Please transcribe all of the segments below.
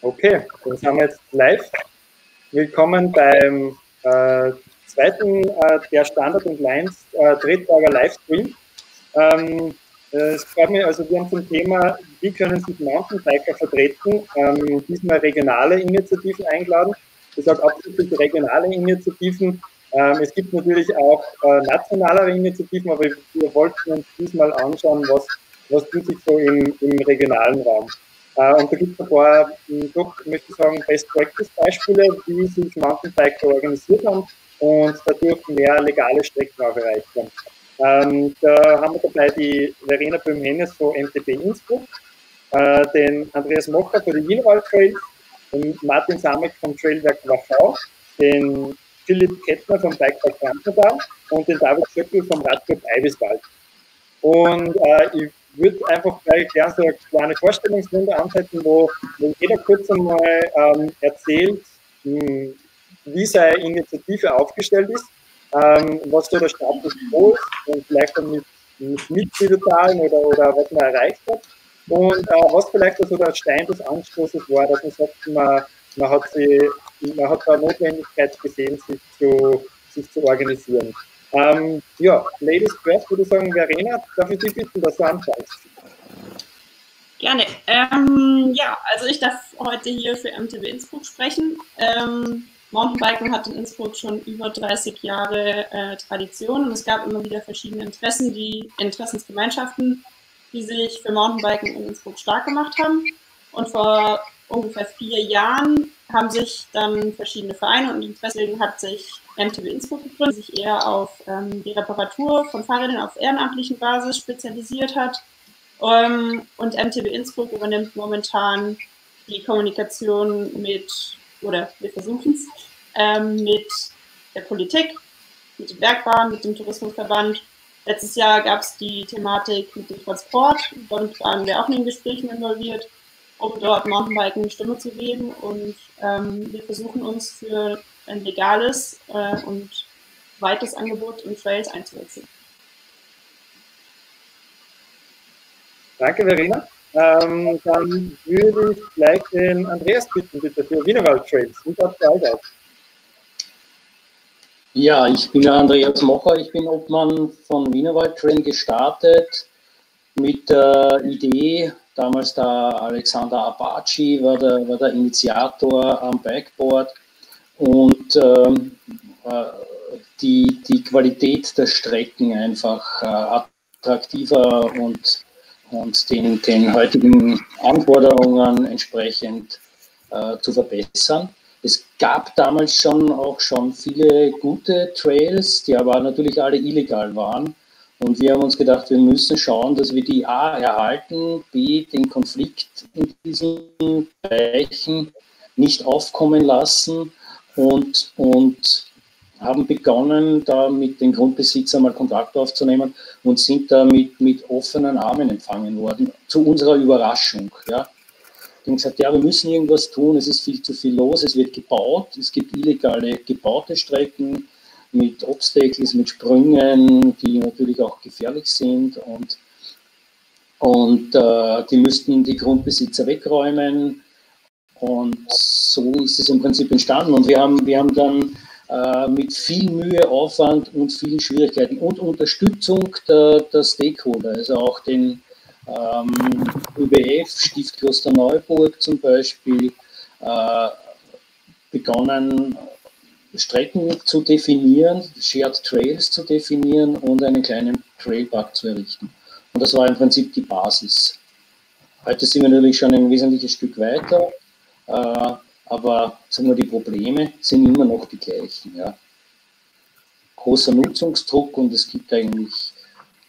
Okay, dann sind wir jetzt live. Willkommen beim äh, zweiten äh, der Standard und Lines äh, Drehtager Livestream. Ähm, äh, es freut mich, also wir haben zum Thema, wie können sich Mountainbiker vertreten, ähm, diesmal regionale Initiativen eingeladen. Ich sage absolut regionale Initiativen. Ähm, es gibt natürlich auch äh, nationalere Initiativen, aber wir wollten uns diesmal anschauen, was, was tut sich so im, im regionalen Raum. Äh, und da gibt es ein paar, hm, doch, möchte ich sagen, Best-Practice-Beispiele, wie sich Mountainbiker organisiert haben und dadurch mehr legale Strecken auch erreicht haben. Ähm, da haben wir dabei die Verena Böhm-Hennes von MTB Innsbruck, äh, den Andreas Mocher von den Wienerwald Trails, den Martin Samek vom Trailwerk Wachau, den Philipp Kettner vom Bikepark Frankenthal und den David Schöckel vom Radclub Eibiswald. Und äh, ich würde einfach gleich gerne so eine kleine Vorstellungsrunde ansetzen, wo, jeder kurz einmal ähm, erzählt, mh, hm, wie seine Initiative aufgestellt ist, ähm, was so der Status quo ist und vielleicht dann mit, mit Mitgliederzahlen oder, oder was man erreicht hat und äh, was vielleicht also der Stein des Anstoßes war, dass man sagt, man, hat sie, man hat eine Notwendigkeit gesehen, sich zu, sich zu organisieren. Ähm, ja, Ladies first würde ich sagen, Verena, darf ich dich bitten, dass du anfängst? Gerne. Ähm, ja, also ich darf heute hier für MTB Innsbruck sprechen. Ähm, Mountainbiken hat in Innsbruck schon über 30 Jahre äh, Tradition und es gab immer wieder verschiedene Interessen, die Interessensgemeinschaften, die sich für Mountainbiken in Innsbruck stark gemacht haben. Und vor ungefähr vier Jahren haben sich dann verschiedene Vereine und Interessen hat sich MTB Innsbruck gegründet, sich eher auf ähm, die Reparatur von Fahrrädern auf ehrenamtlichen Basis spezialisiert hat. Ähm, und MTB Innsbruck übernimmt momentan die Kommunikation mit, oder wir versuchen es, ähm, mit der Politik, mit den Bergbahnen, mit dem Tourismusverband. Letztes Jahr gab es die Thematik mit dem Transport, damit waren wir auch in den Gesprächen involviert um dort Mountainbiken eine Stimme zu geben. Und ähm, wir versuchen uns für ein legales äh, und weites Angebot in Trails einzusetzen. Danke, Verena. Ähm, dann würde ich gleich den Andreas bitten, bitte, für Wienerwald Trails. Wie schaut es aus? Ja, ich bin der Andreas Mocher, ich bin Obmann von Wienerwald Trail gestartet mit der Idee, Damals der Alexander Abaci war der, war der Initiator am Backboard und ähm, äh, die, die Qualität der Strecken einfach äh, attraktiver und, und den, den heutigen Anforderungen entsprechend äh, zu verbessern. Es gab damals schon auch schon viele gute Trails, die aber natürlich alle illegal waren. Und wir haben uns gedacht, wir müssen schauen, dass wir die A erhalten, B den Konflikt in diesen Bereichen nicht aufkommen lassen und, und haben begonnen, da mit den Grundbesitzern mal Kontakt aufzunehmen und sind da mit, mit offenen Armen empfangen worden, zu unserer Überraschung. Ja. Die haben gesagt, ja, wir müssen irgendwas tun, es ist viel zu viel los, es wird gebaut, es gibt illegale gebaute Strecken, mit Obstacles, mit Sprüngen, die natürlich auch gefährlich sind und, und äh, die müssten die Grundbesitzer wegräumen. Und so ist es im Prinzip entstanden. Und wir haben, wir haben dann äh, mit viel Mühe, Aufwand und vielen Schwierigkeiten und Unterstützung der, der Stakeholder, also auch den ähm, ÖBF, Stift Klosterneuburg zum Beispiel, äh, begonnen, Strecken zu definieren, Shared Trails zu definieren und einen kleinen Trailpark zu errichten. Und das war im Prinzip die Basis. Heute sind wir natürlich schon ein wesentliches Stück weiter, äh, aber sagen wir, die Probleme sind immer noch die gleichen. Ja. Großer Nutzungsdruck und es gibt eigentlich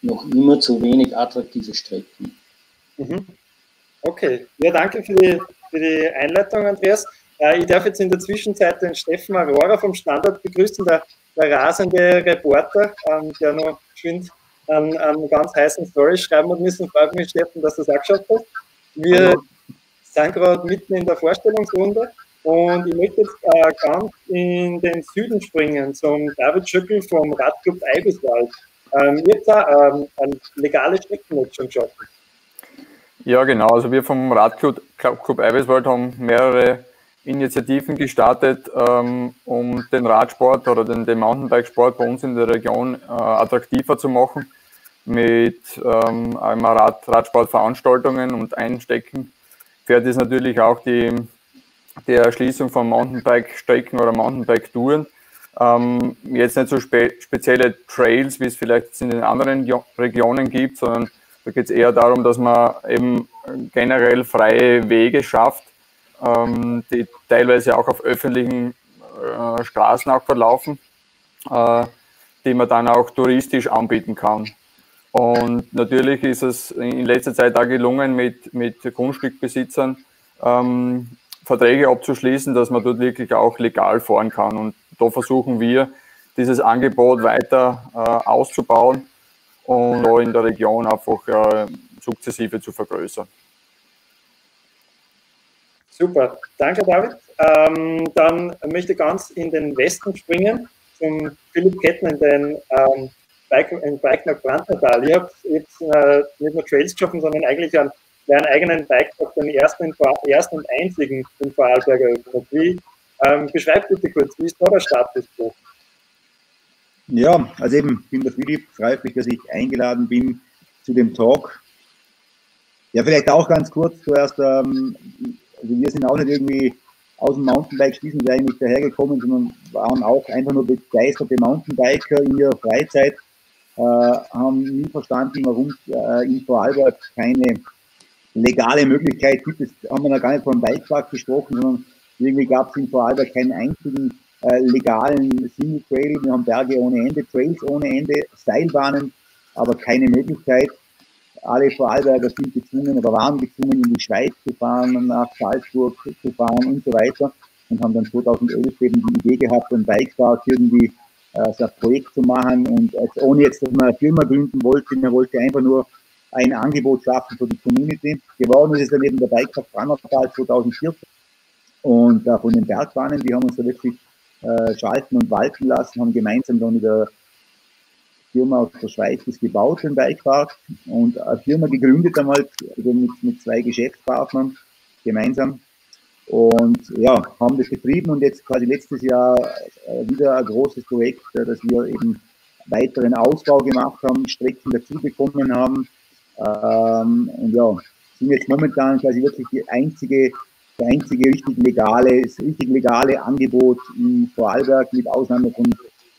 noch immer zu wenig attraktive Strecken. Mhm. Okay, ja, danke für die, für die Einleitung, Andreas. Äh, ich darf jetzt in der Zwischenzeit den Steffen Aurora vom Standort begrüßen, der, der rasende Reporter, ähm, der noch schön an, an ganz heißen Story schreiben hat müssen. Freut mich, Steffen, dass du es auch geschafft hast. Wir Hallo. sind gerade mitten in der Vorstellungsrunde und ich möchte jetzt äh, ganz in den Süden springen, zum David Schöckel vom Radclub Eibiswald. Ähm, ihr habt da ähm, ein legales Streckennetz geschaffen. Ja, genau. Also wir vom Radclub Club Eiweißwald haben mehrere Initiativen gestartet, ähm, um den Radsport oder den, den Mountainbikesport bei uns in der Region äh, attraktiver zu machen mit ähm, einmal Rad, Radsportveranstaltungen und Einstecken. Fährt ist natürlich auch die, die Erschließung von Mountainbike-Strecken oder Mountainbike-Touren. Ähm, jetzt nicht so spe spezielle Trails, wie es vielleicht in den anderen jo Regionen gibt, sondern da geht es eher darum, dass man eben generell freie Wege schafft, ähm, die teilweise auch auf öffentlichen äh, Straßen auch verlaufen, äh, die man dann auch touristisch anbieten kann. Und natürlich ist es in letzter Zeit auch gelungen, mit, mit Grundstückbesitzern ähm, Verträge abzuschließen, dass man dort wirklich auch legal fahren kann. Und da versuchen wir, dieses Angebot weiter äh, auszubauen und auch in der Region einfach äh, sukzessive zu vergrößern. Super, danke David. Ähm, dann möchte ich ganz in den Westen springen zum Philipp Ketten in den ähm, Bike, in Bike nach Brandnertal. Ich habe jetzt äh, nicht nur Trails geschaffen, sondern eigentlich einen, einen eigenen Bikepark, den ersten, ersten und einzigen in Vorarlberg eröffnet. Wie, ähm, beschreib bitte kurz, wie ist da der Status quo? Ja, also eben, ich bin der Philipp, freut mich, dass ich eingeladen bin zu dem Talk. Ja, vielleicht auch ganz kurz zuerst, ähm, also wir sind auch nicht irgendwie aus dem Mountainbike schließen wir eigentlich dahergekommen, sondern waren auch einfach nur begeisterte Mountainbiker in ihrer Freizeit, äh, haben nie verstanden, warum äh, in Vorarlberg keine legale Möglichkeit gibt. Das haben wir noch gar nicht vom Bikepark gesprochen, sondern irgendwie gab es in Vorarlberg keinen einzigen äh, legalen Single Trail. Wir haben Berge ohne Ende, Trails ohne Ende, Seilbahnen, aber keine Möglichkeit. Alle Vorarlberger sind gezwungen oder waren gezwungen, in die Schweiz zu fahren, nach Salzburg zu fahren und so weiter. Und haben dann 2011 eben die Idee gehabt, ein Bikepark irgendwie äh, so ein Projekt zu machen. Und jetzt, ohne jetzt, dass man eine Firma gründen wollte, man wollte einfach nur ein Angebot schaffen für die Community. Geworden ist es dann eben der Bikepark Brannertal 2014 und äh, von den Bergbahnen, die haben uns da wirklich äh, schalten und walten lassen, haben gemeinsam dann mit der Firma aus der Schweiz das gebaut, den Bikepark, und eine Firma gegründet einmal also mit, mit zwei Geschäftspartnern gemeinsam. Und ja, haben das betrieben und jetzt quasi letztes Jahr äh, wieder ein großes Projekt, äh, dass wir eben weiteren Ausbau gemacht haben, Strecken dazu bekommen haben. Ähm, und ja, sind jetzt momentan quasi wirklich die einzige das einzige richtig legale, das richtig legale Angebot in Vorarlberg, mit Ausnahme von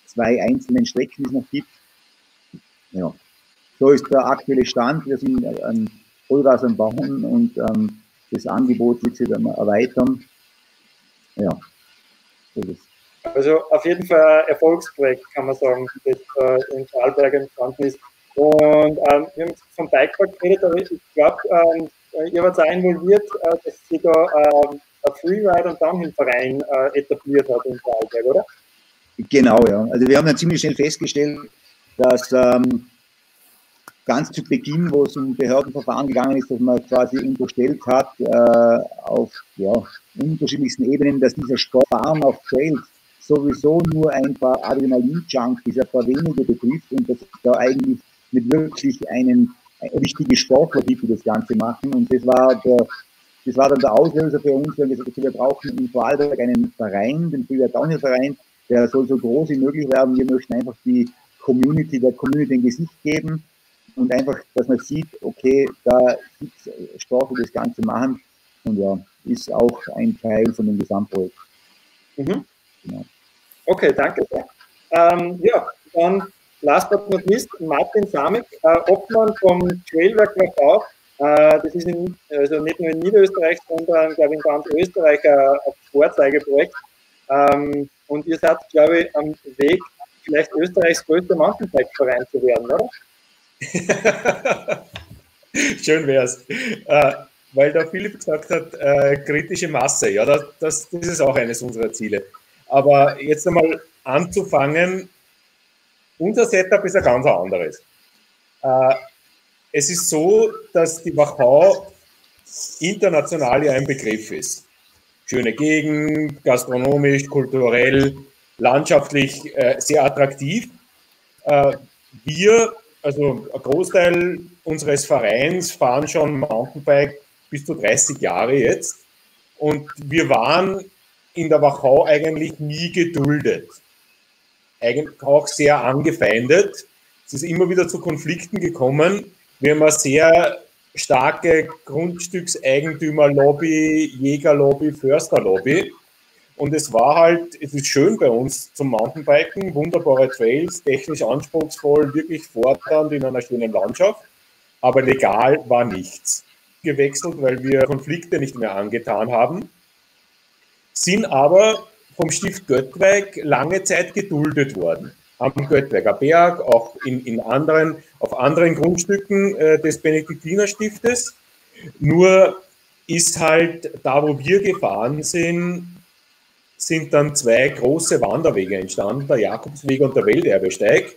zwei einzelnen Strecken, die es noch gibt. Ja. So ist der aktuelle Stand. Wir sind an Vollgas am Bauen und ähm, das Angebot wird sich dann erweitern. Ja, so ist Also auf jeden Fall ein Erfolgsprojekt, kann man sagen, das äh, in Vorarlberg entstanden ist. Und ähm, wir haben vom Bikepark geredet, aber ich glaube, ähm, äh, ihr wart auch involviert, äh, dass sie da ähm, ein Freeride- und Downhill-Verein äh, etabliert hat in Vorarlberg, oder? Genau, ja. Also wir haben dann ziemlich schnell festgestellt, dass ähm, ganz zu Beginn, wo es um Behördenverfahren gegangen ist, dass man quasi unterstellt hat, äh, auf ja, unterschiedlichsten Ebenen, dass dieser Sportfahren auf Trails sowieso nur ein paar Adrenalin-Junkies, ein paar wenige betrifft und dass da eigentlich nicht wirklich einen richtige Sportler die das Ganze machen. Und das war der, das war dann der Auslöser für uns, wir gesagt haben, wir brauchen in Vorarlberg einen Verein, den Frühjahr Downhill Verein, der soll so groß wie möglich werden. Wir möchten einfach die Community, der Community ein Gesicht geben und einfach, dass man sieht, okay, da gibt es Sportler, die das Ganze machen. Und ja, ist auch ein Teil von dem Gesamtprojekt. Mhm. Genau. Okay, danke. Ähm, ja, dann last but not least, Martin Samek, äh, Obmann vom Trailwerk Wachau. Äh, das ist in, also nicht nur in Niederösterreich, sondern, glaube in ganz Österreich ein Vorzeigeprojekt. Ähm, und ihr seid, glaube ich, am Weg, vielleicht Österreichs größter Mountainbike-Verein zu werden, oder? Schön wär's. Äh, weil der Philipp gesagt hat, äh, kritische Masse, ja, das, das, das ist auch eines unserer Ziele. Aber jetzt einmal anzufangen, unser Setup ist ein ganz anderes. Äh, es ist so, dass die Wachau international ja ein Begriff ist. Schöne Gegend, gastronomisch, kulturell, landschaftlich äh, sehr attraktiv. Äh, wir also ein Großteil unseres Vereins fahren schon Mountainbike bis zu 30 Jahre jetzt. Und wir waren in der Wachau eigentlich nie geduldet. Eigentlich auch sehr angefeindet. Es ist immer wieder zu Konflikten gekommen. Wir haben eine sehr starke Grundstückseigentümerlobby, Jägerlobby, Försterlobby. Und es war halt, es ist schön bei uns zum Mountainbiken, wunderbare Trails, technisch anspruchsvoll, wirklich fordernd in einer schönen Landschaft. Aber legal war nichts gewechselt, weil wir Konflikte nicht mehr angetan haben, sind aber vom Stift Göttweig lange Zeit geduldet worden. Am Göttweiger Berg, auch in, in anderen, auf anderen Grundstücken äh, des Benediktinerstiftes. Nur ist halt da, wo wir gefahren sind, sind dann zwei große Wanderwege entstanden, der Jakobsweg und der Welterbesteig,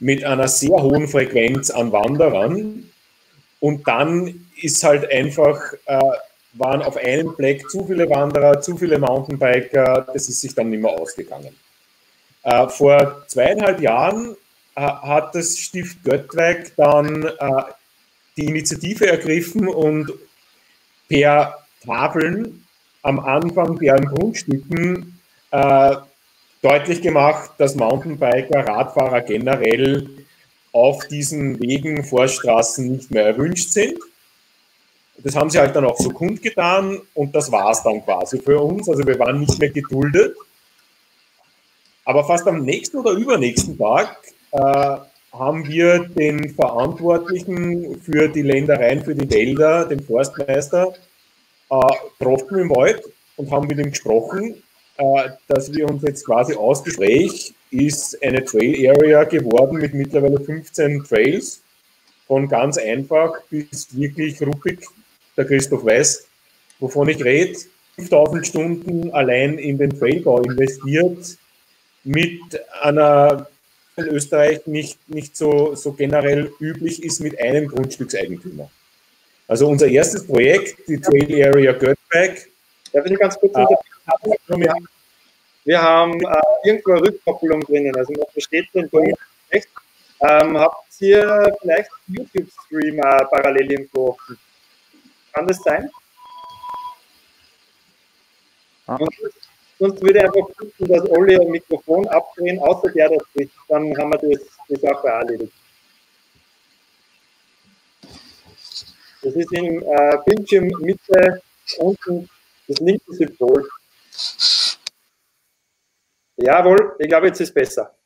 mit einer sehr hohen Frequenz an Wanderern. Und dann ist halt einfach, äh, waren auf einem Fleck zu viele Wanderer, zu viele Mountainbiker, das ist sich dann nicht mehr ausgegangen. Äh, vor zweieinhalb Jahren äh, hat das Stift Göttweig dann äh, die Initiative ergriffen und per Tafeln am Anfang deren Grundstücken äh, deutlich gemacht, dass Mountainbiker, Radfahrer generell auf diesen Wegen, Vorstraßen nicht mehr erwünscht sind. Das haben sie halt dann auch so kundgetan und das war es dann quasi für uns. Also wir waren nicht mehr geduldet. Aber fast am nächsten oder übernächsten Tag äh, haben wir den Verantwortlichen für die Ländereien, für die Wälder, den Forstmeister, äh, getroffen im Wald und haben mit ihm gesprochen, äh, dass wir uns jetzt quasi aus Gespräch ist eine Trail Area geworden mit mittlerweile 15 Trails, von ganz einfach bis wirklich ruppig der Christoph weiß, wovon ich rede, 5000 Stunden allein in den Trailbau investiert, mit einer in Österreich nicht, nicht so, so generell üblich ist, mit einem Grundstückseigentümer. Also unser erstes Projekt, die Trail Area Göttberg. Darf ich ganz kurz ah, wir haben, wir haben äh, irgendwo eine Rückkopplung drinnen. Also man versteht den Punkt nicht. Ähm, habt ihr vielleicht YouTube-Stream äh, parallel irgendwo offen? Kann das sein? Ah. sonst würde ich einfach bitten, dass alle ihr Mikrofon abdrehen, außer der, der spricht. Dann haben wir das, die Sache erledigt. Das ist im äh, Bildschirm Mitte unten das linke Symbol. Jawohl, ich glaube, jetzt ist es besser.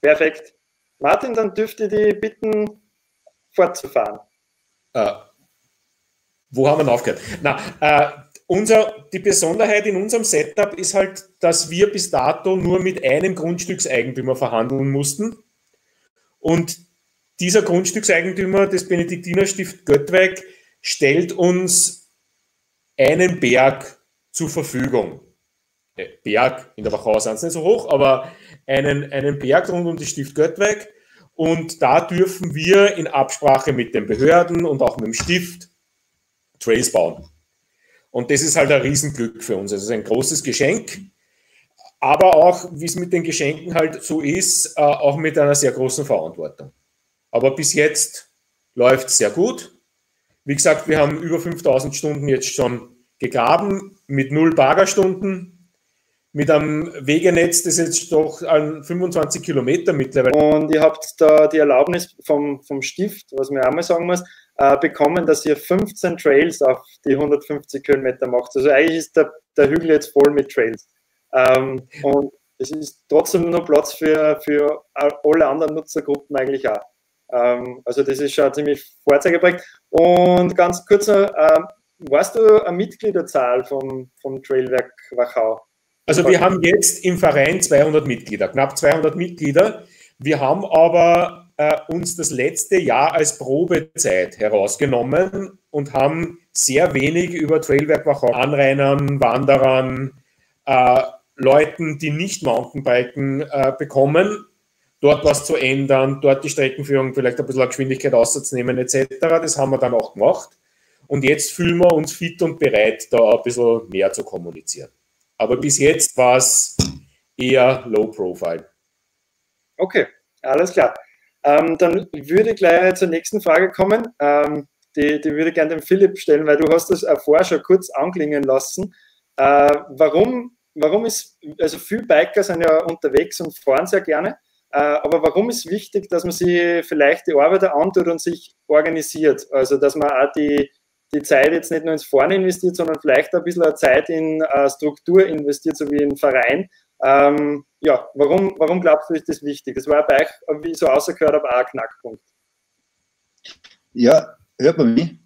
Perfekt. Martin, dann dürfte ich dich bitten, fortzufahren. Äh, wo haben wir aufgehört? Na, äh, unser, die Besonderheit in unserem Setup ist halt, dass wir bis dato nur mit einem Grundstückseigentümer verhandeln mussten. Und dieser Grundstückseigentümer des Benediktinerstift Göttweig stellt uns einen Berg zur Verfügung. Äh, Berg in der Wachau es nicht so hoch, aber einen, einen Berg rund um die Stift Göttweig und da dürfen wir in Absprache mit den Behörden und auch mit dem Stift Trails bauen. Und das ist halt ein Riesenglück für uns. Es ist ein großes Geschenk, aber auch, wie es mit den Geschenken halt so ist, äh, auch mit einer sehr großen Verantwortung. Aber bis jetzt läuft es sehr gut. Wie gesagt, wir haben über 5000 Stunden jetzt schon gegraben mit null Baggerstunden mit einem Wegenetz, das jetzt doch an 25 Kilometer mittlerweile. Und ihr habt da die Erlaubnis vom, vom Stift, was man auch mal sagen muss, äh, bekommen, dass ihr 15 Trails auf die 150 Kilometer macht. Also eigentlich ist der, der Hügel jetzt voll mit Trails. Ähm, und es ist trotzdem nur Platz für, für alle anderen Nutzergruppen eigentlich auch. Ähm, also das ist schon ziemlich Vorzeigeprojekt. Und ganz kurz, äh, weißt du eine Mitgliederzahl vom, vom Trailwerk Wachau? Also wir haben jetzt im Verein 200 Mitglieder, knapp 200 Mitglieder. Wir haben aber äh, uns das letzte Jahr als Probezeit herausgenommen und haben sehr wenig über Trailwerk Wachau Anrainern, Wanderern, äh, Leuten, die nicht Mountainbiken äh, bekommen, dort was zu ändern, dort die Streckenführung vielleicht ein bisschen Geschwindigkeit auszunehmen etc. Das haben wir dann auch gemacht. Und jetzt fühlen wir uns fit und bereit, da ein bisschen mehr zu kommunizieren. Aber bis jetzt war es eher low profile. Okay, alles klar. Ähm, dann würde ich gleich zur nächsten Frage kommen. Ähm, die, die würde ich gerne dem Philipp stellen, weil du hast das vorher schon kurz anklingen lassen. Äh, warum, warum ist, also viele Biker sind ja unterwegs und fahren sehr gerne, äh, aber warum ist wichtig, dass man sich vielleicht die Arbeiter antut und sich organisiert? Also, dass man auch die, die Zeit jetzt nicht nur ins Fahren investiert, sondern vielleicht ein bisschen Zeit in äh, Struktur investiert, so wie in Verein. Ähm, ja, warum, warum glaubst du, ist das wichtig? Das war bei euch, wie ich so rausgehört habe, auch ein Knackpunkt. Ja, hört man mich?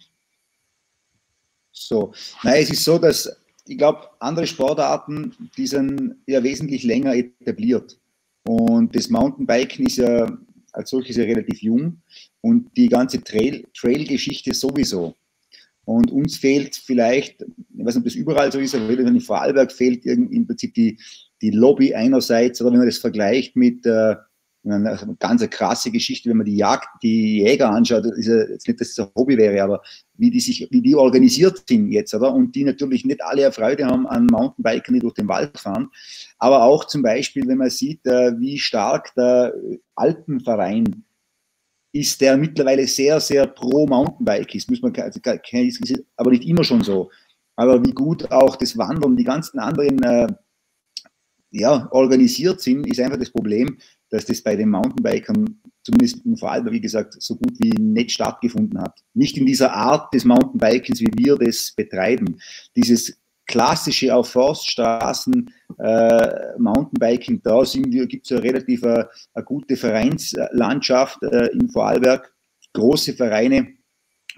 So, nein, es ist so, dass ich glaube, andere Sportarten, die sind ja wesentlich länger etabliert. Und das Mountainbiken ist ja als solches ja relativ jung und die ganze Trail-Geschichte Trail sowieso. Und uns fehlt vielleicht, ich weiß nicht, ob das überall so ist, aber in Vorarlberg fehlt im Prinzip die, die Lobby einerseits, oder wenn man das vergleicht mit äh, eine ganz krasse Geschichte, wenn man die Jagd, die Jäger anschaut, ist ja jetzt nicht, dass es ein Hobby wäre, aber wie die sich, wie die organisiert sind jetzt, oder? Und die natürlich nicht alle Freude haben an Mountainbikern, die durch den Wald fahren. Aber auch zum Beispiel, wenn man sieht, äh, wie stark der Alpenverein ist, der mittlerweile sehr, sehr pro Mountainbike ist, muss man, also, aber nicht immer schon so. Aber wie gut auch das Wandern, die ganzen anderen äh, ja, organisiert sind, ist einfach das Problem, dass das bei den Mountainbikern zumindest in Vorarlberg, wie gesagt, so gut wie nicht stattgefunden hat. Nicht in dieser Art des Mountainbikens, wie wir das betreiben. Dieses klassische auf Forststraßen äh, Mountainbiking, da gibt es eine relativ äh, eine gute Vereinslandschaft äh, in Vorarlberg, große Vereine,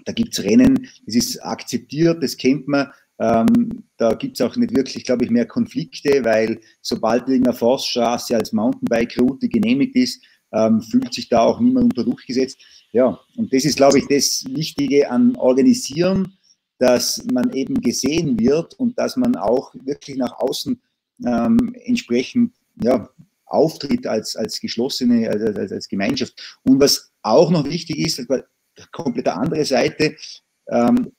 da gibt es Rennen, das ist akzeptiert, das kennt man, ähm, da gibt es auch nicht wirklich, glaube ich, mehr Konflikte, weil sobald irgendeine Forststraße als Mountainbike-Route genehmigt ist, ähm, fühlt sich da auch niemand unter Druck gesetzt. Ja, und das ist, glaube ich, das Wichtige an Organisieren, dass man eben gesehen wird und dass man auch wirklich nach außen ähm, entsprechend ja, auftritt als, als geschlossene, als, als, Gemeinschaft. Und was auch noch wichtig ist, komplett andere Seite, ähm,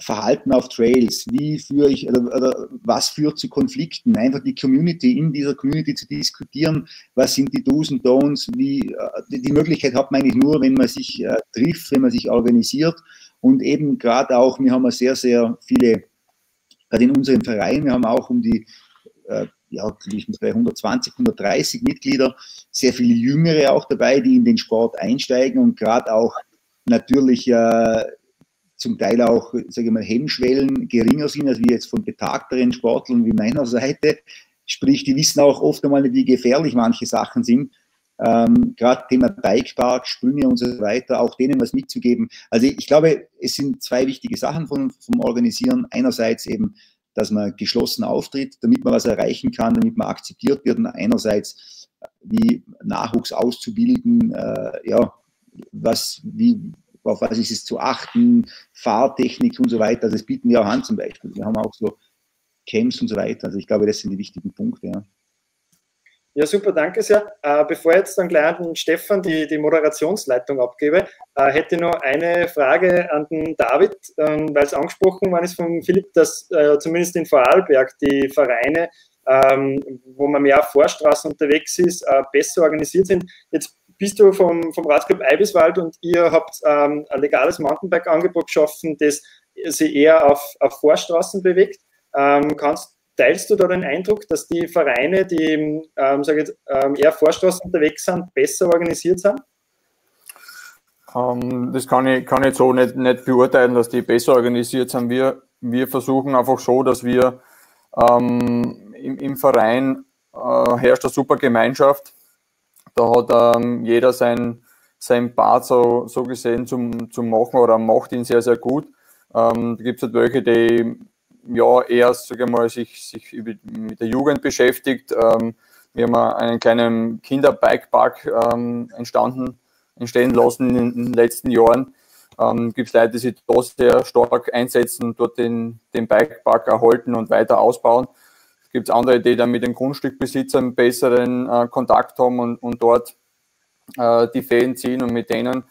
Verhalten auf Trails, wie führe ich oder, oder, was führt zu Konflikten, einfach die Community, in dieser Community zu diskutieren, was sind die Do's und Don'ts, wie, äh, die Möglichkeit hat man eigentlich nur, wenn man sich äh, trifft, wenn man sich organisiert und eben gerade auch, wir haben sehr, sehr viele, gerade in unserem Verein, wir haben auch um die, äh, ja, bei 120, 130 Mitglieder, sehr viele Jüngere auch dabei, die in den Sport einsteigen und gerade auch natürlich äh, zum Teil auch, sage ich mal, Hemmschwellen geringer sind als wie jetzt von betagteren Sportlern wie meiner Seite. Sprich, die wissen auch oft einmal nicht, wie gefährlich manche Sachen sind. Ähm, Gerade Thema Bikepark, Sprünge und so weiter, auch denen was mitzugeben. Also ich glaube, es sind zwei wichtige Sachen vom, vom Organisieren. Einerseits eben, dass man geschlossen auftritt, damit man was erreichen kann, damit man akzeptiert wird. Und einerseits, wie Nachwuchs auszubilden, äh, ja, was, wie, auf was ist es zu achten, Fahrtechnik und so weiter. Also das bieten wir auch an zum Beispiel. Wir haben auch so Camps und so weiter. Also ich glaube, das sind die wichtigen Punkte. Ja. Ja, super, danke sehr. Äh, bevor ich jetzt dann gleich an den Stefan die, die Moderationsleitung abgebe, äh, hätte ich noch eine Frage an den David, ähm, weil es angesprochen worden ist von Philipp, dass äh, zumindest in Vorarlberg die Vereine, ähm, wo man mehr auf Vorstraßen unterwegs ist, äh, besser organisiert sind. Jetzt bist du vom, vom Radclub Eibiswald und ihr habt ähm, ein legales Mountainbike-Angebot geschaffen, das sich eher auf, auf Vorstraßen bewegt. Ähm, kannst, teilst du da den Eindruck, dass die Vereine, die ähm, ich, ähm, eher Vorstraßen unterwegs sind, besser organisiert sind? Ähm, das kann ich, kann ich so nicht, nicht beurteilen, dass die besser organisiert sind. Wir, wir versuchen einfach so, dass wir ähm, im, im Verein äh, herrscht eine super Gemeinschaft da hat ähm, jeder sein, sein Part so, so gesehen zum, zum Machen oder macht ihn sehr, sehr gut. Ähm, da gibt es halt welche, die ja eher, sage ich mal, sich, sich mit der Jugend beschäftigt. Ähm, wir haben einen kleinen Kinderbikepark ähm, entstanden, entstehen lassen in, den letzten Jahren. Ähm, gibt es Leute, die sich da sehr stark einsetzen und dort den, den Bikepark erhalten und weiter ausbauen gibt es andere, die dann mit den Grundstückbesitzern besseren äh, Kontakt haben und, und dort äh, die Fäden ziehen und mit denen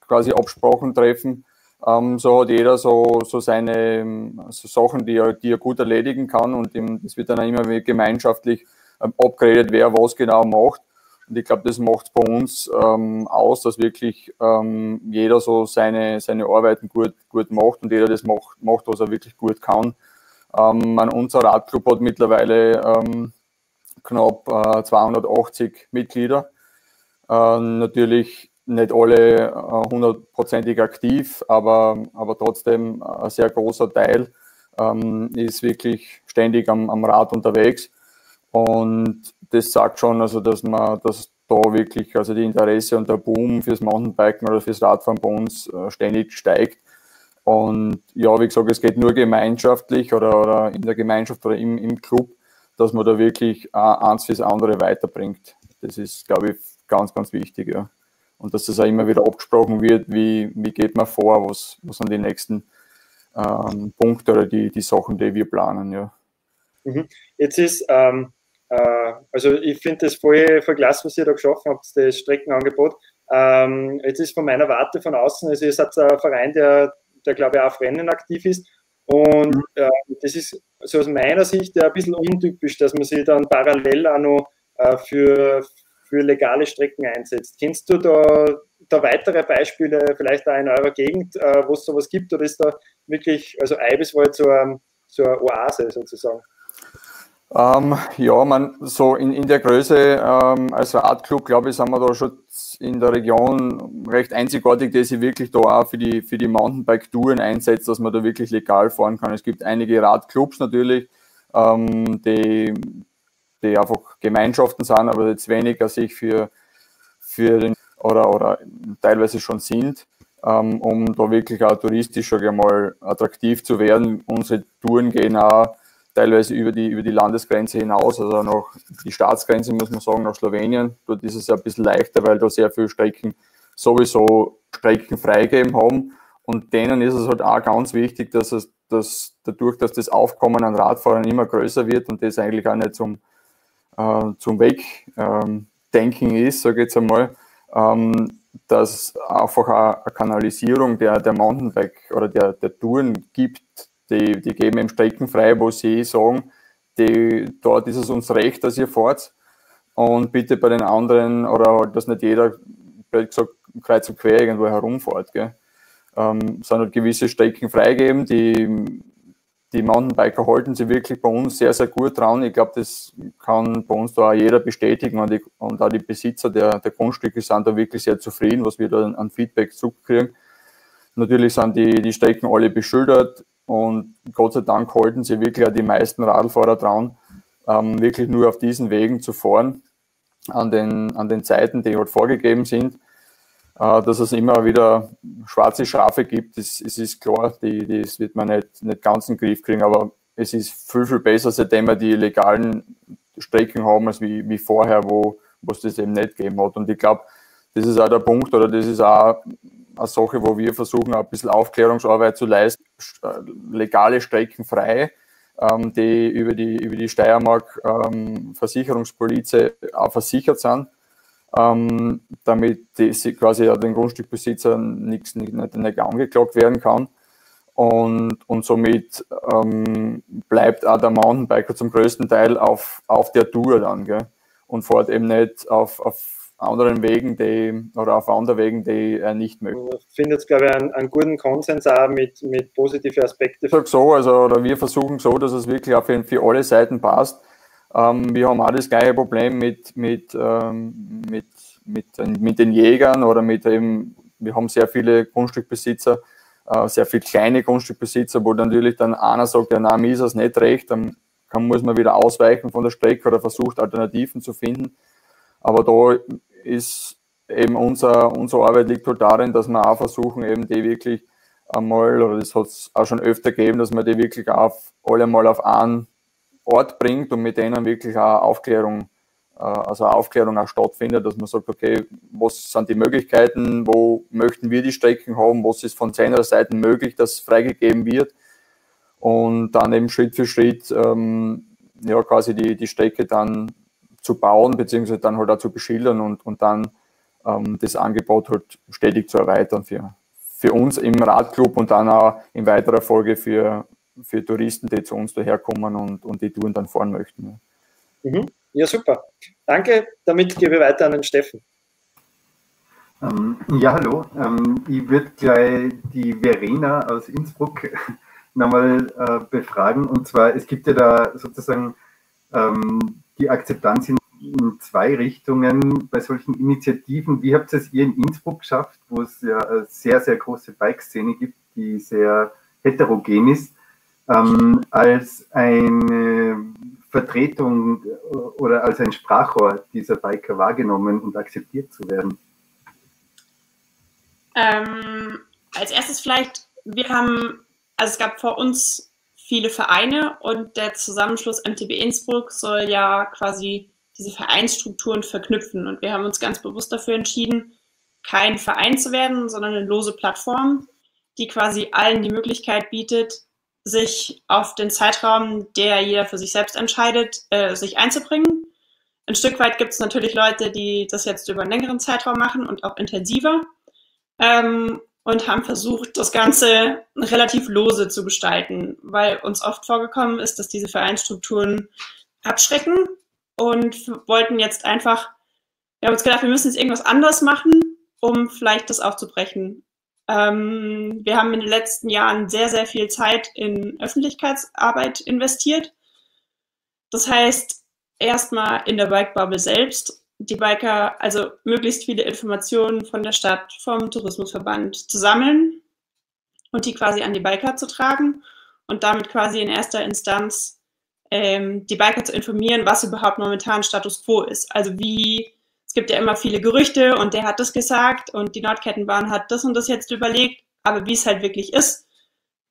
quasi Absprachen treffen. Ähm, so hat jeder so, so seine so Sachen, die er, die er gut erledigen kann und es wird dann immer gemeinschaftlich ähm, abgeredet, wer was genau macht. Und ich glaube, das macht bei uns ähm, aus, dass wirklich ähm, jeder so seine, seine Arbeiten gut, gut macht und jeder das macht, macht was er wirklich gut kann. Ähm, unser Radclub hat mittlerweile ähm, knapp äh, 280 Mitglieder. Äh, natürlich nicht alle äh, hundertprozentig aktiv, aber, aber trotzdem ein sehr großer Teil ähm, ist wirklich ständig am, am Rad unterwegs. Und das sagt schon, also dass man, dass da wirklich, also die Interesse und der Boom fürs Mountainbiken oder fürs Radfahren bei uns äh, ständig steigt. Und ja, wie gesagt, es geht nur gemeinschaftlich oder, oder in der Gemeinschaft oder im, im Club, dass man da wirklich äh, eins fürs andere weiterbringt. Das ist, glaube ich, ganz, ganz wichtig. Ja. Und dass das auch immer wieder abgesprochen wird, wie, wie geht man vor, was, was sind die nächsten ähm, Punkte oder die, die Sachen, die wir planen. Ja. Mhm. Jetzt ist, ähm, äh, also ich finde das voll verglass, was ihr da geschaffen habt, das Streckenangebot. Ähm, jetzt ist von meiner Warte von außen, also ihr seid ein Verein, der, der glaube ich auch auf Rennen aktiv ist. Und mhm. äh, das ist so aus meiner Sicht ja ein bisschen untypisch, dass man sich dann parallel auch noch äh, für, für legale Strecken einsetzt. Kennst du da, da weitere Beispiele, vielleicht auch in eurer Gegend, äh, wo es sowas gibt, oder ist da wirklich, also Eibis war jetzt so, eine Oase sozusagen? Ähm, ja, man, so in, in der Größe ähm, als Radclub, glaube ich, sind wir da schon in der Region recht einzigartig, der sich wirklich da auch für die, für die Mountainbike-Touren einsetzt, dass man da wirklich legal fahren kann. Es gibt einige Radclubs natürlich, ähm, die die einfach Gemeinschaften sind, aber jetzt weniger sich für, für den oder, oder teilweise schon sind, ähm, um da wirklich auch touristisch mal attraktiv zu werden. Unsere Touren gehen auch teilweise über die, über die Landesgrenze hinaus, also noch die Staatsgrenze, muss man sagen, nach Slowenien. Dort ist es ja ein bisschen leichter, weil da sehr viele Strecken sowieso Strecken freigegeben haben. Und denen ist es halt auch ganz wichtig, dass es dass dadurch, dass das Aufkommen an Radfahrern immer größer wird und das eigentlich auch nicht zum, äh, zum Wegdenken ist, sage ich jetzt einmal, ähm, dass einfach eine Kanalisierung der, der Mountainbike oder der, der Touren gibt, die, die geben eben Strecken frei, wo sie sagen, die, dort ist es uns recht, dass ihr fahrt und bitte bei den anderen oder halt, dass nicht jeder, blöd gesagt, kreuz und quer irgendwo herumfährt. Gell. Ähm, sondern gewisse Strecken freigeben, die die Mountainbiker halten sich wirklich bei uns sehr, sehr gut dran. Ich glaube, das kann bei uns da auch jeder bestätigen und, die, und auch die Besitzer der, der Grundstücke sind da wirklich sehr zufrieden, was wir da an Feedback zurückkriegen. Natürlich sind die, die Strecken alle beschildert und Gott sei Dank halten sie wirklich auch die meisten Radfahrer dran, ähm, wirklich nur auf diesen Wegen zu fahren, an den, an den Zeiten, die halt vorgegeben sind. Äh, dass es immer wieder schwarze Schafe gibt, das, es ist klar, die, das wird man nicht, nicht ganz in den Griff kriegen, aber es ist viel, viel besser, seitdem wir die legalen Strecken haben, als wie, wie vorher, wo, es das eben nicht gegeben hat. Und ich glaube, das ist auch der Punkt oder das ist auch eine Sache, wo wir versuchen, ein bisschen Aufklärungsarbeit zu leisten. Äh, legale Strecken frei, ähm, die über die, über die Steiermark ähm, Versicherungspolizei auch versichert sind ähm, damit die, quasi ja den Grundstückbesitzer nichts nicht, nicht, nicht angeklagt werden kann. Und, und somit ähm, bleibt auch der Mountainbiker zum größten Teil auf, auf der Tour dann gell? und fährt eben nicht auf, auf anderen Wegen, die oder auf anderen Wegen, die er nicht möchte. Ich finde jetzt, glaube ich, einen, einen, guten Konsens auch mit, mit positiven Aspekten. Ich sage so, also oder wir versuchen so, dass es wirklich für, für alle Seiten passt. Ähm, wir haben auch das gleiche Problem mit, mit, ähm, mit, mit, mit den Jägern oder mit eben, wir haben sehr viele Grundstückbesitzer, äh, sehr viele kleine Grundstückbesitzer, wo natürlich dann einer sagt, ja, nein, mir ist das nicht recht, dann kann, muss man wieder ausweichen von der Strecke oder versucht Alternativen zu finden. Aber da ist eben unser, unsere Arbeit liegt halt darin, dass wir auch versuchen, eben die wirklich einmal, oder das hat es auch schon öfter gegeben, dass wir die wirklich auf, alle mal auf einen Ort bringt und mit denen wirklich auch Aufklärung, äh, also Aufklärung auch stattfindet, dass man sagt, okay, was sind die Möglichkeiten, wo möchten wir die Strecken haben, was ist von seiner Seite möglich, dass freigegeben wird. Und dann eben Schritt für Schritt ähm, ja quasi die, die Strecke dann zu bauen, beziehungsweise dann halt auch zu beschildern und, und dann ähm, das Angebot halt stetig zu erweitern für, für uns im Radclub und dann auch in weiterer Folge für, für Touristen, die zu uns daherkommen und, und die Touren dann fahren möchten. Mhm. Ja, super. Danke. Damit gebe ich weiter an den Steffen. Ähm, ja, hallo. Ähm, ich würde gleich die Verena aus Innsbruck nochmal äh, befragen. Und zwar, es gibt ja da sozusagen ähm, die Akzeptanz in, in, zwei Richtungen bei solchen Initiativen. Wie habt ihr es ihr in Innsbruck geschafft, wo es ja eine sehr, sehr große Bike-Szene gibt, die sehr heterogen ist, ähm, als eine Vertretung oder als ein Sprachrohr dieser Biker wahrgenommen und akzeptiert zu werden? Ähm, als erstes vielleicht, wir haben, also es gab vor uns viele Vereine und der Zusammenschluss MTB Innsbruck soll ja quasi diese Vereinsstrukturen verknüpfen. Und wir haben uns ganz bewusst dafür entschieden, kein Verein zu werden, sondern eine lose Plattform, die quasi allen die Möglichkeit bietet, sich auf den Zeitraum, der jeder für sich selbst entscheidet, äh, sich einzubringen. Ein Stück weit gibt es natürlich Leute, die das jetzt über einen längeren Zeitraum machen und auch intensiver ähm, und haben versucht, das Ganze relativ lose zu gestalten, weil uns oft vorgekommen ist, dass diese Vereinsstrukturen abschrecken und wollten jetzt einfach, wir haben uns gedacht, wir müssen jetzt irgendwas anderes machen, um vielleicht das aufzubrechen. Ähm, wir haben in den letzten Jahren sehr, sehr viel Zeit in Öffentlichkeitsarbeit investiert. Das heißt, erstmal in der Bike Bubble selbst die Biker, also möglichst viele Informationen von der Stadt, vom Tourismusverband zu sammeln und die quasi an die Biker zu tragen und damit quasi in erster Instanz ähm, die Biker zu informieren, was überhaupt momentan Status quo ist. Also wie, es gibt ja immer viele Gerüchte und der hat das gesagt und die Nordkettenbahn hat das und das jetzt überlegt, aber wie es halt wirklich ist,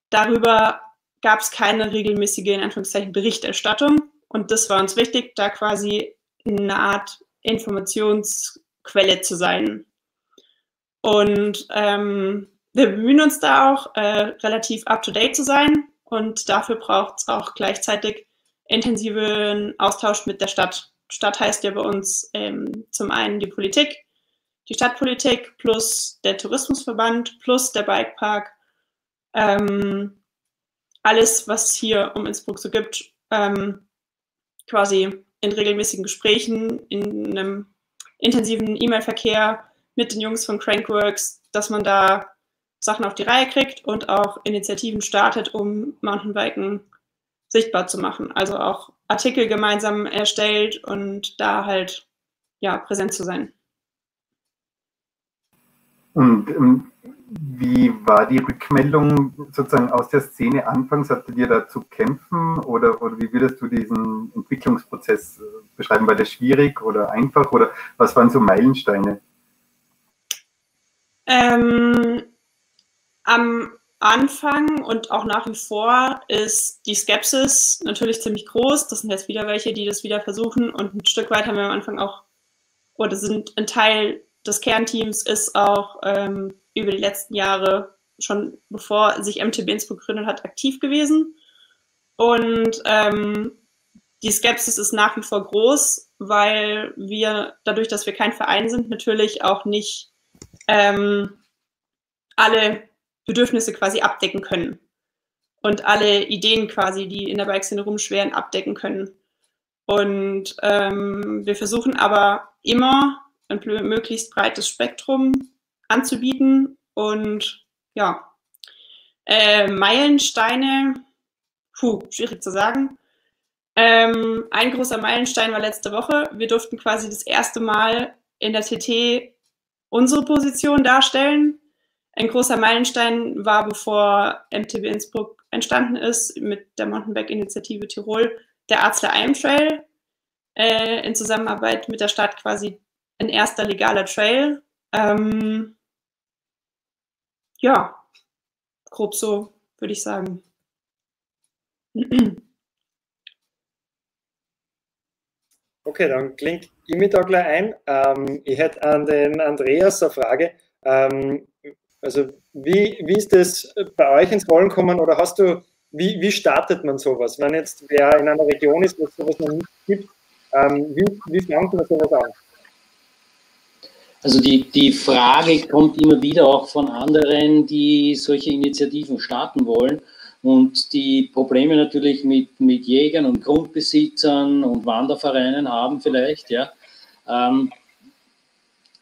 darüber gab es keine regelmäßige, in Anführungszeichen, Berichterstattung. Und das war uns wichtig, da quasi eine Art Informationsquelle zu sein. Und ähm, wir bemühen uns da auch, äh, relativ up-to-date zu sein. Und dafür braucht es auch gleichzeitig intensiven Austausch mit der Stadt. Stadt heißt ja bei uns ähm, zum einen die Politik, die Stadtpolitik plus der Tourismusverband plus der Bikepark. Ähm, alles, was hier um Innsbruck so gibt, ähm, quasi in regelmäßigen Gesprächen, in einem intensiven E-Mail-Verkehr mit den Jungs von Crankworks, dass man da Sachen auf die Reihe kriegt und auch Initiativen startet, um Mountainbiken sichtbar zu machen. Also auch Artikel gemeinsam erstellt und da halt ja präsent zu sein. Und ähm, wie war die Rückmeldung sozusagen aus der Szene anfangs? Hattet ihr da zu kämpfen oder, oder wie würdest du diesen Entwicklungsprozess äh, beschreiben? War das schwierig oder einfach oder was waren so Meilensteine? Ähm, am Anfang und auch nach wie vor ist die Skepsis natürlich ziemlich groß. Das sind jetzt wieder welche, die das wieder versuchen und ein Stück weit haben wir am Anfang auch, oder sind ein Teil des Kernteams ist auch ähm, über die letzten Jahre, schon bevor sich MTB Innsbruck gegründet hat, aktiv gewesen. Und ähm, die Skepsis ist nach wie vor groß, weil wir, dadurch, dass wir kein Verein sind, natürlich auch nicht ähm, alle Bedürfnisse quasi abdecken können und alle Ideen quasi, die in der Bike-Szene rumschweren, abdecken können. Und ähm, wir versuchen aber immer ein möglichst breites Spektrum anzubieten. Und ja, äh, Meilensteine, puh, schwierig zu sagen. Ähm, ein großer Meilenstein war letzte Woche. Wir durften quasi das erste Mal in der TT unsere Position darstellen. Ein großer Meilenstein war, bevor MTB Innsbruck entstanden ist, mit der Mountainbike-Initiative Tirol, der Arzler Alm Trail äh, in Zusammenarbeit mit der Stadt quasi ein erster legaler Trail. Ähm, ja, grob so, würde ich sagen. Okay, dann klingt ich mich da gleich ein. Ähm, ich hätte an den Andreas eine Frage. Ähm, also wie, wie ist das bei euch ins Rollen kommen oder hast du, wie, wie startet man sowas? Wenn jetzt wer in einer Region ist, wo es sowas noch nicht gibt, ähm, wie, wie fängt man sowas an? Also die, die Frage kommt immer wieder auch von anderen, die solche Initiativen starten wollen. und die Probleme natürlich mit, mit Jägern und Grundbesitzern und Wandervereinen haben vielleicht, ja. Ähm,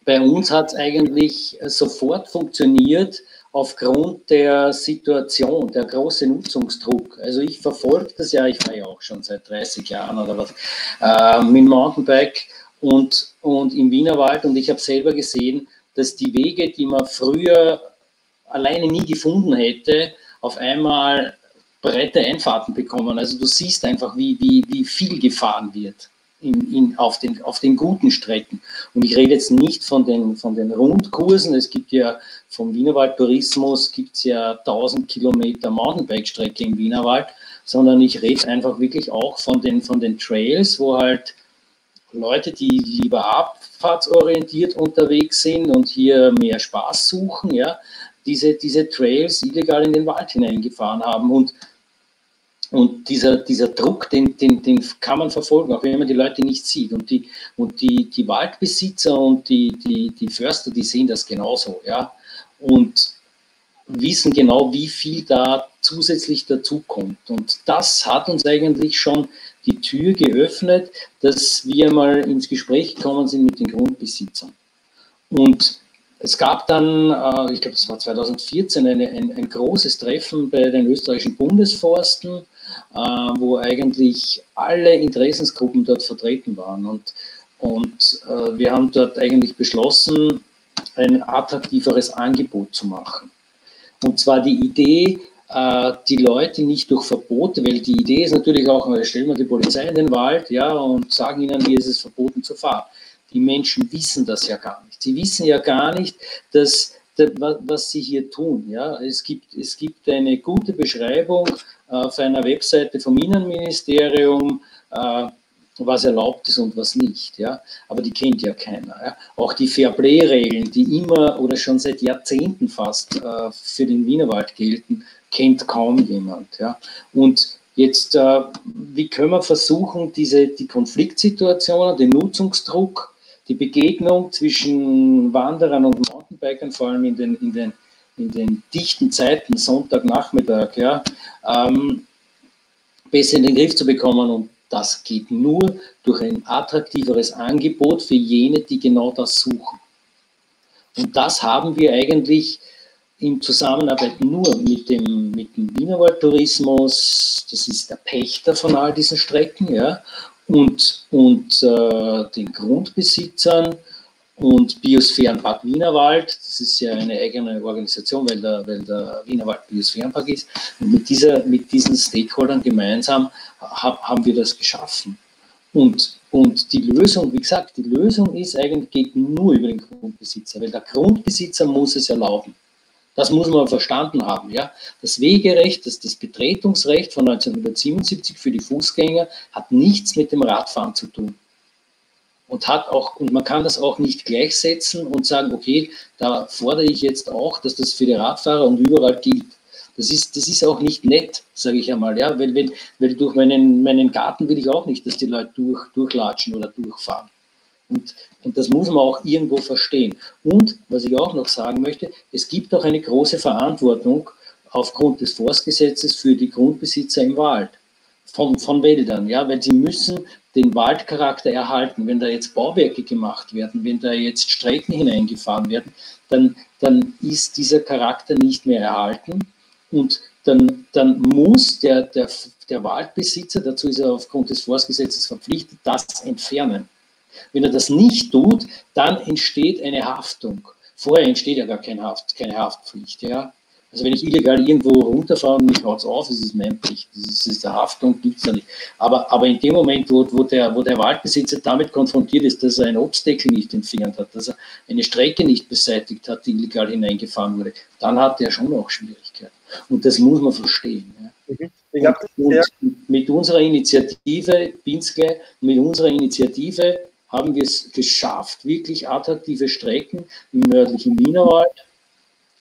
bei uns hat es eigentlich sofort funktioniert aufgrund der Situation, der große Nutzungsdruck. Also ich verfolge das ja, ich fahre ja auch schon seit 30 Jahren oder was, äh, mit Mountainbike und, und im Wienerwald und ich habe selber gesehen, dass die Wege, die man früher alleine nie gefunden hätte, auf einmal breite Einfahrten bekommen. Also du siehst einfach, wie, wie, wie viel gefahren wird in, in, auf, den, auf den guten Strecken. Und ich rede jetzt nicht von den, von den Rundkursen. Es gibt ja vom Wienerwald Tourismus gibt es ja 1000 Kilometer Mountainbike-Strecke im Wienerwald, sondern ich rede einfach wirklich auch von den, von den Trails, wo halt Leute, die lieber abfahrtsorientiert unterwegs sind und hier mehr Spaß suchen, ja, diese, diese Trails illegal in den Wald hineingefahren haben. Und, und dieser, dieser Druck, den, den, den kann man verfolgen, auch wenn man die Leute nicht sieht. Und die, und die, die Waldbesitzer und die, die, die Förster, die sehen das genauso. Ja? Und wissen genau, wie viel da zusätzlich dazukommt. Und das hat uns eigentlich schon die Tür geöffnet, dass wir mal ins Gespräch gekommen sind mit den Grundbesitzern. Und es gab dann, äh, ich glaube, es war 2014, eine, ein, ein, großes Treffen bei den österreichischen Bundesforsten, wo eigentlich alle Interessensgruppen dort vertreten waren. Und, und äh, wir haben dort eigentlich beschlossen, ein attraktiveres Angebot zu machen. Und zwar die Idee, die Leute nicht durch Verbote, weil die Idee ist natürlich auch, stellen wir die Polizei in den Wald ja, und sagen ihnen, hier ist es verboten zu fahren. Die Menschen wissen das ja gar nicht. Sie wissen ja gar nicht, dass, was sie hier tun. Ja? Es, gibt, es gibt eine gute Beschreibung auf einer Webseite vom Innenministerium, äh, was erlaubt ist und was nicht. Ja? Aber die kennt ja keiner. Ja? Auch die Fairplay-Regeln, die immer oder schon seit Jahrzehnten fast äh, für den Wienerwald gelten, kennt kaum jemand. Ja? Und jetzt, äh, wie können wir versuchen, diese, die Konfliktsituationen, den Nutzungsdruck die Begegnung zwischen Wanderern und Mountainbikern, vor allem in den, in den, in den dichten Zeiten, Sonntagnachmittag, ja, ähm, besser in den Griff zu bekommen. Und das geht nur durch ein attraktiveres Angebot für jene, die genau das suchen. Und das haben wir eigentlich in Zusammenarbeit nur mit dem, mit dem Wienerwaldtourismus, das ist der Pächter von all diesen Strecken, ja, und, und äh, den Grundbesitzern und Biosphärenpark Wienerwald. Das ist ja eine eigene Organisation, weil der, weil der Wienerwald Biosphärenpark ist. Und mit, dieser, mit diesen Stakeholdern gemeinsam hab, haben wir das geschaffen. Und, und die Lösung, wie gesagt, die Lösung ist eigentlich, geht nur über den Grundbesitzer, weil der Grundbesitzer muss es erlauben. Das muss man verstanden haben. Ja? Das Wegerecht, das, das Betretungsrecht von 1977 für die Fußgänger hat nichts mit dem Radfahren zu tun. Und, hat auch, und man kann das auch nicht gleichsetzen und sagen, okay, da fordere ich jetzt auch, dass das für die Radfahrer und überall gilt. Das ist, das ist auch nicht nett, sage ich einmal, ja, weil, weil, weil durch meinen, meinen Garten will ich auch nicht, dass die Leute durch, durchlatschen oder durchfahren. Und, und das muss man auch irgendwo verstehen. Und was ich auch noch sagen möchte, es gibt auch eine große Verantwortung aufgrund des Forstgesetzes für die Grundbesitzer im Wald, von, von Wäldern, ja, weil sie müssen den Waldcharakter erhalten. Wenn da jetzt Bauwerke gemacht werden, wenn da jetzt Strecken hineingefahren werden, dann, dann ist dieser Charakter nicht mehr erhalten und dann, dann muss der, der, der Waldbesitzer, dazu ist er aufgrund des Forstgesetzes verpflichtet, das entfernen. Wenn er das nicht tut, dann entsteht eine Haftung. Vorher entsteht ja gar keine, Haft, keine Haftpflicht. Ja? Also wenn ich illegal irgendwo runterfahre und mich haut auf, ist es mein Pflicht. Das ist, der Haftung, gibt es ja nicht. Aber, aber in dem Moment, wo, wo, der, wo der Waldbesitzer damit konfrontiert ist, dass er einen Obstdeckel nicht entfernt hat, dass er eine Strecke nicht beseitigt hat, die illegal hineingefahren wurde, dann hat er schon auch Schwierigkeiten. Und das muss man verstehen. Ja. Mhm. Glaub, und mit unserer Initiative, Pinske, mit unserer Initiative haben wir es geschafft, wirklich attraktive Strecken im nördlichen Wienerwald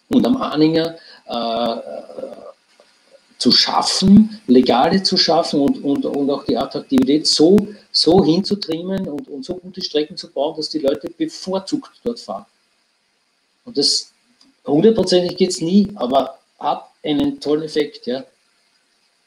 und am Ahninger äh, zu schaffen, legale zu schaffen und, und, und auch die Attraktivität so, so hinzutrimmen und, und so gute Strecken zu bauen, dass die Leute bevorzugt dort fahren. Und das hundertprozentig geht es nie, aber hat einen tollen Effekt, ja.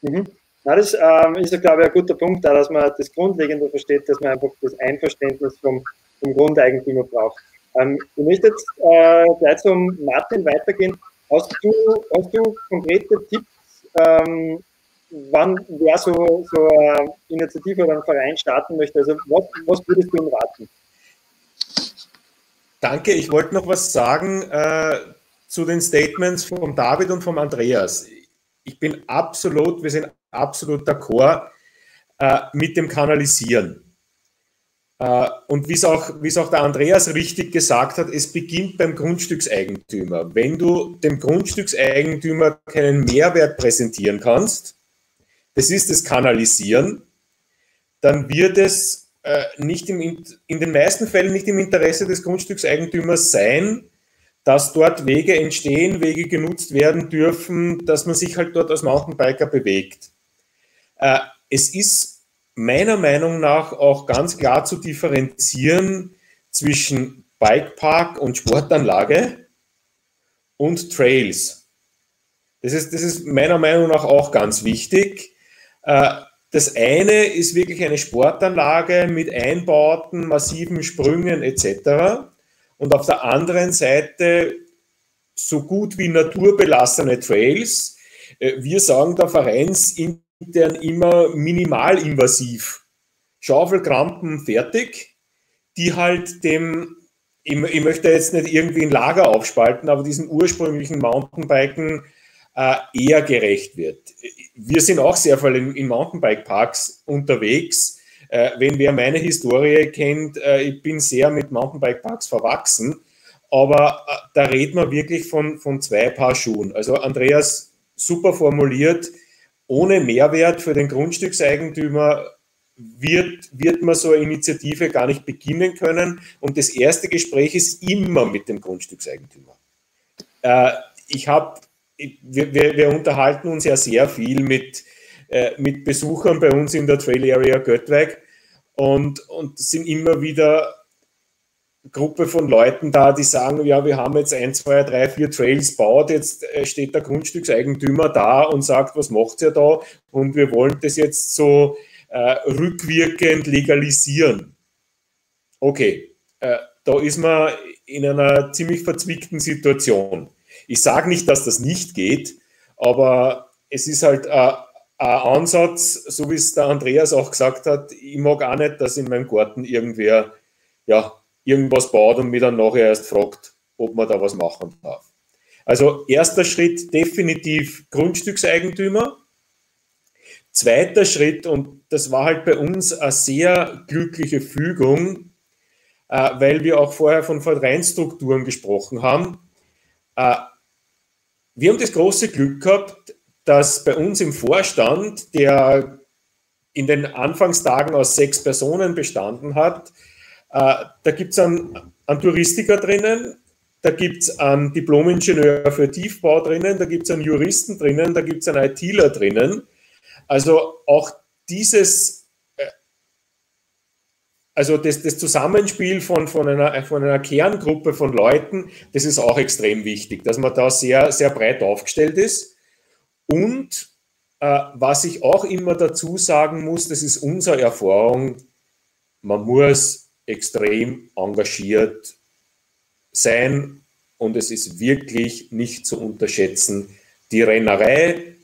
Mhm. Na, das ähm, ist, glaube ich, ein guter Punkt, da, dass man das Grundlegende versteht, dass man einfach das Einverständnis vom, vom Grundeigentümer braucht. Ähm, ich möchte jetzt äh, gleich zum Martin weitergehen. Hast du, hast du konkrete Tipps, ähm, wann wer so, so eine Initiative oder ein Verein starten möchte? Also was, was würdest du ihm raten? Danke, ich wollte noch was sagen äh, zu den Statements von David und von Andreas. Ich bin absolut, wir sind absolut d'accord äh, mit dem Kanalisieren. Äh, und wie es, auch, wie es auch der Andreas richtig gesagt hat, es beginnt beim Grundstückseigentümer. Wenn du dem Grundstückseigentümer keinen Mehrwert präsentieren kannst, das ist das Kanalisieren, dann wird es äh, nicht im, in den meisten Fällen nicht im Interesse des Grundstückseigentümers sein, dass dort Wege entstehen, Wege genutzt werden dürfen, dass man sich halt dort als Mountainbiker bewegt. Äh, es ist meiner Meinung nach auch ganz klar zu differenzieren zwischen Bikepark und Sportanlage und Trails. Das ist, das ist meiner Meinung nach auch ganz wichtig. Äh, das eine ist wirklich eine Sportanlage mit Einbauten, massiven Sprüngen etc. Und auf der anderen Seite so gut wie naturbelassene Trails. Äh, wir sagen der Vereins intern immer minimalinvasiv. Schaufelkrampen fertig, die halt dem, ich, ich, möchte jetzt nicht irgendwie ein Lager aufspalten, aber diesen ursprünglichen Mountainbiken äh, eher gerecht wird. Wir sind auch sehr viel in, in Mountainbike-Parks unterwegs. Äh, wenn wer meine Historie kennt, äh, ich bin sehr mit Mountainbike-Parks verwachsen, aber äh, da reden wir wirklich von, von zwei Paar Schuhen. Also Andreas, super formuliert, ohne Mehrwert für den Grundstückseigentümer wird, wird man so eine Initiative gar nicht beginnen können. Und das erste Gespräch ist immer mit dem Grundstückseigentümer. Äh, ich habe, wir, wir, wir, unterhalten uns ja sehr viel mit, äh, mit Besuchern bei uns in der Trail Area Göttweg und, und sind immer wieder Gruppe von Leuten da, die sagen, ja, wir haben jetzt ein, zwei, drei, vier Trails baut, jetzt äh, steht der Grundstückseigentümer da und sagt, was macht ihr da? Und wir wollen das jetzt so äh, rückwirkend legalisieren. Okay, äh, da ist man in einer ziemlich verzwickten Situation. Ich sage nicht, dass das nicht geht, aber es ist halt äh, ein Ansatz, so wie es der Andreas auch gesagt hat, ich mag auch nicht, dass in meinem Garten irgendwer ja, irgendwas baut und mich dann nachher erst fragt, ob man da was machen darf. Also erster Schritt definitiv Grundstückseigentümer. Zweiter Schritt, und das war halt bei uns eine sehr glückliche Fügung, äh, weil wir auch vorher von Vereinstrukturen gesprochen haben. Äh, wir haben das große Glück gehabt, dass bei uns im Vorstand, der in den Anfangstagen aus sechs Personen bestanden hat, da gibt es einen, einen Touristiker drinnen, da gibt es einen Diplomingenieur für Tiefbau drinnen, da gibt es einen Juristen drinnen, da gibt es einen ITler drinnen. Also auch dieses, äh, also das, das Zusammenspiel von, von, einer, von einer Kerngruppe von Leuten, das ist auch extrem wichtig, dass man da sehr, sehr breit aufgestellt ist. Und äh, was ich auch immer dazu sagen muss, das ist unsere Erfahrung, man muss extrem engagiert sein und es ist wirklich nicht zu unterschätzen. Die Rennerei,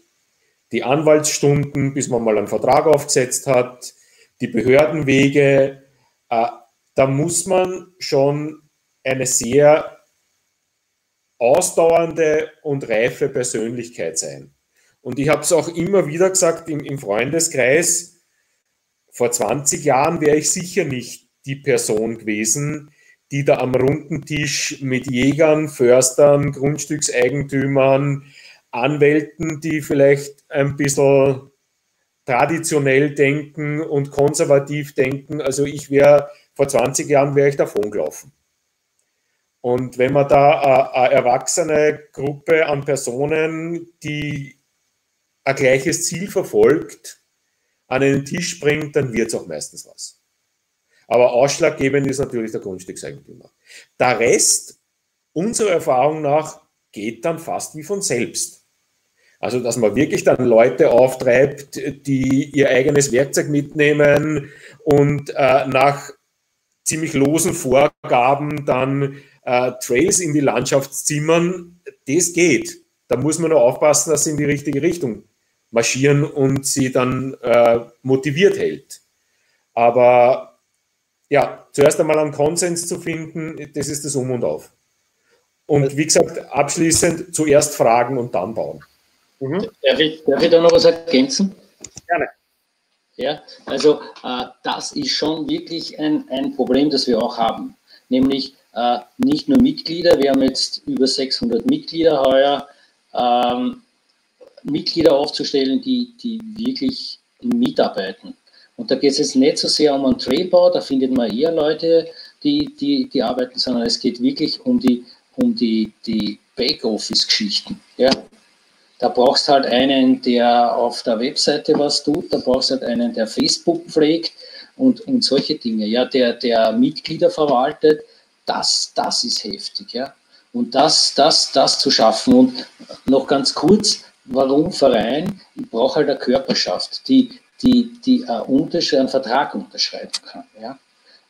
die Anwaltsstunden, bis man mal einen Vertrag aufgesetzt hat, die Behördenwege, äh, da muss man schon eine sehr ausdauernde und reife Persönlichkeit sein. Und ich habe es auch immer wieder gesagt im, im Freundeskreis, vor 20 Jahren wäre ich sicher nicht die Person gewesen, die da am runden Tisch mit Jägern, Förstern, Grundstückseigentümern, Anwälten, die vielleicht ein bisschen traditionell denken und konservativ denken. Also ich wäre, vor 20 Jahren wäre ich davon gelaufen. Und wenn man da eine erwachsene Gruppe an Personen, die ein gleiches Ziel verfolgt, an einen Tisch bringt, dann wird es auch meistens was. Aber ausschlaggebend ist natürlich der Grundstückseigentümer. Der Rest, unserer Erfahrung nach, geht dann fast wie von selbst. Also, dass man wirklich dann Leute auftreibt, die ihr eigenes Werkzeug mitnehmen und äh, nach ziemlich losen Vorgaben dann äh, Trails in die Landschaft zimmern, das geht. Da muss man nur aufpassen, dass sie in die richtige Richtung marschieren und sie dann äh, motiviert hält. Aber ja, zuerst einmal einen Konsens zu finden, das ist das Um und Auf. Und wie gesagt, abschließend zuerst fragen und dann bauen. Mhm. Darf, ich, darf ich da noch was ergänzen? Gerne. Ja, also äh, das ist schon wirklich ein, ein Problem, das wir auch haben. Nämlich äh, nicht nur Mitglieder, wir haben jetzt über 600 Mitglieder heuer, ähm, Mitglieder aufzustellen, die, die wirklich mitarbeiten. Und da geht es jetzt nicht so sehr um einen Trailbau, da findet man eher Leute, die, die, die arbeiten, sondern es geht wirklich um die, um die, die Backoffice-Geschichten. Ja? Da brauchst halt einen, der auf der Webseite was tut, da brauchst halt einen, der Facebook pflegt und, und solche Dinge. Ja, der, der Mitglieder verwaltet, das, das ist heftig. Ja. Und das, das, das zu schaffen. Und noch ganz kurz, warum Verein? Ich brauche halt eine Körperschaft, die, die, die einen Vertrag unterschreiben kann. Ja.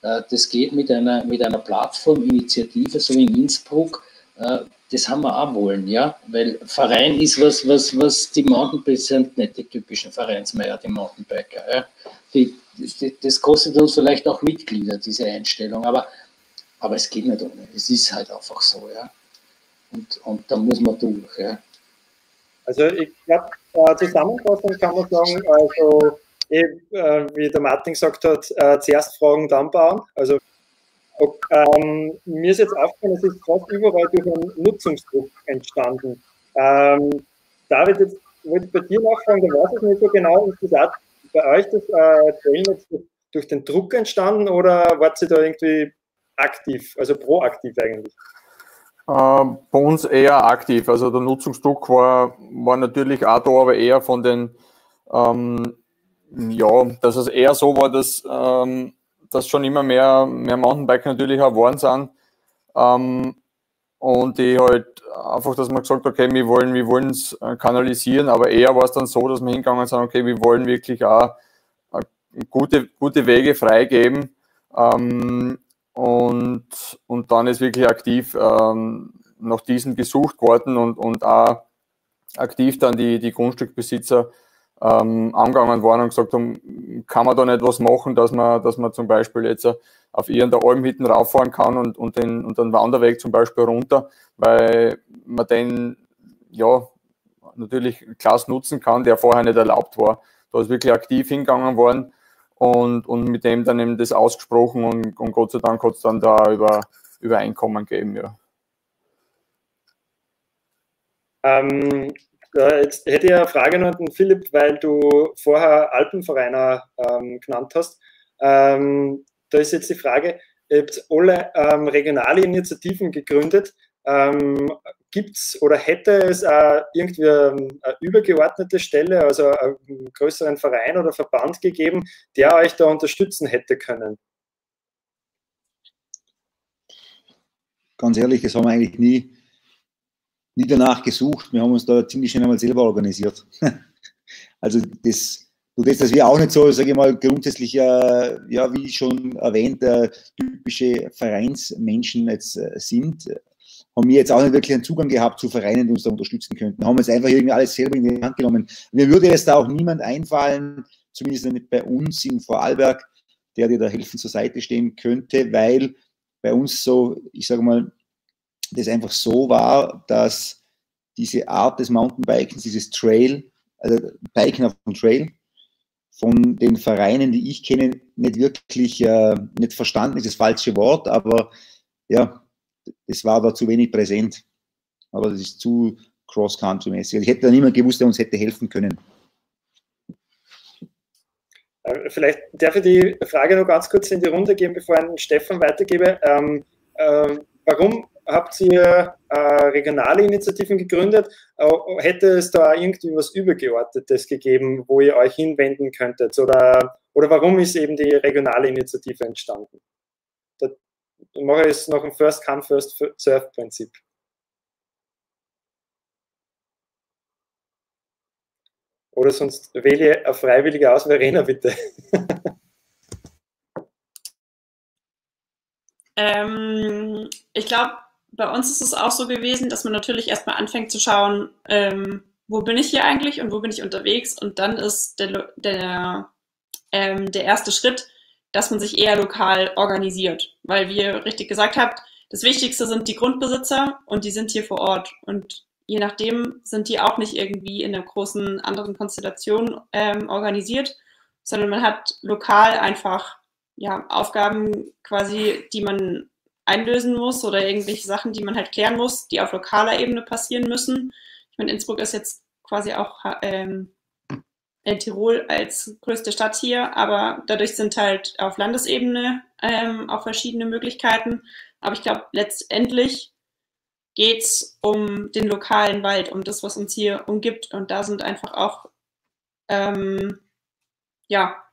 Äh, das geht mit einer, mit einer Plattforminitiative, so wie in Innsbruck, äh, das haben wir auch wollen, ja, weil Verein ist was, was, was die Mountainbikes sind, nicht die typischen Vereinsmeier, die Mountainbiker. Ja. Die, die, das kostet uns vielleicht auch Mitglieder, diese Einstellung, aber, aber es geht nicht ohne. Es ist halt einfach so, ja. Und, und da muss man durch, ja. Also ich glaube, äh, zusammenfassend kann man sagen, also eh, äh, wie der Martin gesagt hat, äh, zuerst fragen, dann bauen. Also ähm, mir ist jetzt aufgefallen, es ist fast überall durch einen Nutzungsdruck entstanden. Ähm, David, jetzt wollte ich bei dir nachfragen, da weiß ich nicht so genau, ist das auch bei euch das äh, durch den Druck entstanden oder wart ihr da irgendwie aktiv, also proaktiv eigentlich? Äh, bei uns eher aktiv. Also der Nutzungsdruck war, war natürlich auch da, aber eher von den, ähm, ja, dass es eher so war, dass ähm, dass schon immer mehr, mehr Mountainbiker natürlich auch geworden sind. Ähm, und die halt einfach, dass man gesagt okay, wir wollen, wir es äh, kanalisieren, aber eher war es dann so, dass wir hingegangen sind, okay, wir wollen wirklich auch äh, gute, gute Wege freigeben. Ähm, und, und dann ist wirklich aktiv ähm, nach diesen gesucht worden und, und auch aktiv dann die, die Grundstückbesitzer ähm, angegangen waren und gesagt haben, kann man da nicht was machen, dass man, dass man zum Beispiel jetzt auf irgendeine Almhütten rauffahren kann und, und, den, und den Wanderweg zum Beispiel runter, weil man den ja natürlich klasse nutzen kann, der vorher nicht erlaubt war. Da ist wirklich aktiv hingegangen worden und, und mit dem dann eben das ausgesprochen und, und Gott sei Dank hat es dann da über Übereinkommen gegeben, ja. Ähm, Jetzt hätte ich eine Frage noch an Philipp, weil du vorher Alpenvereiner ähm, genannt hast. Ähm, da ist jetzt die Frage, ihr habt alle ähm, regionale Initiativen gegründet. Ähm, Gibt es oder hätte es äh, irgendwie eine übergeordnete Stelle, also einen größeren Verein oder Verband gegeben, der euch da unterstützen hätte können? Ganz ehrlich, das haben wir eigentlich nie nie danach gesucht. Wir haben uns da ziemlich schnell einmal selber organisiert. also das, das, dass wir auch nicht so, sage ich mal, grundsätzlich, äh, ja, wie schon erwähnt, äh, typische Vereinsmenschen jetzt sind, haben wir jetzt auch nicht wirklich einen Zugang gehabt zu Vereinen, die uns da unterstützen könnten. Haben uns einfach irgendwie alles selber in die Hand genommen. Mir würde jetzt da auch niemand einfallen, zumindest nicht bei uns in Vorarlberg, der dir da helfen zur Seite stehen könnte, weil bei uns so, ich sage mal, das einfach so war, dass diese Art des Mountainbikens, dieses Trail, also Biken auf dem Trail, von den Vereinen, die ich kenne, nicht wirklich, äh, nicht verstanden ist das falsche Wort, aber ja, es war da zu wenig präsent. Aber das ist zu cross-country-mäßig. Ich hätte da niemand gewusst, der uns hätte helfen können. Äh, vielleicht darf ich die Frage noch ganz kurz in die Runde geben, bevor ich an Stefan weitergebe. Ähm, äh, warum habt ihr äh, regionale Initiativen gegründet. Äh, hätte es da irgendwie was Übergeordnetes gegeben, wo ihr euch hinwenden könntet? Oder, oder warum ist eben die regionale Initiative entstanden? Mache ich es nach dem First Come, First Serve Prinzip. Oder sonst wähle eine Freiwillige aus, Verena, bitte. ähm, ich glaube, bei uns ist es auch so gewesen, dass man natürlich erstmal anfängt zu schauen, ähm, wo bin ich hier eigentlich und wo bin ich unterwegs. Und dann ist der, der, ähm, der erste Schritt, dass man sich eher lokal organisiert. Weil, wie ihr richtig gesagt habt, das Wichtigste sind die Grundbesitzer und die sind hier vor Ort. Und je nachdem sind die auch nicht irgendwie in einer großen anderen Konstellation ähm, organisiert, sondern man hat lokal einfach ja, Aufgaben quasi, die man einlösen muss oder irgendwelche Sachen, die man halt klären muss, die auf lokaler Ebene passieren müssen. Ich meine, Innsbruck ist jetzt quasi auch ähm, in Tirol als größte Stadt hier, aber dadurch sind halt auf Landesebene ähm, auch verschiedene Möglichkeiten. Aber ich glaube, letztendlich geht es um den lokalen Wald, um das, was uns hier umgibt. Und da sind einfach auch ähm, ja,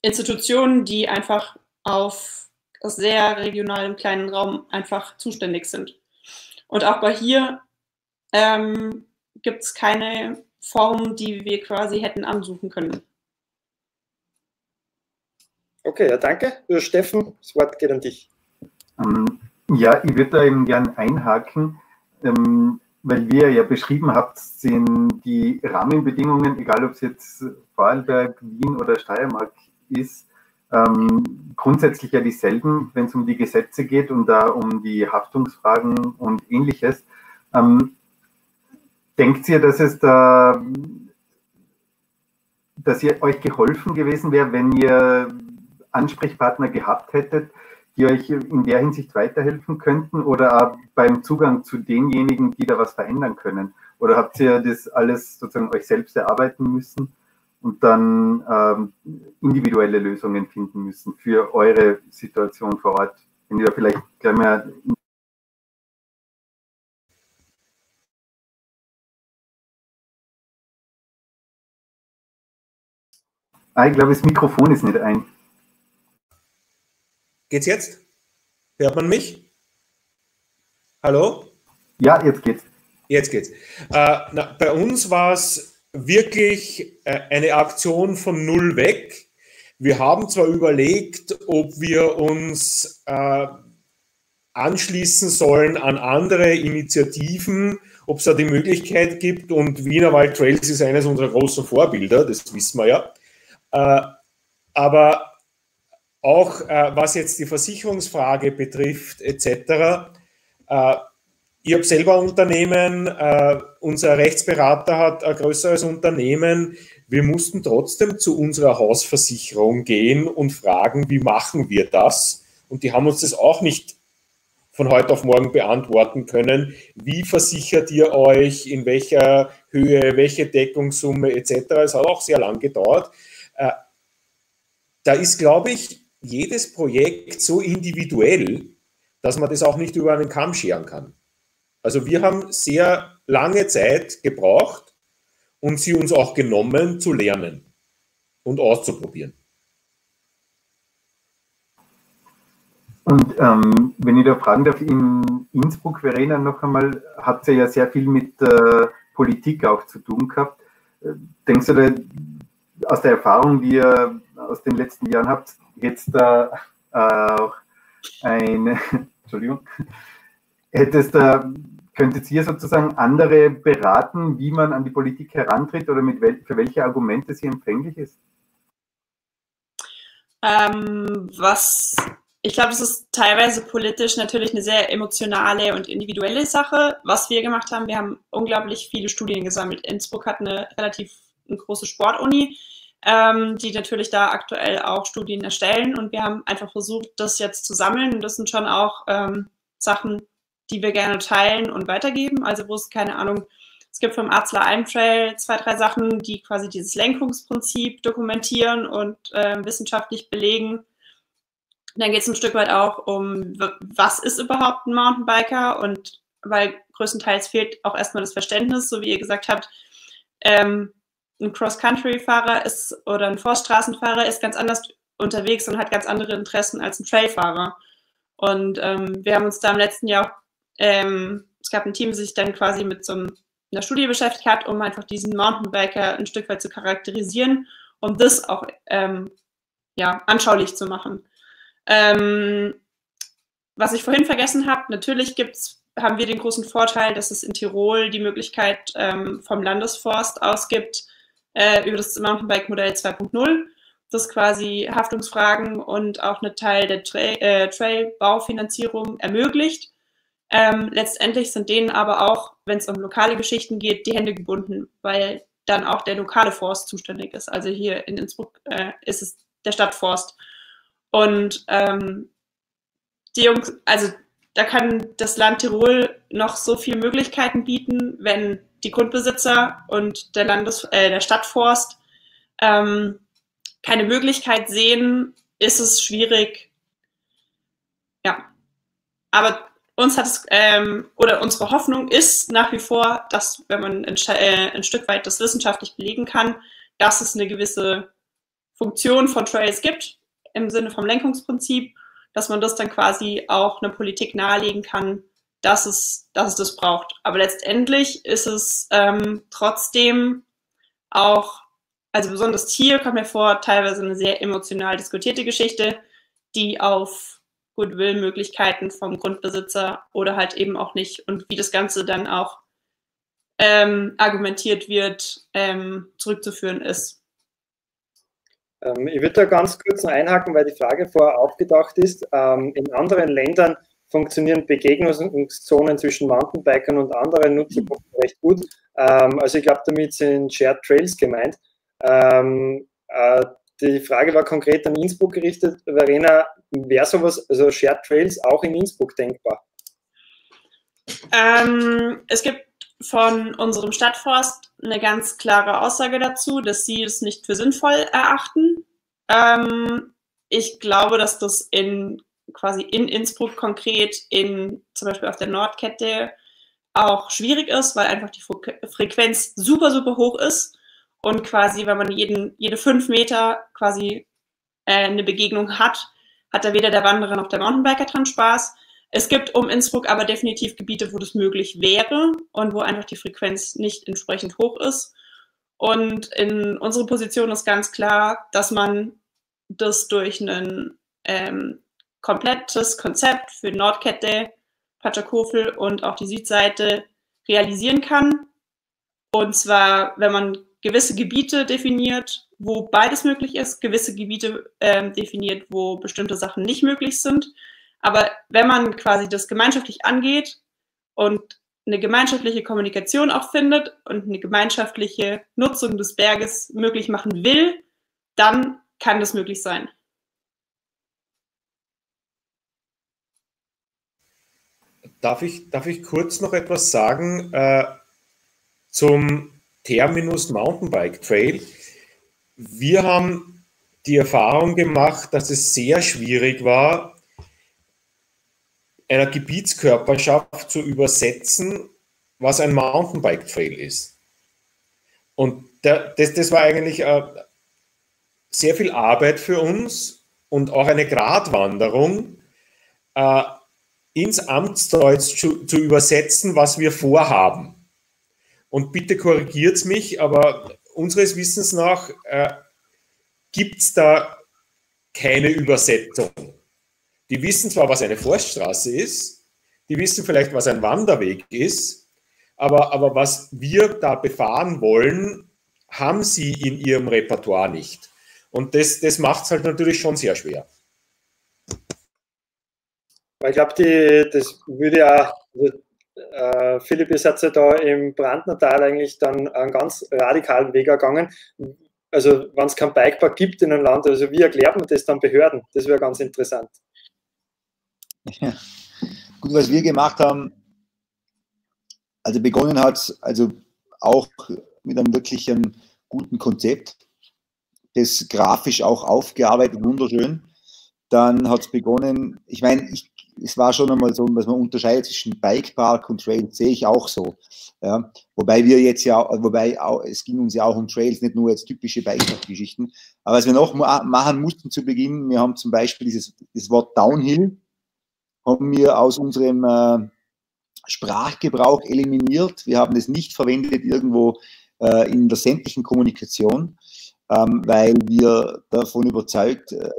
Institutionen, die einfach auf sehr regionalem kleinen Raum einfach zuständig sind. Und auch bei hier ähm, gibt es keine Form, die wir quasi hätten ansuchen können. Okay, ja, danke. Steffen, das Wort geht an dich. Ähm, ja, ich würde da eben gern einhaken, ähm, weil wie ihr ja beschrieben habt, sind die Rahmenbedingungen, egal ob es jetzt Vorarlberg, Wien oder Steiermark ist, ähm, grundsätzlich ja dieselben, wenn es um die Gesetze geht und da um die Haftungsfragen und ähnliches. Ähm, denkt ihr, dass es da, dass ihr euch geholfen gewesen wäre, wenn ihr Ansprechpartner gehabt hättet, die euch in der Hinsicht weiterhelfen könnten oder beim Zugang zu denjenigen, die da was verändern können? Oder habt ihr das alles sozusagen euch selbst erarbeiten müssen? und dann ähm, individuelle Lösungen finden müssen für eure Situation vor Ort. Wenn ihr da vielleicht gleich mal Ah, ich glaube, das Mikrofon ist nicht ein. Geht's jetzt? Hört man mich? Hallo? Ja, jetzt geht's. Jetzt geht's. Äh, na, bei uns war es wirklich äh, eine Aktion von null weg. Wir haben zwar überlegt, ob wir uns äh, anschließen sollen an andere Initiativen, ob es da die Möglichkeit gibt und Wienerwald Trails ist eines unserer großen Vorbilder, das wissen wir ja. Äh, aber auch äh, was jetzt die Versicherungsfrage betrifft etc., äh, ich habe selber Unternehmen, äh, unser Rechtsberater hat ein größeres Unternehmen. Wir mussten trotzdem zu unserer Hausversicherung gehen und fragen, wie machen wir das? Und die haben uns das auch nicht von heute auf morgen beantworten können. Wie versichert ihr euch, in welcher Höhe, welche Deckungssumme etc. Es hat auch sehr lang gedauert. Da ist, glaube ich, jedes Projekt so individuell, dass man das auch nicht über einen Kamm scheren kann. Also wir haben sehr lange Zeit gebraucht und sie uns auch genommen zu lernen und auszuprobieren. Und ähm, wenn ich da fragen darf, in Innsbruck, Verena, noch einmal, habt ihr ja sehr viel mit äh, Politik auch zu tun gehabt. Äh, denkst du da aus der Erfahrung, die ihr aus den letzten Jahren habt, jetzt da äh, auch eine, Entschuldigung, hättest da, könntet ihr sozusagen andere beraten, wie man an die Politik herantritt oder mit wel für welche Argumente sie empfänglich ist? Ähm, was ich glaube, es ist teilweise politisch natürlich eine sehr emotionale und individuelle Sache. Was wir gemacht haben, wir haben unglaublich viele Studien gesammelt. Innsbruck hat eine relativ eine große Sportuni, ähm, die natürlich da aktuell auch Studien erstellen. Und wir haben einfach versucht, das jetzt zu sammeln. Und das sind schon auch ähm, Sachen, die wir gerne teilen und weitergeben. Also wo es, keine Ahnung, es gibt vom Arzler Alm Trail zwei, drei Sachen, die quasi dieses Lenkungsprinzip dokumentieren und äh, wissenschaftlich belegen. dann geht es ein Stück weit auch um, was ist überhaupt ein Mountainbiker und weil größtenteils fehlt auch erstmal das Verständnis, so wie ihr gesagt habt, ähm, ein Cross-Country-Fahrer ist oder ein Forststraßenfahrer ist ganz anders unterwegs und hat ganz andere Interessen als ein Trailfahrer. Und ähm, wir haben uns da im letzten Jahr, ähm, es gab ein Team, das sich dann quasi mit so einer Studie beschäftigt hat, um einfach diesen Mountainbiker ein Stück weit zu charakterisieren und um das auch ähm, ja, anschaulich zu machen. Ähm, was ich vorhin vergessen habe, natürlich gibt's, haben wir den großen Vorteil, dass es in Tirol die Möglichkeit ähm, vom Landesforst ausgibt, äh, über das Mountainbike-Modell 2.0, das quasi Haftungsfragen und auch eine Teil der Tra äh, Trail-Baufinanzierung ermöglicht. Ähm, letztendlich sind denen aber auch, wenn es um lokale Geschichten geht, die Hände gebunden, weil dann auch der lokale Forst zuständig ist. Also hier in Innsbruck äh, ist es der Stadtforst. Und ähm, die Jungs, also da kann das Land Tirol noch so viele Möglichkeiten bieten, wenn die Grundbesitzer und der Landes äh, der Stadtforst ähm, keine Möglichkeit sehen, ist es schwierig. Ja, aber uns hat es, ähm, oder unsere Hoffnung ist nach wie vor, dass, wenn man ein, äh, ein Stück weit das wissenschaftlich belegen kann, dass es eine gewisse Funktion von Trails gibt, im Sinne vom Lenkungsprinzip, dass man das dann quasi auch einer Politik nahelegen kann, dass es, dass es das braucht. Aber letztendlich ist es ähm, trotzdem auch, also besonders hier kommt mir vor, teilweise eine sehr emotional diskutierte Geschichte, die auf Goodwill-Möglichkeiten vom Grundbesitzer oder halt eben auch nicht und wie das Ganze dann auch ähm, argumentiert wird, ähm, zurückzuführen ist. Ähm, ich würde da ganz kurz noch einhaken, weil die Frage vorher aufgedacht ist. Ähm, in anderen Ländern funktionieren Begegnungszonen zwischen Mountainbikern und anderen Nutzergruppen recht gut. Ähm, also ich glaube, damit sind Shared Trails gemeint. Ähm, äh, die Frage war konkret an Innsbruck gerichtet. Verena, wäre sowas, also Shared Trails auch in Innsbruck denkbar? Ähm, es gibt von unserem Stadtforst eine ganz klare Aussage dazu, dass sie es nicht für sinnvoll erachten. Ähm, ich glaube, dass das in quasi in Innsbruck konkret in zum Beispiel auf der Nordkette auch schwierig ist, weil einfach die Frequenz super, super hoch ist und quasi, wenn man jeden, jede fünf Meter quasi äh, eine Begegnung hat, hat da weder der Wanderer noch der Mountainbiker dran Spaß. Es gibt um Innsbruck aber definitiv Gebiete, wo das möglich wäre und wo einfach die Frequenz nicht entsprechend hoch ist. Und in unserer Position ist ganz klar, dass man das durch ein ähm, komplettes Konzept für Nordkette, Patschakofel und auch die Südseite realisieren kann. Und zwar, wenn man gewisse Gebiete definiert, wo beides möglich ist, gewisse Gebiete äh, definiert, wo bestimmte Sachen nicht möglich sind. Aber wenn man quasi das gemeinschaftlich angeht und eine gemeinschaftliche Kommunikation auch findet und eine gemeinschaftliche Nutzung des Berges möglich machen will, dann kann das möglich sein. Darf ich, darf ich kurz noch etwas sagen äh, zum Terminus Mountainbike Trail. Wir haben die Erfahrung gemacht, dass es sehr schwierig war, einer Gebietskörperschaft zu übersetzen, was ein Mountainbike Trail ist. Und der, das, das war eigentlich äh, sehr viel Arbeit für uns und auch eine Gratwanderung, äh, ins Amtsdeutsch zu, zu übersetzen, was wir vorhaben. Und bitte korrigiert mich, aber unseres Wissens nach äh, gibt es da keine Übersetzung. Die wissen zwar, was eine Forststraße ist, die wissen vielleicht, was ein Wanderweg ist, aber, aber was wir da befahren wollen, haben sie in ihrem Repertoire nicht. Und das, das macht es halt natürlich schon sehr schwer. Ich glaube, das würde ja, also äh, Philipp ist jetzt ja da im Brandnertal eigentlich dann einen ganz radikalen Weg gegangen. Also, wenn es kein Bikepark gibt in einem Land, also wie erklärt man das dann Behörden? Das wäre ganz interessant. Ja. Gut, was wir gemacht haben, also begonnen hat, also auch mit einem wirklichen guten Konzept, das grafisch auch aufgearbeitet, wunderschön. Dann hat es begonnen, ich meine, ich es war schon einmal so, dass man unterscheidet zwischen Bikepark und Trail, sehe ich auch so. Ja. Wobei wir jetzt ja, wobei auch, es ging uns ja auch um Trails, nicht nur jetzt typische Bikepark-Geschichten. Aber was wir noch machen mussten zu Beginn, wir haben zum Beispiel dieses das Wort Downhill, haben wir aus unserem äh, Sprachgebrauch eliminiert. Wir haben es nicht verwendet irgendwo äh, in der sämtlichen Kommunikation, ähm, weil wir davon überzeugt äh,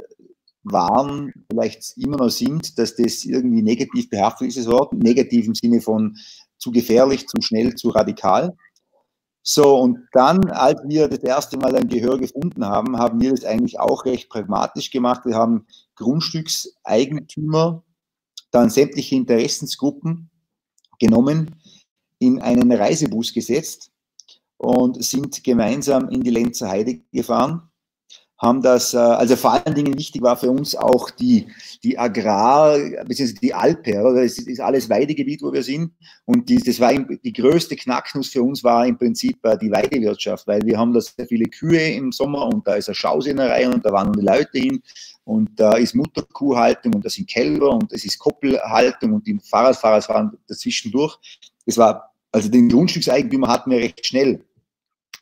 waren, vielleicht immer noch sind, dass das irgendwie negativ behaftet ist, das Wort. Negativ im Sinne von zu gefährlich, zu schnell, zu radikal. So, und dann, als wir das erste Mal ein Gehör gefunden haben, haben wir das eigentlich auch recht pragmatisch gemacht. Wir haben Grundstückseigentümer, dann sämtliche Interessensgruppen genommen, in einen Reisebus gesetzt und sind gemeinsam in die Lenzer Heide gefahren haben das, äh, also vor allen Dingen wichtig war für uns auch die, die Agrar, beziehungsweise die Alpe, das ist alles Weidegebiet, wo wir sind. Und die, das war die größte Knacknuss für uns war im Prinzip äh, die Weidewirtschaft, weil wir haben da sehr viele Kühe im Sommer und da ist eine Schausinnerei und da waren die Leute hin und da ist Mutterkuhhaltung und da sind Kälber und es ist Koppelhaltung und die Fahrradfahrer fahren dazwischen durch. Das war, also den Grundstückseigentümer hatten wir recht schnell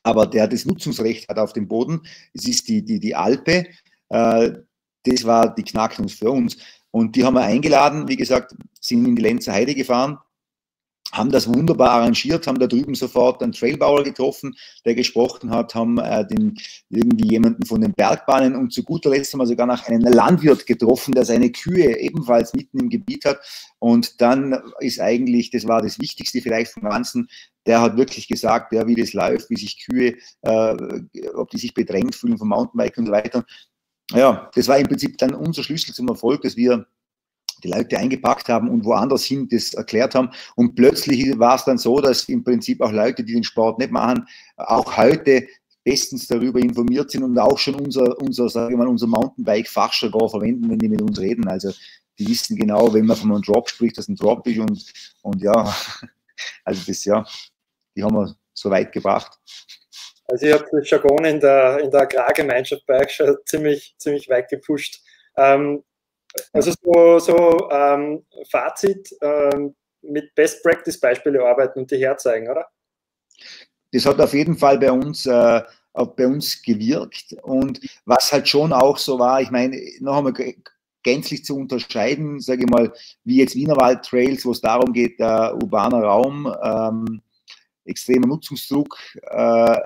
aber der das Nutzungsrecht hat auf dem Boden. Es ist die, die, die Alpe. Äh, das war die Knacknuss für uns. Und die haben wir eingeladen, wie gesagt, sind in die Lenzer Heide gefahren, haben das wunderbar arrangiert, haben da drüben sofort einen Trailbauer getroffen, der gesprochen hat, haben äh, den, irgendwie jemanden von den Bergbahnen und zu guter Letzt haben wir sogar noch einen Landwirt getroffen, der seine Kühe ebenfalls mitten im Gebiet hat. Und dann ist eigentlich, das war das Wichtigste vielleicht vom Ganzen, der hat wirklich gesagt, ja, wie das läuft, wie sich Kühe, äh, ob die sich bedrängt fühlen vom Mountainbike und so weiter. Ja, das war im Prinzip dann unser Schlüssel zum Erfolg, dass wir die Leute eingepackt haben und woanders hin das erklärt haben. Und plötzlich war es dann so, dass im Prinzip auch Leute, die den Sport nicht machen, auch heute bestens darüber informiert sind und auch schon unser, unser, sage ich mal, unser Mountainbike-Fachjargon verwenden, wenn die mit uns reden. Also die wissen genau, wenn man von einem Drop spricht, dass ein Drop ist und, und ja, also das ja, die haben wir so weit gebracht. Also ich habe das Jargon in der, in der Agrargemeinschaft bei euch schon ziemlich, ziemlich weit gepusht. Ähm, also so, so ähm, Fazit ähm, mit Best Practice Beispiele arbeiten und die herzeigen, oder? Das hat auf jeden Fall bei uns, äh, bei uns gewirkt. Und was halt schon auch so war, ich meine, noch einmal gänzlich zu unterscheiden, sage ich mal, wie jetzt Wienerwald Trails, wo es darum geht, der urbaner Raum, ähm, extremer Nutzungsdruck, äh,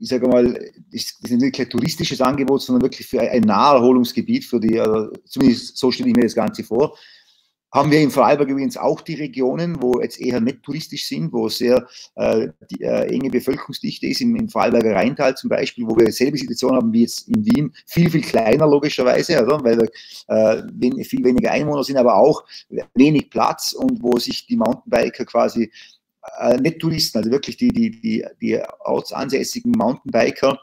ich sage mal, das ist nicht kein touristisches Angebot, sondern wirklich für ein Naherholungsgebiet, für die, also zumindest so stelle ich mir das Ganze vor. Haben wir in Vorarlberg übrigens auch die Regionen, wo jetzt eher nicht touristisch sind, wo sehr äh, die, äh, enge Bevölkerungsdichte ist, im, im Vorarlberger Rheintal zum Beispiel, wo wir dieselbe Situation haben wie jetzt in Wien, viel, viel kleiner logischerweise, also, weil äh, wen, viel weniger Einwohner sind, aber auch wenig Platz und wo sich die Mountainbiker quasi äh, nicht Touristen, also wirklich die, die, die, die ortsansässigen Mountainbiker,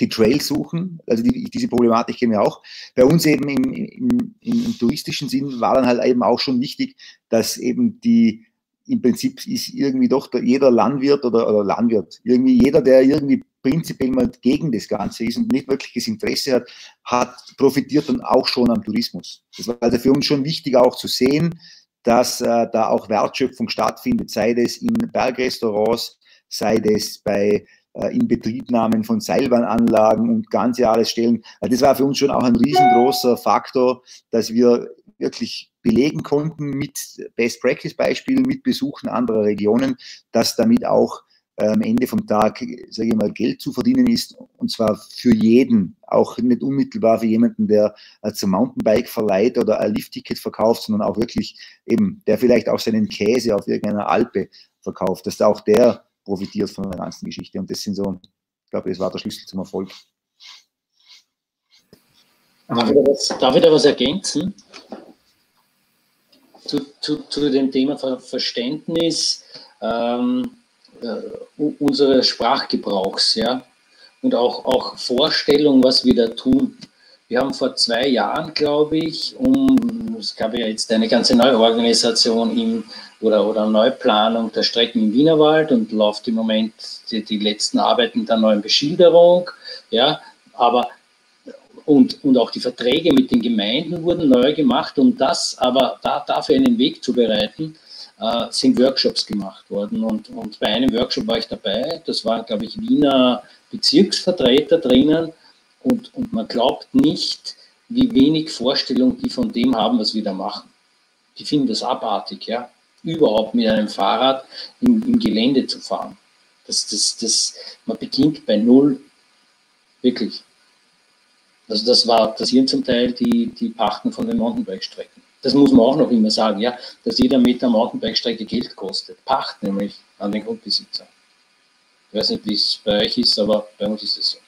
die Trail suchen, also die, diese Problematik kennen wir auch. Bei uns eben im, im, im, touristischen Sinn war dann halt eben auch schon wichtig, dass eben die, im Prinzip ist irgendwie doch der, jeder Landwirt oder, oder Landwirt, irgendwie jeder, der irgendwie prinzipiell mal gegen das Ganze ist und nicht wirkliches Interesse hat, hat profitiert dann auch schon am Tourismus. Das war also für uns schon wichtig auch zu sehen, dass äh, da auch Wertschöpfung stattfindet, sei das in Bergrestaurants, sei das bei äh, Inbetriebnahmen von Seilbahnanlagen und ganze Jahresstellen. Also das war für uns schon auch ein riesengroßer Faktor, dass wir wirklich belegen konnten mit Best-Practice-Beispielen, mit Besuchen anderer Regionen, dass damit auch am Ende vom Tag, sage ich mal, Geld zu verdienen ist und zwar für jeden, auch nicht unmittelbar für jemanden, der zum Mountainbike verleiht oder ein Liftticket verkauft, sondern auch wirklich eben, der vielleicht auch seinen Käse auf irgendeiner Alpe verkauft, dass auch der profitiert von der ganzen Geschichte. Und das sind so, ich glaube, das war der Schlüssel zum Erfolg. Darf ich da was, darf ich da was ergänzen? Zu, zu, zu dem Thema Verständnis. Ähm, äh, unseres Sprachgebrauchs, ja, und auch, auch Vorstellung, was wir da tun. Wir haben vor zwei Jahren, glaube ich, um, es gab ja jetzt eine ganze Neuorganisation im, oder, oder Neuplanung der Strecken im Wienerwald und läuft im Moment die, die letzten Arbeiten der neuen Beschilderung, ja, aber und, und auch die Verträge mit den Gemeinden wurden neu gemacht, um das aber da, dafür einen Weg zu bereiten, äh, sind Workshops gemacht worden. Und, und bei einem Workshop war ich dabei, das waren, glaube ich, Wiener Bezirksvertreter drinnen. Und, und man glaubt nicht, wie wenig Vorstellung die von dem haben, was wir da machen. Die finden das abartig, ja. überhaupt mit einem Fahrrad im, im Gelände zu fahren. Das, das, das, man beginnt bei Null, wirklich. Also das war, das sind zum Teil die, die Pachten von den Mountainbike-Strecken. Das muss man auch noch immer sagen, ja, dass jeder Meter Mountainbike-Strecke Geld kostet. Pacht nämlich an den Grundbesitzer. Ich weiß nicht, wie es bei euch ist, aber bei uns ist es so.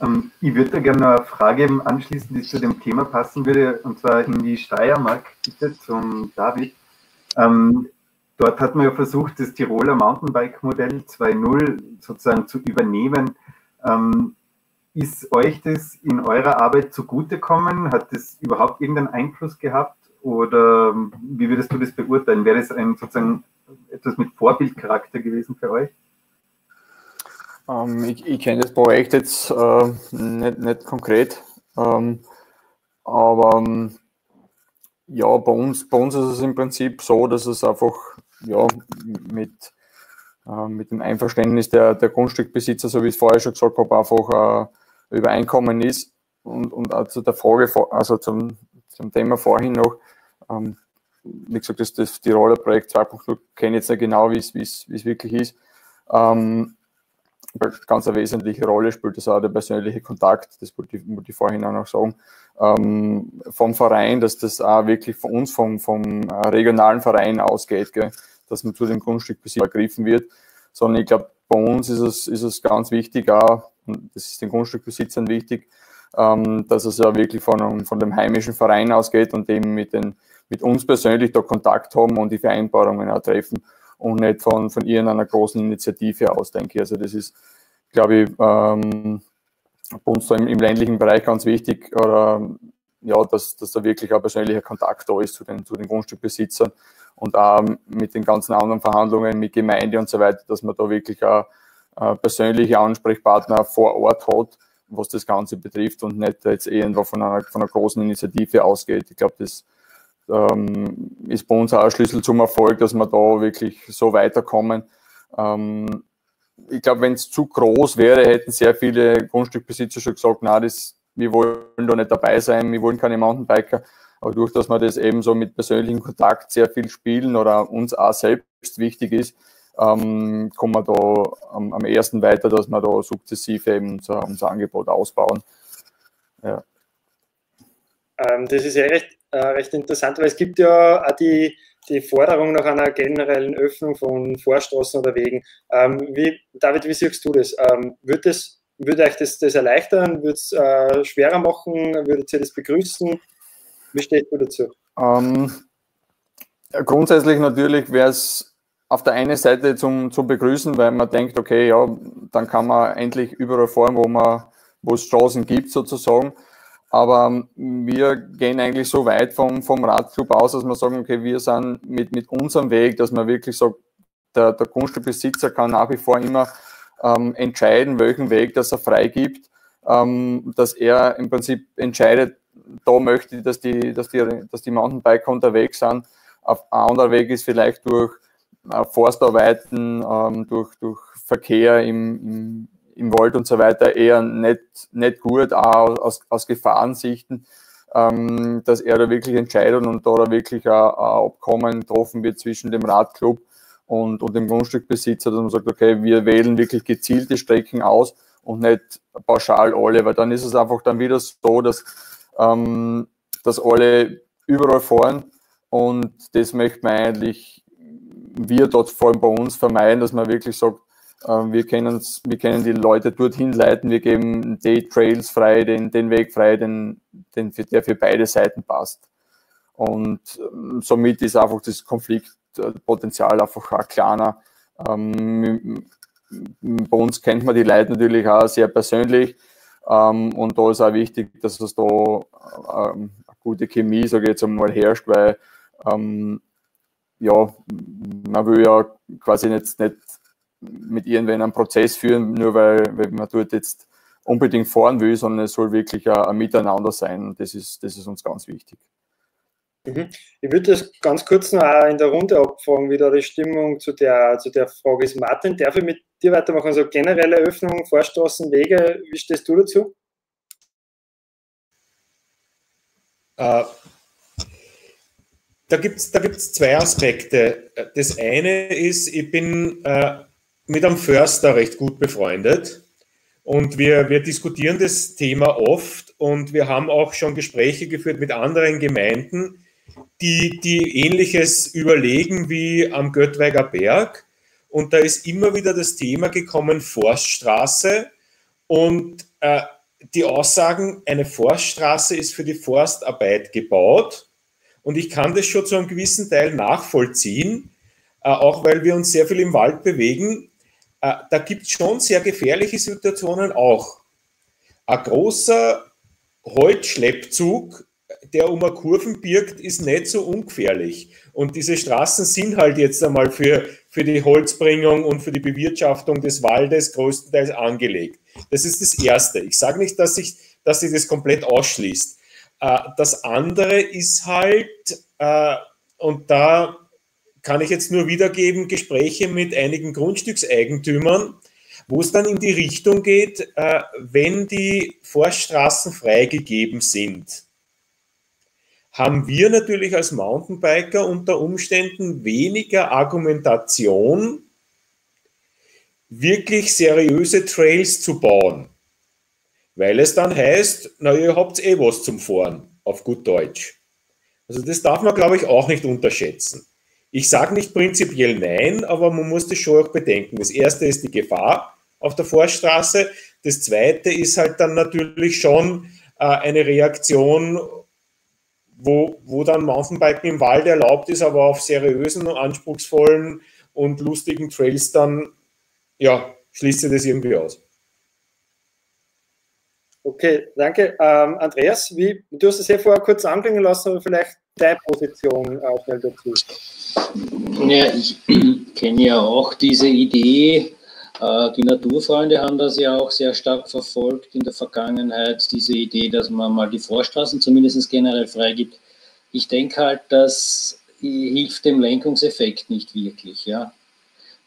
Ähm, ich würde da gerne eine Frage anschließen, die zu dem Thema passen würde, und zwar in die Steiermark, bitte, zum David. Ähm, dort hat man ja versucht, das Tiroler Mountainbike-Modell 2.0 sozusagen zu übernehmen. Ähm, ist euch das in eurer Arbeit zugutekommen? Hat das überhaupt irgendeinen Einfluss gehabt? Oder wie würdest du das beurteilen? Wäre das ein sozusagen etwas mit Vorbildcharakter gewesen für euch? Ähm, ich, ich kenne das Projekt jetzt äh, nicht, nicht konkret, ähm, aber ähm, ja, bei uns, bei uns ist es im Prinzip so, dass es einfach ja, mit, mit dem Einverständnis der, der Grundstückbesitzer, so wie ich es vorher schon gesagt habe, einfach äh, Übereinkommen ist. Und, und auch zu der Frage, also zum, zum Thema vorhin noch, ähm, wie gesagt, das, das Tiroler Projekt 2.0 kenne jetzt nicht genau, wie es wirklich ist. Ähm, ganz eine wesentliche Rolle spielt das auch der persönliche Kontakt, das wollte ich, wollte ich vorhin auch noch sagen, ähm, vom Verein, dass das auch wirklich von uns, vom, vom regionalen Verein ausgeht, gell, dass man zu dem Grundstückbesitz ergriffen wird, sondern ich glaube, bei uns ist es, ist es ganz wichtig auch, das ist den Grundstückbesitzern wichtig, ähm, dass es ja wirklich von, von dem heimischen Verein ausgeht und eben mit, den, mit uns persönlich da Kontakt haben und die Vereinbarungen auch treffen und nicht von, von irgendeiner großen Initiative aus, denke ich. Also das ist, glaube ich, ähm, bei uns da im, im, ländlichen Bereich ganz wichtig, oder, ja, dass, dass da wirklich ein persönlicher Kontakt da ist zu den, zu den Grundstückbesitzern und auch mit den ganzen anderen Verhandlungen mit Gemeinde und so weiter, dass man da wirklich auch äh, persönliche Ansprechpartner vor Ort hat, was das Ganze betrifft und nicht jetzt irgendwo von einer, von einer großen Initiative ausgeht. Ich glaube, das ähm, ist bei uns auch ein Schlüssel zum Erfolg, dass wir da wirklich so weiterkommen. Ähm, ich glaube, wenn es zu groß wäre, hätten sehr viele Grundstückbesitzer schon gesagt, na, das, wir wollen da nicht dabei sein, wir wollen keine Mountainbiker. Aber durch, dass wir das eben so mit persönlichem Kontakt sehr viel spielen oder uns auch selbst wichtig ist, ähm, kommen wir da am, am ersten weiter, dass wir da sukzessive eben unser, unser Angebot ausbauen. Ja. Ähm, das ist ja recht, äh, recht interessant, weil es gibt ja auch die, die Forderung nach einer generellen Öffnung von Vorstraßen oder Wegen. Ähm, wie, David, wie siehst du das? Ähm, wird das würde euch das, das erleichtern? Würde es äh, schwerer machen? Würdet ihr das begrüßen? Wie steht du dazu? Ähm, grundsätzlich natürlich wäre es auf der einen Seite zum, zum Begrüßen, weil man denkt, okay, ja, dann kann man endlich überall fahren, wo man, wo es Straßen gibt, sozusagen. Aber wir gehen eigentlich so weit vom, vom Radclub aus, dass wir sagen, okay, wir sind mit, mit unserem Weg, dass man wirklich sagt, der, der Grundstückbesitzer kann nach wie vor immer ähm, entscheiden, welchen Weg das er freigibt, ähm, dass er im Prinzip entscheidet, da möchte ich, dass die, dass die, dass die Mountainbiker unterwegs sind. Auf anderer Weg ist vielleicht durch äh, Forstarbeiten, ähm, durch, durch Verkehr im, im im Wald und so weiter eher nicht, nicht gut, auch aus, aus Gefahrensichten, ähm, dass er da wirklich entscheidet und da, wirklich ein Abkommen getroffen wird zwischen dem Radclub und, und dem Grundstückbesitzer, dass man sagt, okay, wir wählen wirklich gezielte Strecken aus und nicht pauschal alle, weil dann ist es einfach dann wieder so, dass, ähm, dass alle überall fahren und das möchte man eigentlich, wir dort vor allem bei uns vermeiden, dass man wirklich sagt, ähm, wir können, wir können die Leute dorthin leiten, wir geben die Trails frei, den, den Weg frei, den, den, der für beide Seiten passt. Und ähm, somit ist einfach das Konfliktpotenzial einfach auch kleiner. Ähm, bei uns kennt man die Leute natürlich auch sehr persönlich. und da ist auch wichtig, dass es da eine gute Chemie, sage ich jetzt einmal, herrscht, weil ja, man will ja quasi jetzt nicht mit irgendwen einen Prozess führen, nur weil, weil man dort jetzt unbedingt fahren will, sondern es soll wirklich ein, ein Miteinander sein. Das ist, das ist uns ganz wichtig. Mhm. Ich würde das ganz kurz noch in der Runde abfragen, wie da die Stimmung zu der, zu der Frage ist. Martin, darf ich mit dir weitermachen? Also generelle Öffnung, Vorstraßen, Wege, wie stehst du dazu? Äh, da gibt es da gibt's zwei Aspekte. Das eine ist, ich bin äh, mit einem Förster recht gut befreundet und wir, wir diskutieren das Thema oft und wir haben auch schon Gespräche geführt mit anderen Gemeinden, die, die ähnliches überlegen wie am Göttweiger Berg. Und da ist immer wieder das Thema gekommen, Forststraße. Und äh, die Aussagen, eine Forststraße ist für die Forstarbeit gebaut. Und ich kann das schon zu einem gewissen Teil nachvollziehen, äh, auch weil wir uns sehr viel im Wald bewegen. Äh, da gibt es schon sehr gefährliche Situationen auch. Ein großer Holzschleppzug, der um eine Kurven birgt, ist nicht so ungefährlich. Und diese Straßen sind halt jetzt einmal für, für die Holzbringung und für die Bewirtschaftung des Waldes größtenteils angelegt. Das ist das Erste. Ich sage nicht, dass sich dass sich das komplett ausschließt. Äh, das andere ist halt, äh, und da kann ich jetzt nur wiedergeben, Gespräche mit einigen Grundstückseigentümern, wo es dann in die Richtung geht, äh, wenn die Forststraßen freigegeben sind, haben wir natürlich als Mountainbiker unter Umständen weniger Argumentation, wirklich seriöse Trails zu bauen. Weil es dann heißt, na, ihr habt eh was zum Fahren, auf gut Deutsch. Also das darf man, glaube ich, auch nicht unterschätzen. Ich sage nicht prinzipiell nein, aber man muss das schon auch bedenken. Das erste ist die Gefahr auf der Forststraße. Das zweite ist halt dann natürlich schon äh, eine Reaktion, wo, wo dann Mountainbiken im Wald erlaubt ist, aber auf seriösen, anspruchsvollen und lustigen Trails dann ja, schließt sich das irgendwie aus. Okay, danke. Ähm, Andreas, wie, du hast es ja vorher kurz anklingen lassen, aber vielleicht deine Position auch schnell dazu. Ja, ich kenne ja auch diese Idee. Äh, die Naturfreunde haben das ja auch sehr stark verfolgt in der Vergangenheit, diese Idee, dass man mal die Vorstraßen zumindest generell freigibt. Ich denke halt, das hilft dem Lenkungseffekt nicht wirklich. Ja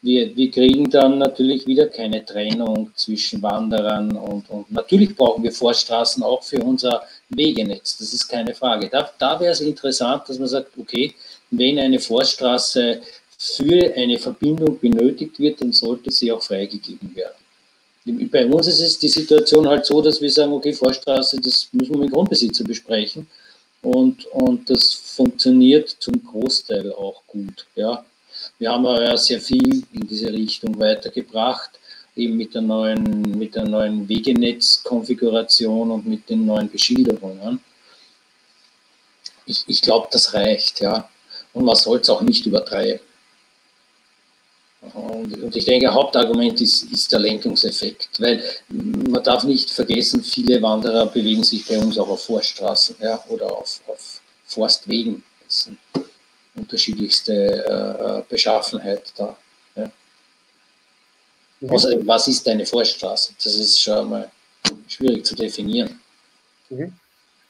wir, wir kriegen dann natürlich wieder keine Trennung zwischen Wanderern und, und natürlich brauchen wir Forststraßen auch für unser Wegenetz, das ist keine Frage. Da, da wäre es interessant, dass man sagt, okay, wenn eine Forststraße für eine Verbindung benötigt wird, dann sollte sie auch freigegeben werden. Bei uns ist es die Situation halt so, dass wir sagen, okay, Forststraße, das müssen wir mit Grundbesitzer besprechen. Und, und das funktioniert zum Großteil auch gut. Ja. Wir haben ja sehr viel in diese Richtung weitergebracht, eben mit der neuen, mit der neuen Wegenetzkonfiguration und mit den neuen Beschilderungen. Ich, ich glaube, das reicht, ja. Und man soll es auch nicht übertreiben. Und, und, ich denke, Hauptargument ist, ist der Lenkungseffekt, weil man darf nicht vergessen, viele Wanderer bewegen sich bei uns auch auf Forststraßen ja, oder auf, auf Forstwegen. Das sind unterschiedlichste äh, äh, Beschaffenheit da. Ja. Mhm. Außerdem, was ist eine Forststraße? Das ist schon mal schwierig zu definieren. Mhm.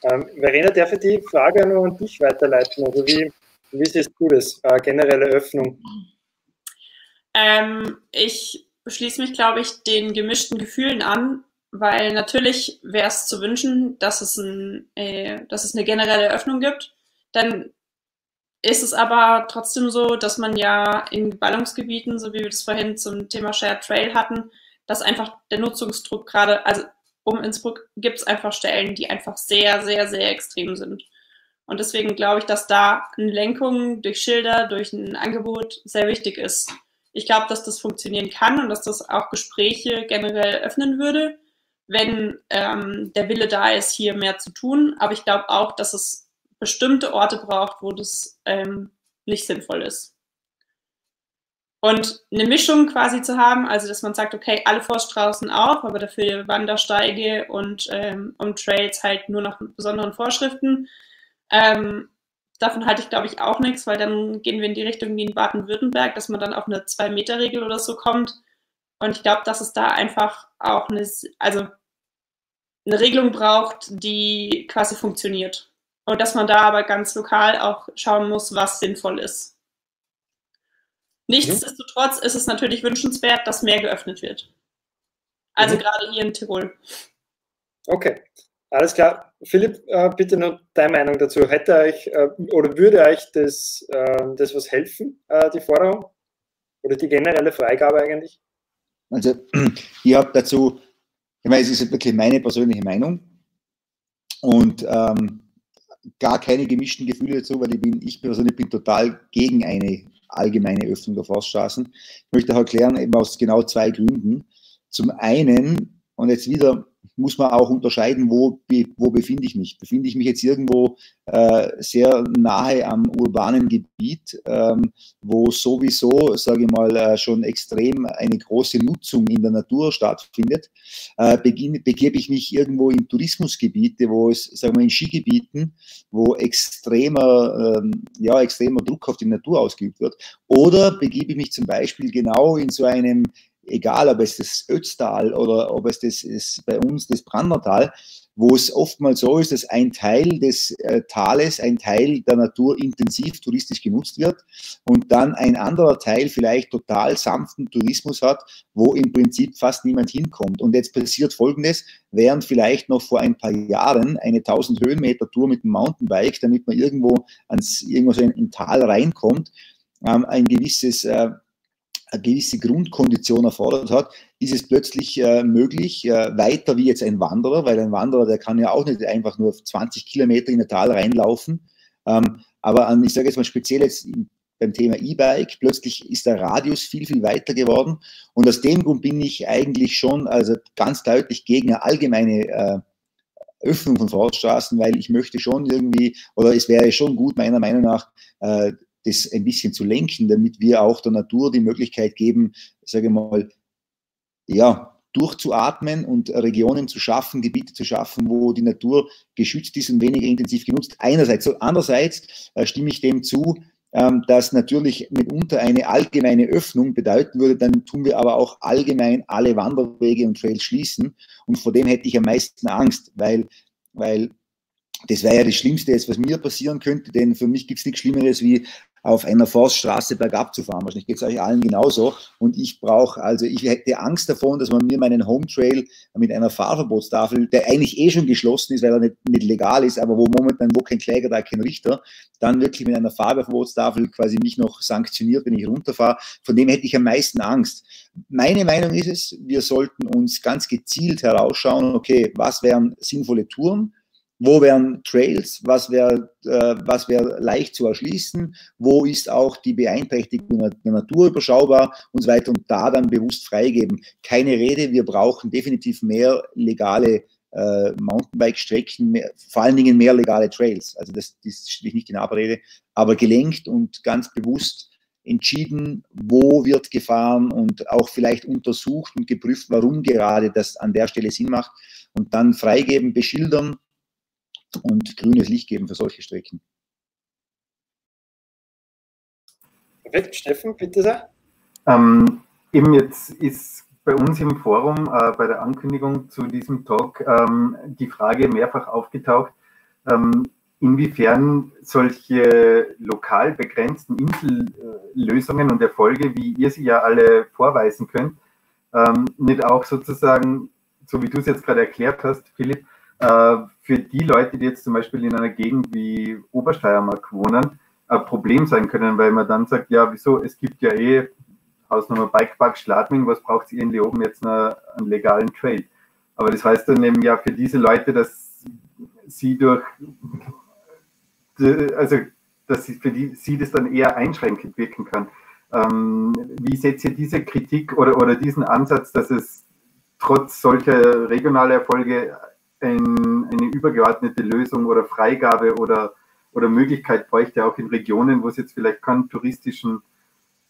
Ähm, Verena, darf ich die Frage nur an dich weiterleiten? Also wie, wie siehst du das, äh, generelle Öffnung? Ähm, ich schließe mich, glaube ich, den gemischten Gefühlen an, weil natürlich wäre es zu wünschen, dass es, ein, äh, dass es eine generelle Öffnung gibt. Dann ist es aber trotzdem so, dass man ja in Ballungsgebieten, so wie wir das vorhin zum Thema Shared Trail hatten, dass einfach der Nutzungsdruck gerade, also um Innsbruck gibt es einfach Stellen, die einfach sehr, sehr, sehr extrem sind. Und deswegen glaube ich, dass da eine Lenkung durch Schilder, durch ein Angebot sehr wichtig ist. Ich glaube, dass das funktionieren kann und dass das auch Gespräche generell öffnen würde, wenn ähm, der Wille da ist, hier mehr zu tun. Aber ich glaube auch, dass es bestimmte Orte braucht, wo das ähm, nicht sinnvoll ist. Und eine Mischung quasi zu haben, also dass man sagt, okay, alle Forststraßen auf, aber dafür Wandersteige und, ähm, und Trails halt nur nach besonderen Vorschriften. Ähm, davon halte ich, glaube ich, auch nichts, weil dann gehen wir in die Richtung wie in Baden-Württemberg, dass man dann auf eine Zwei-Meter-Regel oder so kommt. Und ich glaube, dass es da einfach auch eine, also eine Regelung braucht, die quasi funktioniert. Und dass man da aber ganz lokal auch schauen muss, was sinnvoll ist. Nichtsdestotrotz ist es natürlich wünschenswert, dass mehr geöffnet wird. Also mhm. gerade hier in Tirol. Okay. Alles klar. Philipp, äh, bitte nur deine Meinung dazu. Hätte euch äh, oder würde euch das, äh, das was helfen, äh, die Forderung? Oder die generelle Freigabe eigentlich? Also, ich habe dazu, ich meine, es ist wirklich meine persönliche Meinung und ähm, gar keine gemischten Gefühle dazu, weil ich bin, ich persönlich bin total gegen eine allgemeine Öffnung der Forststraßen. Ich möchte auch erklären, eben aus genau zwei Gründen. Zum einen, und jetzt wieder muss man auch unterscheiden, wo, wo befinde ich mich. Befinde ich mich jetzt irgendwo äh, sehr nahe am urbanen Gebiet, ähm, wo sowieso, sage ich mal, äh, schon extrem eine große Nutzung in der Natur stattfindet, äh, begebe ich mich irgendwo in Tourismusgebiete, wo es, sagen wir, in Skigebieten, wo extremer, ähm, ja, extremer Druck auf die Natur ausgeübt wird, oder begebe ich mich zum Beispiel genau in so einem egal ob es das Ötztal oder ob es das ist bei uns das Brandertal, wo es oftmals so ist, dass ein Teil des äh, Tales, ein Teil der Natur intensiv touristisch genutzt wird und dann ein anderer Teil vielleicht total sanften Tourismus hat, wo im Prinzip fast niemand hinkommt. Und jetzt passiert Folgendes, während vielleicht noch vor ein paar Jahren eine 1000 Höhenmeter Tour mit dem Mountainbike, damit man irgendwo ans irgendwo so in, in Tal reinkommt, ähm, ein gewisses äh, eine gewisse Grundkondition erfordert hat, ist es plötzlich äh, möglich, äh, weiter wie jetzt ein Wanderer, weil ein Wanderer, der kann ja auch nicht einfach nur 20 Kilometer in ein Tal reinlaufen. Ähm, aber an, ich sage jetzt mal speziell jetzt beim Thema E-Bike, plötzlich ist der Radius viel, viel weiter geworden. Und aus dem Grund bin ich eigentlich schon also ganz deutlich gegen eine allgemeine äh, Öffnung von Forststraßen, weil ich möchte schon irgendwie, oder es wäre schon gut, meiner Meinung nach, äh, das ein bisschen zu lenken, damit wir auch der Natur die Möglichkeit geben, sage ich mal, ja, durchzuatmen und Regionen zu schaffen, Gebiete zu schaffen, wo die Natur geschützt ist und weniger intensiv genutzt. Einerseits. Andererseits äh, stimme ich dem zu, ähm, dass natürlich mitunter eine allgemeine Öffnung bedeuten würde, dann tun wir aber auch allgemein alle Wanderwege und Trails schließen. Und vor dem hätte ich am meisten Angst, weil, weil das wäre ja das Schlimmste was mir passieren könnte, denn für mich gibt es nichts Schlimmeres wie auf einer Forststraße bergab zu fahren. Wahrscheinlich geht es euch allen genauso. Und ich brauche, also ich hätte Angst davon, dass man mir meinen Home Trail mit einer Fahrverbotstafel, der eigentlich eh schon geschlossen ist, weil er nicht, nicht legal ist, aber wo momentan, wo kein Kläger, da kein Richter, dann wirklich mit einer Fahrverbotstafel quasi mich noch sanktioniert, wenn ich runterfahre. Von dem hätte ich am meisten Angst. Meine Meinung ist es, wir sollten uns ganz gezielt herausschauen, okay, was wären sinnvolle Touren? Wo wären Trails, was wäre äh, was wär leicht zu erschließen, wo ist auch die Beeinträchtigung der Natur überschaubar? Und so weiter. Und da dann bewusst freigeben. Keine Rede, wir brauchen definitiv mehr legale äh, Mountainbike-Strecken, vor allen Dingen mehr legale Trails. Also das, das steht nicht in Abrede, aber gelenkt und ganz bewusst entschieden, wo wird gefahren und auch vielleicht untersucht und geprüft, warum gerade das an der Stelle Sinn macht. Und dann freigeben, beschildern und grünes Licht geben für solche Strecken. Perfekt, Steffen, bitte sehr. Ähm, eben jetzt ist bei uns im Forum äh, bei der Ankündigung zu diesem Talk ähm, die Frage mehrfach aufgetaucht, ähm, inwiefern solche lokal begrenzten Insellösungen und Erfolge, wie ihr sie ja alle vorweisen könnt, ähm, nicht auch sozusagen, so wie du es jetzt gerade erklärt hast, Philipp, äh, für die Leute, die jetzt zum Beispiel in einer Gegend wie Obersteiermark wohnen, ein Problem sein können, weil man dann sagt, ja, wieso, es gibt ja eh Hausnummer Bikepark Schladming, was braucht ihr in oben jetzt einen, einen legalen Trail? Aber das heißt dann eben ja für diese Leute, dass sie durch, also dass sie für die, sie das dann eher einschränkend wirken kann. Ähm, wie seht ihr diese Kritik oder, oder diesen Ansatz, dass es trotz solcher regionaler Erfolge ein, eine übergeordnete Lösung oder Freigabe oder, oder Möglichkeit bräuchte, auch in Regionen, wo es jetzt vielleicht kein, touristischen,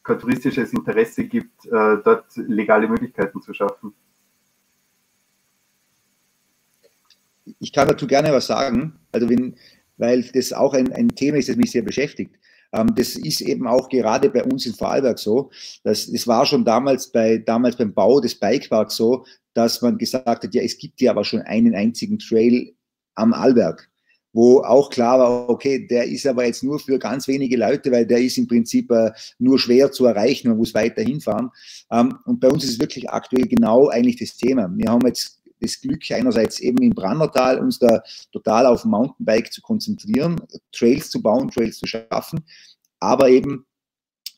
kein touristisches Interesse gibt, äh, dort legale Möglichkeiten zu schaffen. Ich kann dazu gerne was sagen, also wenn, weil das auch ein, ein Thema ist, das mich sehr beschäftigt. Ähm, das ist eben auch gerade bei uns in Vorarlberg so. Das, es war schon damals, bei, damals beim Bau des Bikeparks so, dass man gesagt hat, ja, es gibt ja aber schon einen einzigen Trail am Alberg, wo auch klar war, okay, der ist aber jetzt nur für ganz wenige Leute, weil der ist im Prinzip äh, nur schwer zu erreichen, man muss weiter hinfahren. Ähm, und bei uns ist es wirklich aktuell genau eigentlich das Thema. Wir haben jetzt das Glück, einerseits eben im Brannertal uns da total auf Mountainbike zu konzentrieren, Trails zu bauen, Trails zu schaffen, aber eben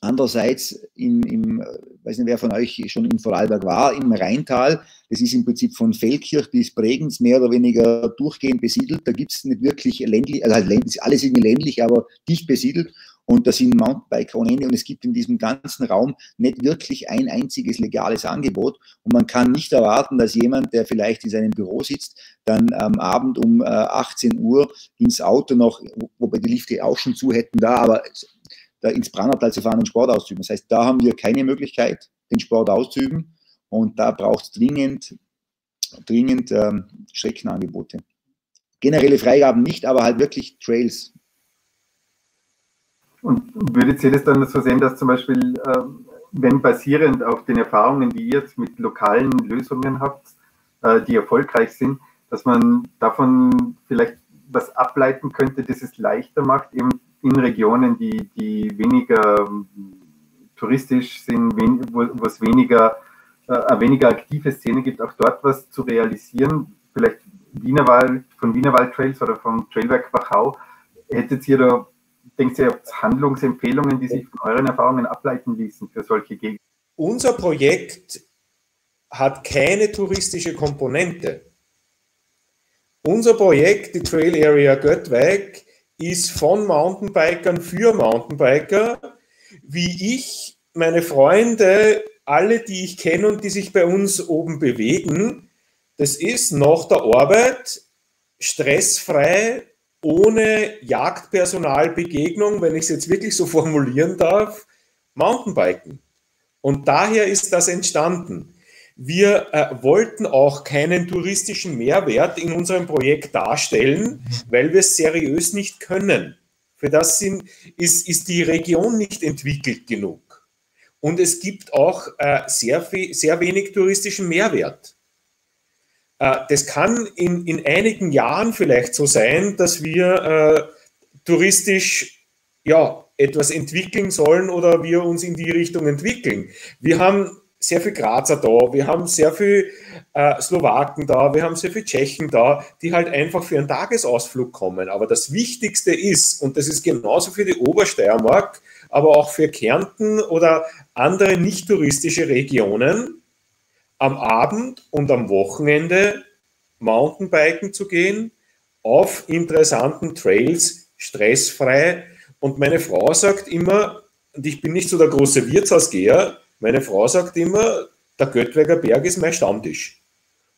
Andererseits, in, im, weiß nicht, wer von euch schon in Vorarlberg war, im Rheintal, das ist im Prinzip von Feldkirch bis Bregenz mehr oder weniger durchgehend besiedelt. Da gibt es nicht wirklich ländlich, also halt ländlich, alles irgendwie ländlich, aber dicht besiedelt. Und da sind Mountainbiker ohne Ende und es gibt in diesem ganzen Raum nicht wirklich ein einziges legales Angebot. Und man kann nicht erwarten, dass jemand, der vielleicht in seinem Büro sitzt, dann am Abend um äh, 18 Uhr ins Auto noch, wobei die Lifte auch schon zu hätten da, aber ins Brannertal zu fahren und Sport auszuüben. Das heißt, da haben wir keine Möglichkeit, den Sport auszuüben und da braucht es dringend, dringend ähm, Streckenangebote. Generelle Freigaben nicht, aber halt wirklich Trails. Und würdet ihr das dann so sehen, dass zum Beispiel, äh, wenn basierend auf den Erfahrungen, die ihr jetzt mit lokalen Lösungen habt, äh, die erfolgreich sind, dass man davon vielleicht was ableiten könnte, das es leichter macht, eben in Regionen, die, die weniger ähm, touristisch sind, wo, es weniger, äh, weniger aktive Szene gibt, auch dort was zu realisieren. Vielleicht Wienerwald, von Wienerwald Trails oder vom Trailwerk Wachau. Hättet ihr da, denkt ihr, Handlungsempfehlungen, die sich von euren Erfahrungen ableiten ließen für solche Gegenden? Unser Projekt hat keine touristische Komponente. Unser Projekt, die Trail Area Göttweig, ist von Mountainbikern für Mountainbiker, wie ich meine Freunde, alle, die ich kenne und die sich bei uns oben bewegen, das ist nach der Arbeit stressfrei, ohne Jagdpersonalbegegnung, wenn ich es jetzt wirklich so formulieren darf, Mountainbiken. Und daher ist das entstanden. Wir äh, wollten auch keinen touristischen Mehrwert in unserem Projekt darstellen, weil wir es seriös nicht können. Für das sind, ist, ist die Region nicht entwickelt genug. Und es gibt auch äh, sehr, viel, sehr wenig touristischen Mehrwert. Äh, das kann in, in einigen Jahren vielleicht so sein, dass wir äh, touristisch ja, etwas entwickeln sollen oder wir uns in die Richtung entwickeln. Wir haben sehr viel Grazer da, wir haben sehr viel äh, Slowaken da, wir haben sehr viel Tschechen da, die halt einfach für einen Tagesausflug kommen. Aber das Wichtigste ist, und das ist genauso für die Obersteiermark, aber auch für Kärnten oder andere nicht touristische Regionen, am Abend und am Wochenende Mountainbiken zu gehen, auf interessanten Trails, stressfrei. Und meine Frau sagt immer, und ich bin nicht so der große Wirtshausgeher, meine Frau sagt immer, der Göttwerker Berg ist mein Stammtisch.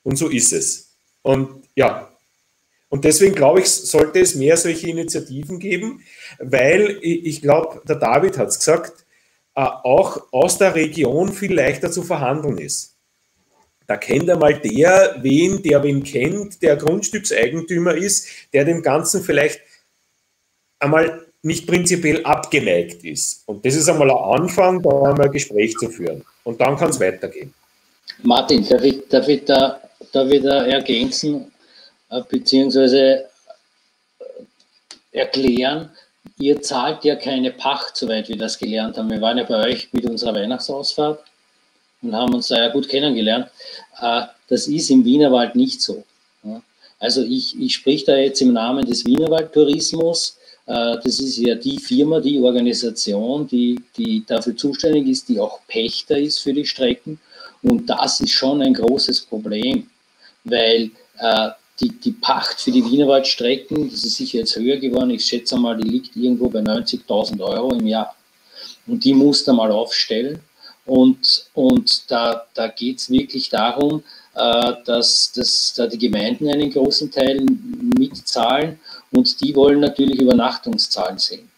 Und so ist es. Und ja, und deswegen glaube ich, sollte es mehr solche Initiativen geben, weil ich glaube, der David hat es gesagt, äh, auch aus der Region viel leichter zu verhandeln ist. Da kennt einmal der, wen, der wen kennt, der Grundstückseigentümer ist, der dem Ganzen vielleicht einmal nicht prinzipiell abgeneigt ist. Und das ist einmal ein Anfang, da einmal ein Gespräch zu führen. Und dann kann es weitergehen. Martin, darf ich, darf ich, da, da ergänzen, äh, beziehungsweise äh, erklären, ihr zahlt ja keine Pacht, soweit wir das gelernt haben. Wir waren ja bei euch mit unserer Weihnachtsausfahrt und haben uns da ja gut kennengelernt. Äh, das ist im Wienerwald nicht so. Also ich, ich sprich da jetzt im Namen des Wienerwaldtourismus das ist ja die Firma, die Organisation, die, die dafür zuständig ist, die auch Pächter ist für die Strecken. Und das ist schon ein großes Problem, weil äh, die, die Pacht für die Wienerwaldstrecken, das ist sicher jetzt höher geworden, ich schätze mal, die liegt irgendwo bei 90.000 Euro im Jahr. Und die muss da mal aufstellen. Und, und da, da geht es wirklich darum, äh, dass, dass da die Gemeinden einen großen Teil mitzahlen und die wollen natürlich Übernachtungszahlen sehen.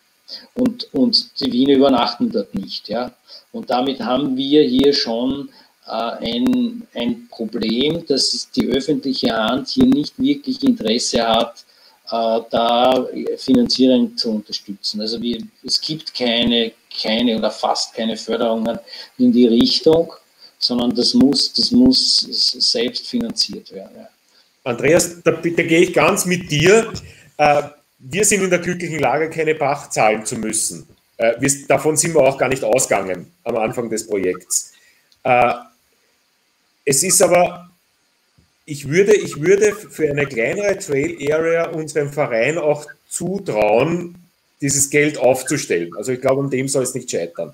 Und, und die Wiener übernachten dort nicht. Ja? Und damit haben wir hier schon äh, ein, ein Problem, dass die öffentliche Hand hier nicht wirklich Interesse hat, äh, da Finanzierung zu unterstützen. Also wir, es gibt keine, keine oder fast keine Förderungen in die Richtung, sondern das muss, das muss selbst finanziert werden. Ja. Andreas, da, da gehe ich ganz mit dir. Äh, wir sind in der glücklichen Lage, keine Pacht zahlen zu müssen. Äh, wir, davon sind wir auch gar nicht ausgegangen am Anfang des Projekts. Äh, es ist aber, ich würde, ich würde für eine kleinere Trail Area unserem Verein auch zutrauen, dieses Geld aufzustellen. Also ich glaube, an dem soll es nicht scheitern.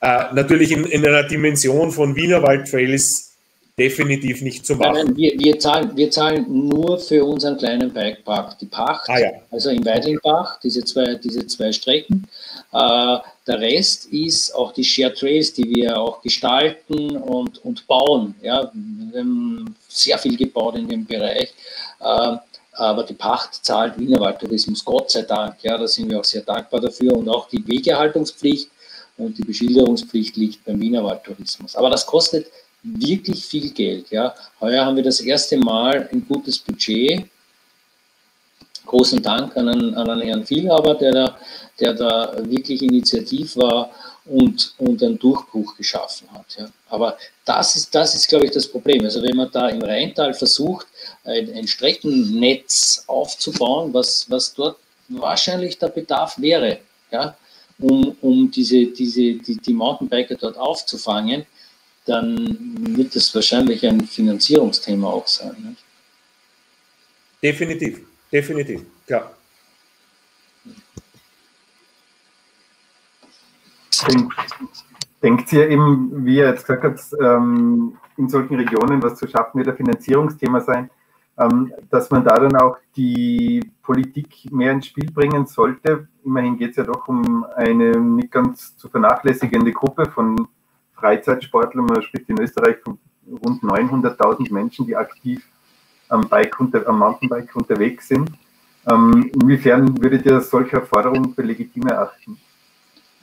Äh, natürlich in, in, einer Dimension von Wienerwald Trails definitiv nicht zu machen. Nein, wir, wir, zahlen, wir zahlen nur für unseren kleinen Bikepark die Pacht, ah, ja. also im Weidlingbach, diese zwei, diese zwei Strecken. Äh, der Rest ist auch die Share Trails, die wir auch gestalten und, und bauen. Ja, wir haben sehr viel gebaut in dem Bereich. Äh, aber die Pacht zahlt Wiener Waldtourismus, Gott sei Dank. Ja, da sind wir auch sehr dankbar dafür. Und auch die Wegehaltungspflicht und die Beschilderungspflicht liegt beim Wiener Waldtourismus. Aber das kostet wirklich viel Geld. Ja. Heuer haben wir das erste Mal ein gutes Budget. Großen Dank an, an einen Herrn Vielhaber, der da, der da wirklich initiativ war und, und einen Durchbruch geschaffen hat. Ja. Aber das ist, das ist, glaube ich, das Problem. Also wenn man da im Rheintal versucht, ein, ein Streckennetz aufzubauen, was, was dort wahrscheinlich der Bedarf wäre, ja, um, um diese, diese, die, die Mountainbiker dort aufzufangen, dann wird es wahrscheinlich ein Finanzierungsthema auch sein. Ne? Definitiv, definitiv, klar. Denkt ihr eben, wie ihr jetzt gesagt habt, ähm, in solchen Regionen was zu schaffen, wird ein Finanzierungsthema sein, ähm, dass man da dann auch die Politik mehr ins Spiel bringen sollte? Immerhin geht es ja doch um eine nicht ganz zu vernachlässigende Gruppe von Freizeitsportler, man spricht in Österreich von rund 900.000 Menschen, die aktiv am, Bike unter, am Mountainbike unterwegs sind. Ähm, inwiefern würdet ihr solche Forderungen für legitim erachten?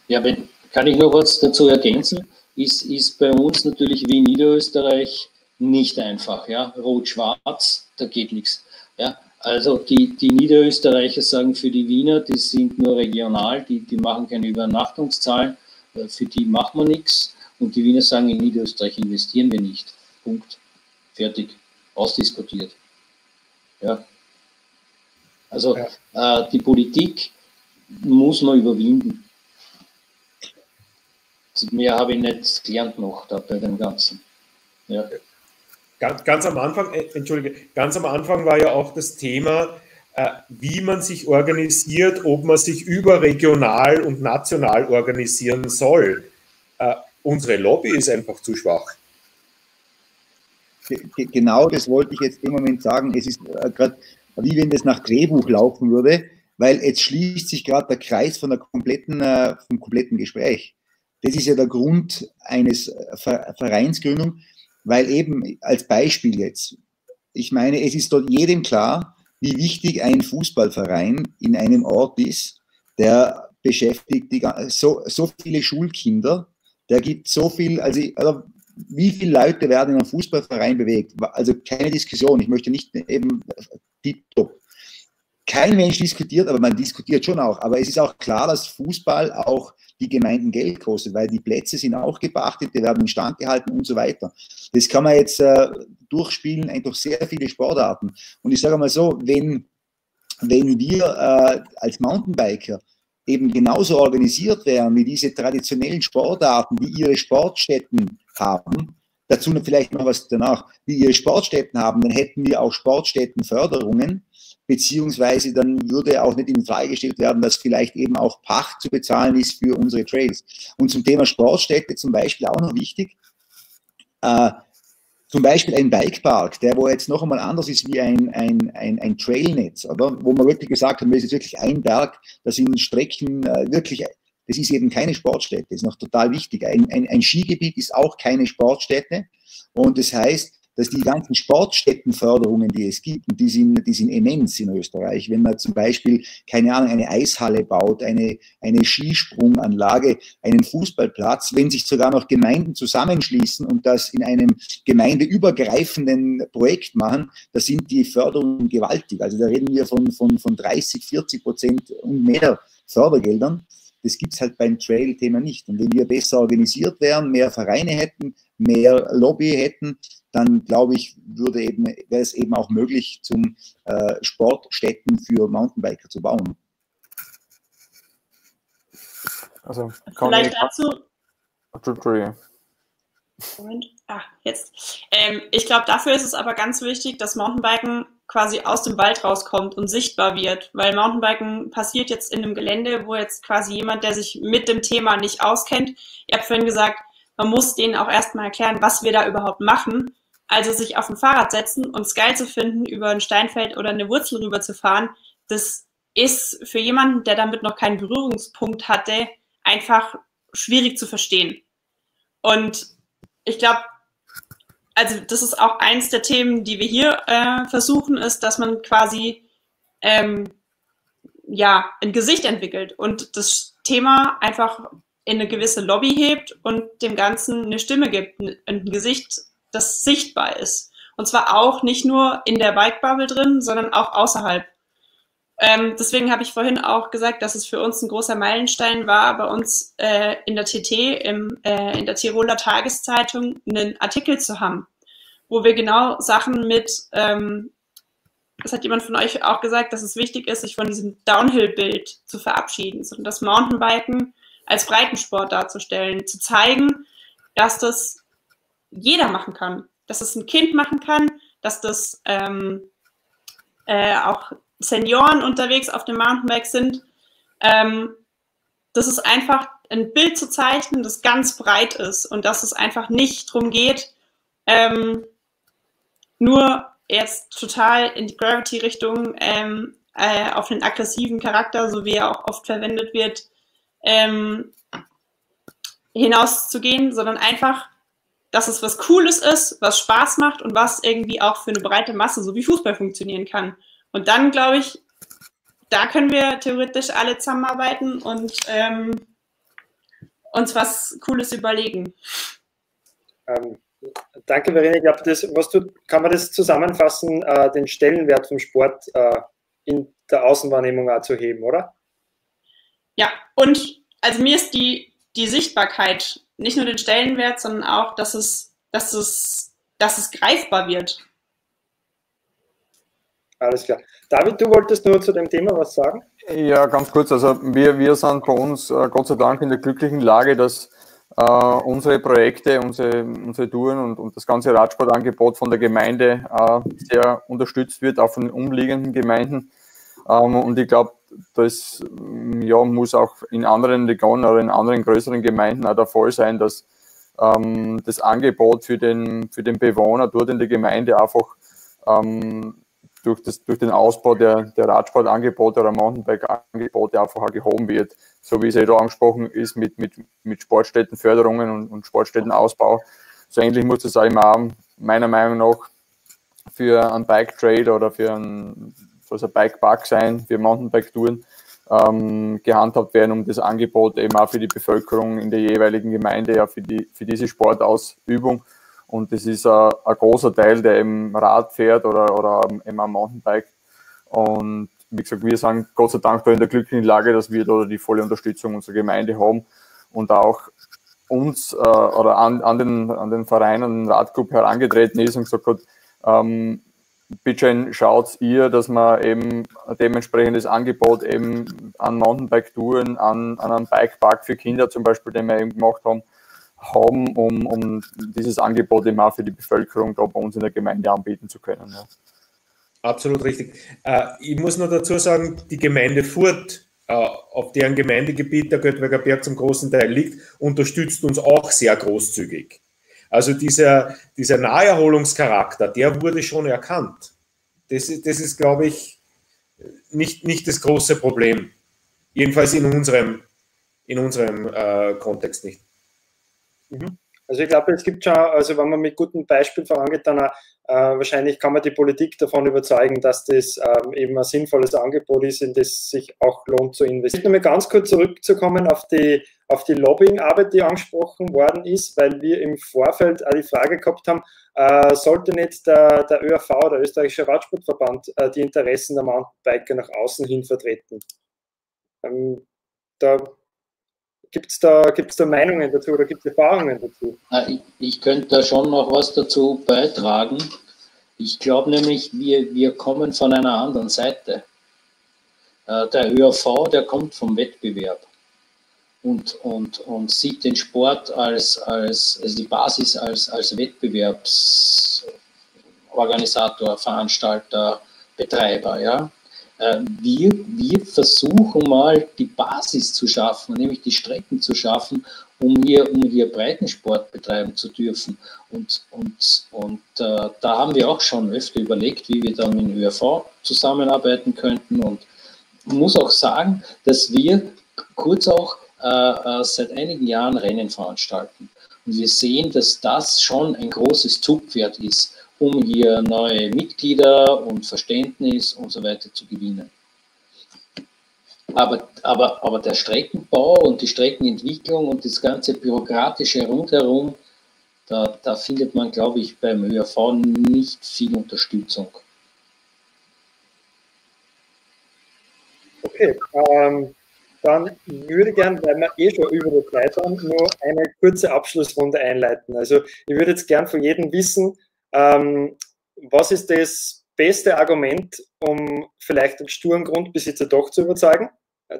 Ja, wenn, kann ich noch was dazu ergänzen? Ist, ist bei uns natürlich wie in Niederösterreich nicht einfach. Ja? Rot-Schwarz, da geht nichts. Ja? Also die, die Niederösterreicher sagen für die Wiener, die sind nur regional, die, die machen keine Übernachtungszahlen, äh, für die machen wir nichts. Und die Wiener sagen, in Niederösterreich investieren wir nicht. Punkt. Fertig. Ausdiskutiert. Ja. Also ja. Äh, die Politik muss man überwinden. Mehr habe ich nicht gelernt noch da bei dem Ganzen. Ja. Ganz, ganz am Anfang, äh, entschuldige, ganz am Anfang war ja auch das Thema, äh, wie man sich organisiert, ob man sich überregional und national organisieren soll. Unsere Lobby ist einfach zu schwach. Genau das wollte ich jetzt im Moment sagen. Es ist äh, gerade wie wenn das nach Drehbuch laufen würde, weil jetzt schließt sich gerade der Kreis von der kompletten, äh, vom kompletten Gespräch. Das ist ja der Grund eines äh, Vereinsgründung, weil eben als Beispiel jetzt, ich meine, es ist dort jedem klar, wie wichtig ein Fußballverein in einem Ort ist, der beschäftigt die, so, so viele Schulkinder, der gibt so viel, also, also wie viele Leute werden in einem Fußballverein bewegt? Also keine Diskussion. Ich möchte nicht eben tiptop. Kein Mensch diskutiert, aber man diskutiert schon auch. Aber es ist auch klar, dass Fußball auch die Gemeinden Geld kostet, weil die Plätze sind auch gepachtet, die werden instand gehalten und so weiter. Das kann man jetzt äh, durchspielen, einfach sehr viele Sportarten. Und ich sage mal so, wenn, wenn wir äh, als Mountainbiker eben genauso organisiert wären wie diese traditionellen Sportarten, die ihre Sportstätten haben, dazu vielleicht noch was danach, die ihre Sportstätten haben, dann hätten wir auch Sportstättenförderungen, beziehungsweise dann würde auch nicht in Frage gestellt werden, dass vielleicht eben auch Pacht zu bezahlen ist für unsere Trails. Und zum Thema Sportstätte zum Beispiel auch noch wichtig, äh, zum Beispiel ein Bikepark, der wo jetzt noch einmal anders ist wie ein, ein, ein, ein Trailnetz, oder? Wo man wirklich gesagt hat, das ist wirklich ein Berg, da sind Strecken äh, wirklich, das ist eben keine Sportstätte, das ist noch total wichtig. Ein, ein, ein Skigebiet ist auch keine Sportstätte und das heißt, dass die ganzen Sportstättenförderungen, die es gibt, und die sind, die sind immens in Österreich. Wenn man zum Beispiel, keine Ahnung, eine Eishalle baut, eine, eine Skisprunganlage, einen Fußballplatz, wenn sich sogar noch Gemeinden zusammenschließen und das in einem gemeindeübergreifenden Projekt machen, da sind die Förderungen gewaltig. Also da reden wir von, von, von 30, 40 Prozent und mehr Fördergeldern. Das gibt es halt beim Trail-Thema nicht. Und wenn wir besser organisiert wären, mehr Vereine hätten, mehr Lobby hätten, dann glaube ich, würde eben, wäre es eben auch möglich, zum äh, Sportstätten für Mountainbiker zu bauen. Also, Vielleicht dazu. Entschuldigung. Moment. Ah, jetzt. Ähm, ich glaube, dafür ist es aber ganz wichtig, dass Mountainbiken quasi aus dem Wald rauskommt und sichtbar wird, weil Mountainbiken passiert jetzt in einem Gelände, wo jetzt quasi jemand, der sich mit dem Thema nicht auskennt, ihr habt vorhin gesagt, man muss denen auch erstmal erklären, was wir da überhaupt machen. Also sich auf ein Fahrrad setzen und es geil zu finden, über ein Steinfeld oder eine Wurzel rüber zu fahren, das ist für jemanden, der damit noch keinen Berührungspunkt hatte, einfach schwierig zu verstehen. Und ich glaube, also das ist auch eins der Themen, die wir hier äh, versuchen, ist, dass man quasi ähm, ja ein Gesicht entwickelt und das Thema einfach in eine gewisse Lobby hebt und dem Ganzen eine Stimme gibt, ein Gesicht, das sichtbar ist. Und zwar auch nicht nur in der Bike Bubble drin, sondern auch außerhalb. Ähm, deswegen habe ich vorhin auch gesagt, dass es für uns ein großer Meilenstein war, bei uns äh, in der TT, im, äh, in der Tiroler Tageszeitung, einen Artikel zu haben, wo wir genau Sachen mit, ähm, das hat jemand von euch auch gesagt, dass es wichtig ist, sich von diesem Downhill-Bild zu verabschieden, sondern das Mountainbiken als Breitensport darzustellen, zu zeigen, dass das jeder machen kann, dass es ein Kind machen kann, dass das ähm, äh, auch Senioren unterwegs auf dem Mountainbike sind. Ähm, das ist einfach ein Bild zu zeichnen, das ganz breit ist und dass es einfach nicht darum geht, ähm, nur jetzt total in die Gravity-Richtung ähm, äh, auf den aggressiven Charakter, so wie er auch oft verwendet wird, ähm, hinauszugehen, sondern einfach, dass es was Cooles ist, was Spaß macht und was irgendwie auch für eine breite Masse, so wie Fußball funktionieren kann. Und dann, glaube ich, da können wir theoretisch alle zusammenarbeiten und ähm, uns was Cooles überlegen. Ähm, danke, Verena. Ich glaube, kann man das zusammenfassen, äh, den Stellenwert vom Sport äh, in der Außenwahrnehmung auch zu heben, oder? Ja, und also mir ist die, die Sichtbarkeit, nicht nur den Stellenwert, sondern auch, dass es, dass es, dass es greifbar wird. Alles klar. David, du wolltest nur zu dem Thema was sagen? Ja, ganz kurz. Also wir, wir sind bei uns äh, Gott sei Dank in der glücklichen Lage, dass äh, unsere Projekte, unsere, unsere Touren und, und das ganze Radsportangebot von der Gemeinde äh, sehr unterstützt wird, auch von den umliegenden Gemeinden. Ähm, und ich glaube, das ja, muss auch in anderen Regionen oder in anderen größeren Gemeinden auch der Fall sein, dass ähm, das Angebot für den, für den Bewohner dort in der Gemeinde einfach ähm, durch, das, durch den Ausbau der, der Radsportangebote oder Mountainbike-Angebote einfach auch gehoben wird. So wie es ja da angesprochen ist mit, mit, mit Sportstättenförderungen und, und Sportstättenausbau. So ähnlich muss das auch immer meiner Meinung nach für einen Bike-Trade oder für ein, soll ein Bike-Park sein, für Mountainbike-Touren ähm, gehandhabt werden, um das Angebot eben auch für die Bevölkerung in der jeweiligen Gemeinde, ja für, die, für diese Sportausübung und das ist ein, ein großer Teil, der im Rad fährt oder, oder eben am Mountainbike. Und wie gesagt, wir sind Gott sei Dank da in der glücklichen Lage, dass wir da die volle Unterstützung unserer Gemeinde haben und auch uns äh, oder an, an, den, an den Verein, an den Radclub herangetreten ist und gesagt hat, ähm, bitte schaut ihr, dass man eben dementsprechendes Angebot eben an Mountainbike-Touren, an, an einem Bikepark für Kinder zum Beispiel, den wir eben gemacht haben, haben, um, um dieses Angebot eben auch für die Bevölkerung da bei uns in der Gemeinde anbieten zu können. Ja. Absolut richtig. Äh, ich muss nur dazu sagen, die Gemeinde Furt, äh, auf deren Gemeindegebiet der Göttberger Berg zum großen Teil liegt, unterstützt uns auch sehr großzügig. Also dieser, dieser Naherholungscharakter, der wurde schon erkannt. Das, das ist, glaube ich, nicht, nicht das große Problem. Jedenfalls in unserem, in unserem äh, Kontext nicht. Mhm. Also ich glaube, es gibt schon, also wenn man mit gutem Beispiel vorangeht, dann äh, wahrscheinlich kann man die Politik davon überzeugen, dass das ähm, eben ein sinnvolles Angebot ist, in das sich auch lohnt zu investieren. Nochmal ganz kurz zurückzukommen auf die, auf die Lobbyingarbeit, die angesprochen worden ist, weil wir im Vorfeld auch die Frage gehabt haben, äh, sollte nicht der, der ÖRV, der österreichische Radsportverband, äh, die Interessen der Mountainbiker nach außen hin vertreten? Ähm, da Gibt es da, gibt's da Meinungen dazu oder gibt es Erfahrungen dazu? Ich, könnte da schon noch was dazu beitragen. Ich glaube nämlich, wir, wir kommen von einer anderen Seite. Äh, der ÖRV, der kommt vom Wettbewerb. und, und, und sieht den Sport als, als, als die Basis, als, als Wettbewerbsorganisator, Veranstalter, Betreiber. Ja? Äh, wir, wir versuchen mal die Basis zu schaffen, nämlich die Strecken zu schaffen, um hier, um hier Breitensport betreiben zu dürfen. Und, und, und äh, da haben wir auch schon öfter überlegt, wie wir dann mit ÖRV zusammenarbeiten könnten. Und muss auch sagen, dass wir kurz auch äh, äh, seit einigen Jahren Rennen veranstalten. Und wir sehen, dass das schon ein großes Zugpferd ist, um hier neue Mitglieder und Verständnis und so weiter zu gewinnen. Aber, aber, aber der Streckenbau und die Streckenentwicklung und das ganze Bürokratische rundherum, da, da findet man, glaube ich, beim ÖRV nicht viel Unterstützung. Okay, ähm, dann würde ich gern, weil wir eh schon über die Zeit haben, nur eine kurze Abschlussrunde einleiten. Also ich würde jetzt gern von jedem wissen, ähm, was ist das beste Argument, um vielleicht einen sturen Grundbesitzer doch zu überzeugen,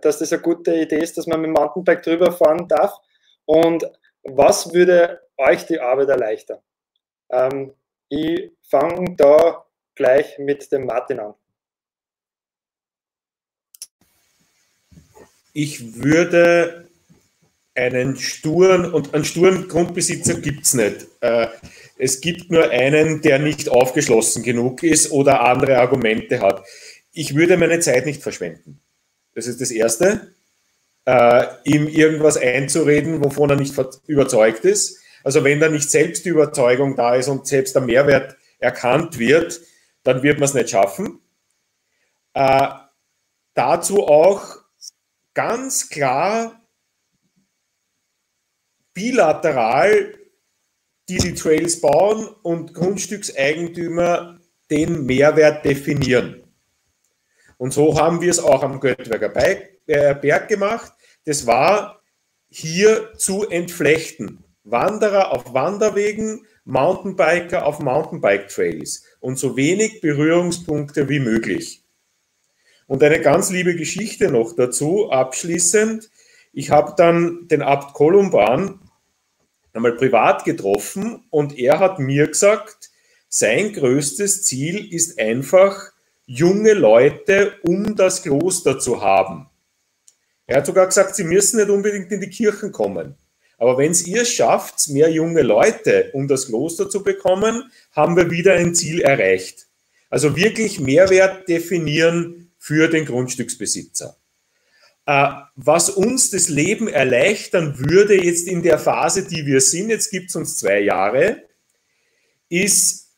dass das eine gute Idee ist, dass man mit dem Mountainbike drüber fahren darf? Und was würde euch die Arbeit erleichtern? Ähm, ich fange da gleich mit dem Martin an. ich würde einen sturen, und einen sturen Grundbesitzer gibt es nicht. Äh, es gibt nur einen, der nicht aufgeschlossen genug ist oder andere Argumente hat. Ich würde meine Zeit nicht verschwenden. Das ist das Erste. Äh, ihm irgendwas einzureden, wovon er nicht überzeugt ist. Also wenn da nicht selbst die Überzeugung da ist und selbst der Mehrwert erkannt wird, dann wird man es nicht schaffen. Äh, dazu auch ganz klar bilateral die die Trails bauen und Grundstückseigentümer den Mehrwert definieren. Und so haben wir es auch am Göttwerker äh, Berg gemacht. Das war hier zu entflechten. Wanderer auf Wanderwegen, Mountainbiker auf Mountainbike-Trails und so wenig Berührungspunkte wie möglich. Und eine ganz liebe Geschichte noch dazu, abschließend. Ich habe dann den Abt Kolumban einmal privat getroffen und er hat mir gesagt, sein größtes Ziel ist einfach, junge Leute um das Kloster zu haben. Er hat sogar gesagt, sie müssen nicht unbedingt in die Kirchen kommen. Aber wenn es ihr schafft, mehr junge Leute um das Kloster zu bekommen, haben wir wieder ein Ziel erreicht. Also wirklich Mehrwert definieren, für den Grundstücksbesitzer. Äh, was uns das Leben erleichtern würde, jetzt in der Phase, die wir sind, jetzt gibt es uns zwei Jahre, ist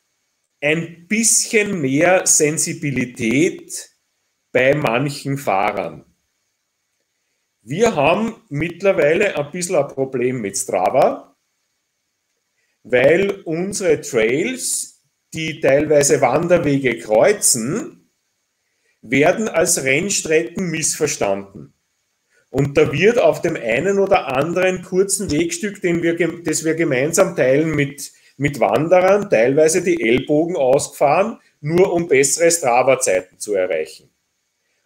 ein bisschen mehr Sensibilität bei manchen Fahrern. Wir haben mittlerweile ein bisschen ein Problem mit Strava, weil unsere Trails, die teilweise Wanderwege kreuzen, werden als Rennstrecken missverstanden. Und da wird auf dem einen oder anderen kurzen Wegstück, den wir, das wir gemeinsam teilen mit, mit Wanderern, teilweise die Ellbogen ausgefahren, nur um bessere Strava-Zeiten zu erreichen.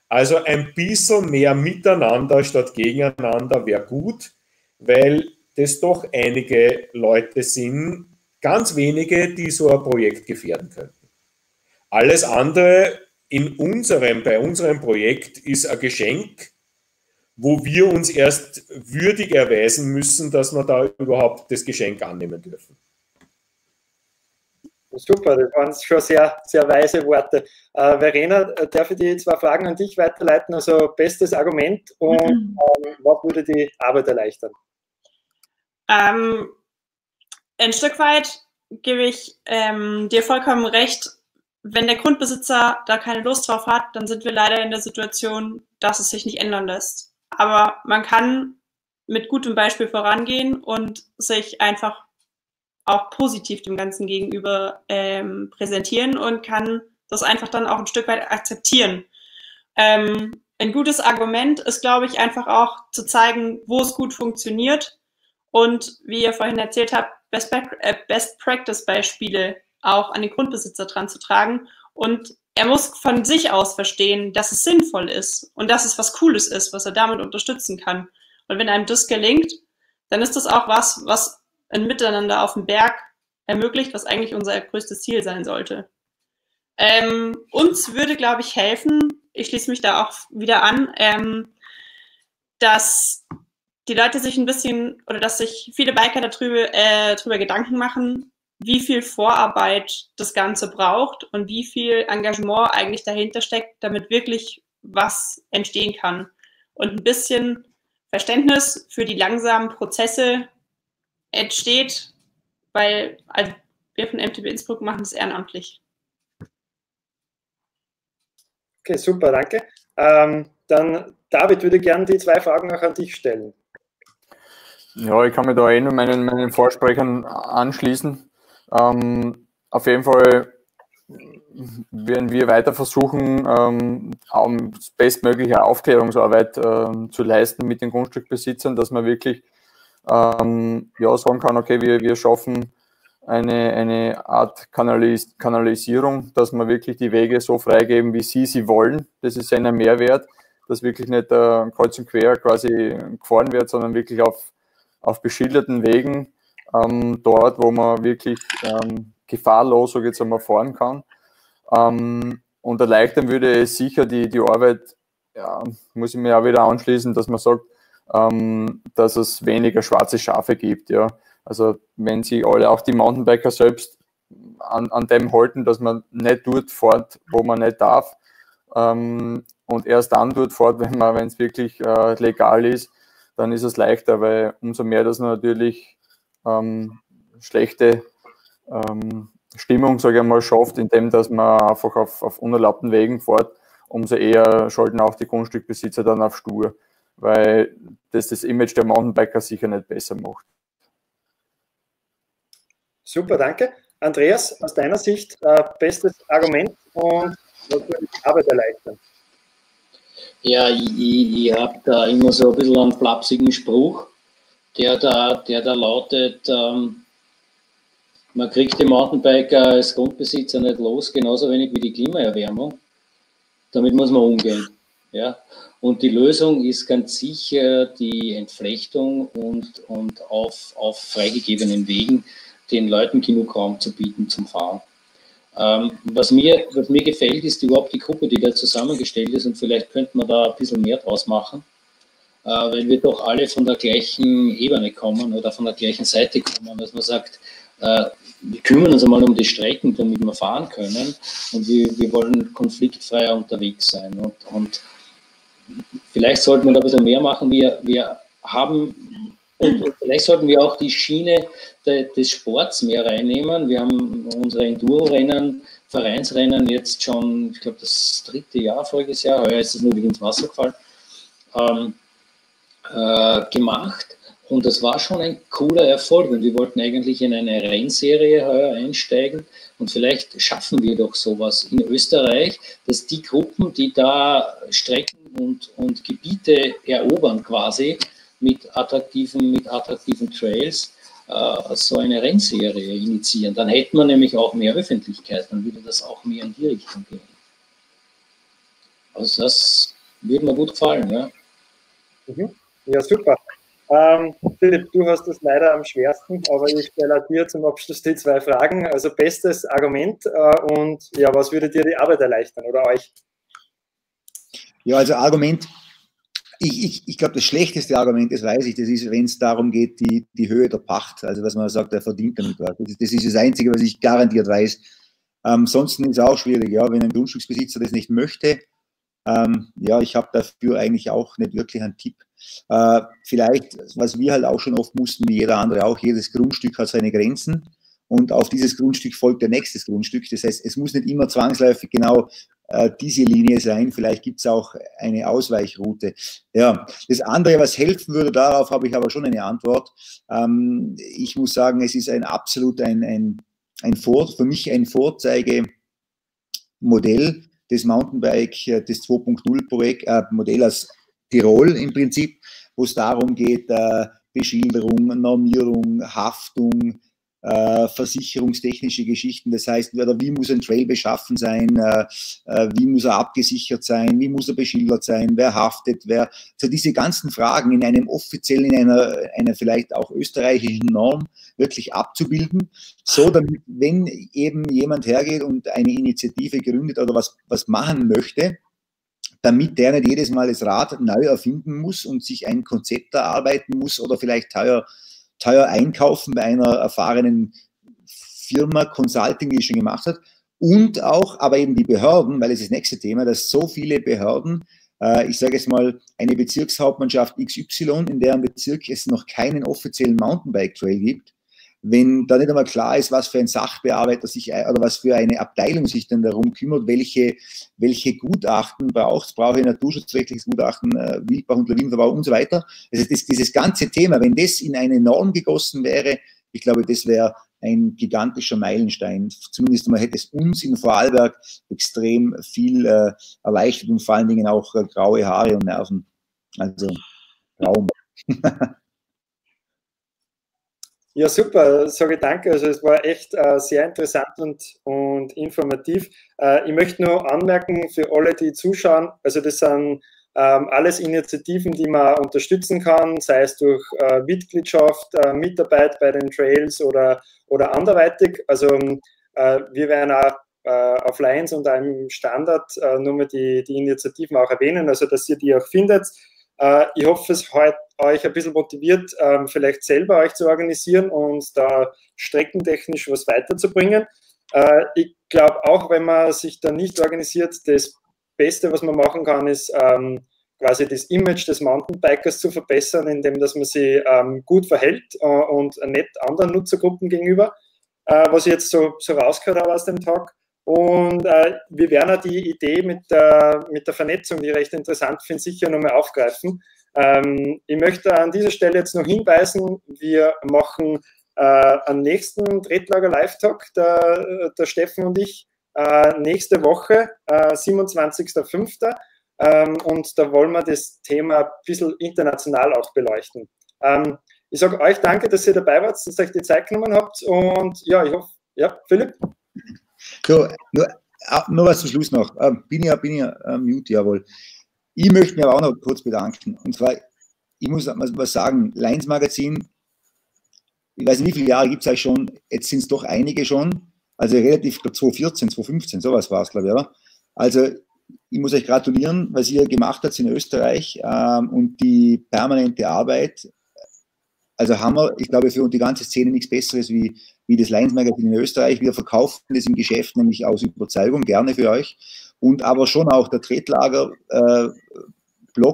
Also ein bisschen mehr miteinander statt gegeneinander wäre gut, weil das doch einige Leute sind, ganz wenige, die so ein Projekt gefährden könnten. Alles andere in unserem, bei unserem Projekt ist ein Geschenk, wo wir uns erst würdig erweisen müssen, dass wir da überhaupt das Geschenk annehmen dürfen. Super, das waren schon sehr, sehr weise Worte. Äh, Verena, darf ich die zwei Fragen an dich weiterleiten? Also bestes Argument und mhm. ähm, was würde die Arbeit erleichtern? Ähm, ein Stück weit gebe ich ähm, dir vollkommen recht wenn der Grundbesitzer da keine Lust drauf hat, dann sind wir leider in der Situation, dass es sich nicht ändern lässt. Aber man kann mit gutem Beispiel vorangehen und sich einfach auch positiv dem Ganzen gegenüber ähm, präsentieren und kann das einfach dann auch ein Stück weit akzeptieren. Ähm, ein gutes Argument ist, glaube ich, einfach auch zu zeigen, wo es gut funktioniert und wie ihr vorhin erzählt habt, Best, äh, Best Practice Beispiele auch an den Grundbesitzer dran zu tragen. Und er muss von sich aus verstehen, dass es sinnvoll ist und dass es was Cooles ist, was er damit unterstützen kann. Und wenn einem das gelingt, dann ist das auch was, was ein Miteinander auf dem Berg ermöglicht, was eigentlich unser größtes Ziel sein sollte. Ähm, uns würde, glaube ich, helfen, ich schließe mich da auch wieder an, ähm, dass die Leute sich ein bisschen oder dass sich viele Biker darüber, äh, darüber Gedanken machen, wie viel Vorarbeit das Ganze braucht und wie viel Engagement eigentlich dahinter steckt, damit wirklich was entstehen kann. Und ein bisschen Verständnis für die langsamen Prozesse entsteht, weil also wir von MTB Innsbruck machen das ehrenamtlich. Okay, super, danke. Ähm, dann, David, würde gerne die zwei Fragen auch an dich stellen. Ja, ich kann mich da eh nur meinen, meinen Vorsprechern anschließen. Ähm, auf jeden Fall werden wir weiter versuchen, ähm, bestmögliche Aufklärungsarbeit äh, zu leisten mit den Grundstückbesitzern, dass man wirklich ähm, ja, sagen kann, okay, wir, wir schaffen eine, eine Art Kanalis Kanalisierung, dass wir wirklich die Wege so freigeben, wie sie sie wollen. Das ist ein Mehrwert, dass wirklich nicht äh, kreuz und quer quasi gefahren wird, sondern wirklich auf, auf beschilderten Wegen, ähm, dort, wo man wirklich ähm, gefahrlos, so jetzt einmal, fahren kann. Ähm, und erleichtern würde es sicher die, die Arbeit, ja, muss ich mir auch wieder anschließen, dass man sagt, ähm, dass es weniger schwarze Schafe gibt. Ja. Also wenn sich alle, auch die Mountainbiker selbst an, an dem halten, dass man nicht dort fährt, wo man nicht darf ähm, und erst dann dort fährt, wenn man, es wirklich äh, legal ist, dann ist es leichter, weil umso mehr das natürlich ähm, schlechte ähm, Stimmung, sage ich mal, schafft, indem dass man einfach auf, auf unerlaubten Wegen fährt, umso eher schalten auch die Grundstückbesitzer dann auf Stur, weil das das Image der Mountainbiker sicher nicht besser macht. Super, danke. Andreas, aus deiner Sicht äh, bestes Argument und die Arbeit erleichtern? Ja, ich, ich, ich habe da immer so ein bisschen einen flapsigen Spruch, der da, der da lautet, ähm, man kriegt die Mountainbiker als Grundbesitzer nicht los, genauso wenig wie die Klimaerwärmung. Damit muss man umgehen. Ja? Und die Lösung ist ganz sicher die Entflechtung und, und auf, auf freigegebenen Wegen den Leuten genug Raum zu bieten zum Fahren. Ähm, was, mir, was mir gefällt, ist überhaupt die Gruppe, die da zusammengestellt ist und vielleicht könnte man da ein bisschen mehr draus machen, weil wir doch alle von der gleichen Ebene kommen oder von der gleichen Seite kommen, dass man sagt, äh, wir kümmern uns einmal um die Strecken, damit wir fahren können und wir, wir wollen konfliktfreier unterwegs sein. Und, und vielleicht sollten wir da ein bisschen mehr machen. Wir, wir haben, und vielleicht sollten wir auch die Schiene de, des Sports mehr reinnehmen. Wir haben unsere Enduro-Rennen, Vereinsrennen jetzt schon, ich glaube, das dritte Jahr, voriges Jahr, heuer ist es nur ins Wasser gefallen, ähm, äh, gemacht und das war schon ein cooler Erfolg. Und wir wollten eigentlich in eine Rennserie heuer einsteigen. Und vielleicht schaffen wir doch sowas in Österreich, dass die Gruppen, die da Strecken und, und Gebiete erobern quasi mit attraktiven, mit attraktiven Trails, äh, so eine Rennserie initiieren. Dann hätten wir nämlich auch mehr Öffentlichkeit. Dann würde das auch mehr in die Richtung gehen. Also das würde mir gut gefallen, ja. Mhm. Ja, super. Ähm, Philipp, du hast es leider am schwersten, aber ich stelle dir zum Abschluss die zwei Fragen. Also bestes Argument äh, und ja, was würde dir die Arbeit erleichtern oder euch? Ja, also Argument, ich, ich, ich glaube, das schlechteste Argument, das weiß ich, das ist, wenn es darum geht, die, die Höhe der Pacht, also was man sagt, er verdient damit was. Das, das ist das Einzige, was ich garantiert weiß. Ähm, ist es auch schwierig, ja, wenn ein Grundstücksbesitzer das nicht möchte, ähm, ja, ich habe dafür eigentlich auch nicht wirklich einen Tipp. Äh, vielleicht, was wir halt auch schon oft mussten, wie jeder andere auch, jedes Grundstück hat seine Grenzen und auf dieses Grundstück folgt der nächste Grundstück. Das heißt, es muss nicht immer zwangsläufig genau äh, diese Linie sein. Vielleicht gibt es auch eine Ausweichroute. Ja, das andere, was helfen würde, darauf habe ich aber schon eine Antwort. Ähm, ich muss sagen, es ist ein absolut ein, ein, ein Vor für mich ein Vorzeigemodell des Mountainbike, äh, des 2.0 Projekt, äh, Modell aus Tirol im Prinzip, wo es darum geht, äh, Beschilderung, Normierung, Haftung, äh, versicherungstechnische Geschichten. Das heißt, wie muss ein Trail beschaffen sein, äh, äh, wie muss er abgesichert sein, wie muss er beschildert sein, wer haftet, wer. So diese ganzen Fragen in einem offiziellen, in einer, einer vielleicht auch österreichischen Norm wirklich abzubilden, so damit, wenn eben jemand hergeht und eine Initiative gründet oder was, was machen möchte, damit der nicht jedes Mal das Rad neu erfinden muss und sich ein Konzept erarbeiten muss oder vielleicht teuer teuer einkaufen bei einer erfahrenen Firma, Consulting, die es schon gemacht hat. Und auch, aber eben die Behörden, weil es ist das nächste Thema, dass so viele Behörden, äh, ich sage jetzt mal, eine Bezirkshauptmannschaft XY, in deren Bezirk es noch keinen offiziellen Mountainbike-Trail gibt, wenn da nicht einmal klar ist, was für ein Sachbearbeiter sich oder was für eine Abteilung sich denn darum kümmert, welche, welche Gutachten braucht brauche ich naturschutzrechtliches Gutachten, äh, Wildbach- und Lawinenverbau und so weiter. Also das, dieses ganze Thema, wenn das in eine Norm gegossen wäre, ich glaube, das wäre ein gigantischer Meilenstein. Zumindest einmal hätte es uns in Vorarlberg extrem viel äh, erleichtert und vor allen Dingen auch äh, graue Haare und Nerven. Also Traum. Ja, super, sage danke. Also es war echt äh, sehr interessant und, und informativ. Äh, ich möchte nur anmerken für alle, die zuschauen, also das sind ähm, alles Initiativen, die man unterstützen kann, sei es durch äh, Mitgliedschaft, äh, Mitarbeit bei den Trails oder, oder anderweitig. Also äh, wir werden auch äh, auf Lines und einem Standard nur mal die, die Initiativen auch erwähnen, also dass ihr die auch findet. Äh, ich hoffe, es hat euch ein bisschen motiviert, ähm, vielleicht selber euch zu organisieren und da streckentechnisch was weiterzubringen. Äh, ich glaube auch, wenn man sich da nicht organisiert, das Beste, was man machen kann, ist ähm, quasi das Image des Mountainbikers zu verbessern, indem dass man sich ähm, gut verhält äh, und nett anderen Nutzergruppen gegenüber, was ich jetzt so, so rausgehört habe aus dem Tag. Und äh, wir werden auch die Idee mit der, mit der Vernetzung, die ich recht interessant finde, sicher nochmal aufgreifen. Ähm, ich möchte an dieser Stelle jetzt noch hinweisen, wir machen äh, am nächsten Tretlager Live-Talk, der, der Steffen und ich, äh, nächste Woche, äh, 27.05. Ähm, und da wollen wir das Thema ein bisschen international auch beleuchten. Ähm, ich sage euch danke, dass ihr dabei wart, dass ihr euch die Zeit genommen habt und ja, ich hoffe, ja, Philipp? So, nur, ah, nur was zum Schluss noch. Ähm, bin ja, bin ja äh, mute, jawohl. Ich möchte mich aber auch noch kurz bedanken. Und zwar, ich muss was sagen, Lions Magazin, ich weiß nicht, wie viele Jahre gibt es eigentlich schon, jetzt sind es doch einige schon, also relativ, 2014, 2015, sowas war es, glaube ich, oder? Also, ich muss euch gratulieren, was ihr gemacht habt in Österreich ähm, und die permanente Arbeit. Also wir, ich glaube, für die ganze Szene nichts Besseres wie wie das Lions Magazin in Österreich. Wir verkaufen das im Geschäft nämlich aus Überzeugung gerne für euch. Und aber schon auch der Tretlager äh,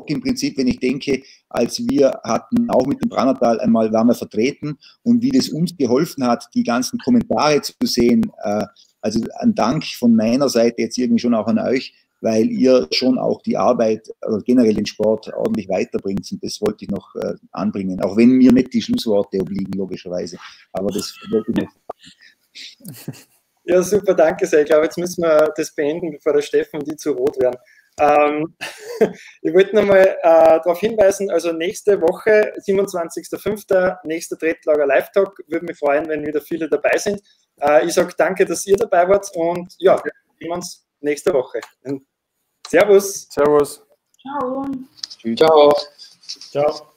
im Prinzip, wenn ich denke, als wir hatten auch mit dem Brannertal einmal waren wir vertreten und wie das uns geholfen hat, die ganzen Kommentare zu sehen. Äh, also ein Dank von meiner Seite jetzt irgendwie schon auch an euch, weil ihr schon auch die Arbeit oder generell den Sport ordentlich weiterbringt. Und das wollte ich noch äh, anbringen, auch wenn mir nicht die Schlussworte obliegen, logischerweise. Aber das wollte ich noch. Ja, super, danke sehr. Ich glaube, jetzt müssen wir das beenden, bevor der Steffen und die zu rot werden. Ähm, ich wollte nochmal äh, darauf hinweisen, also nächste Woche, 27.05., nächster Tretlager Live-Talk. Würde mich freuen, wenn wieder viele dabei sind. Äh, ich sage danke, dass ihr dabei wart und ja, wir sehen uns nächste Woche. Servus. Servus. Ciao. Ciao. Ciao.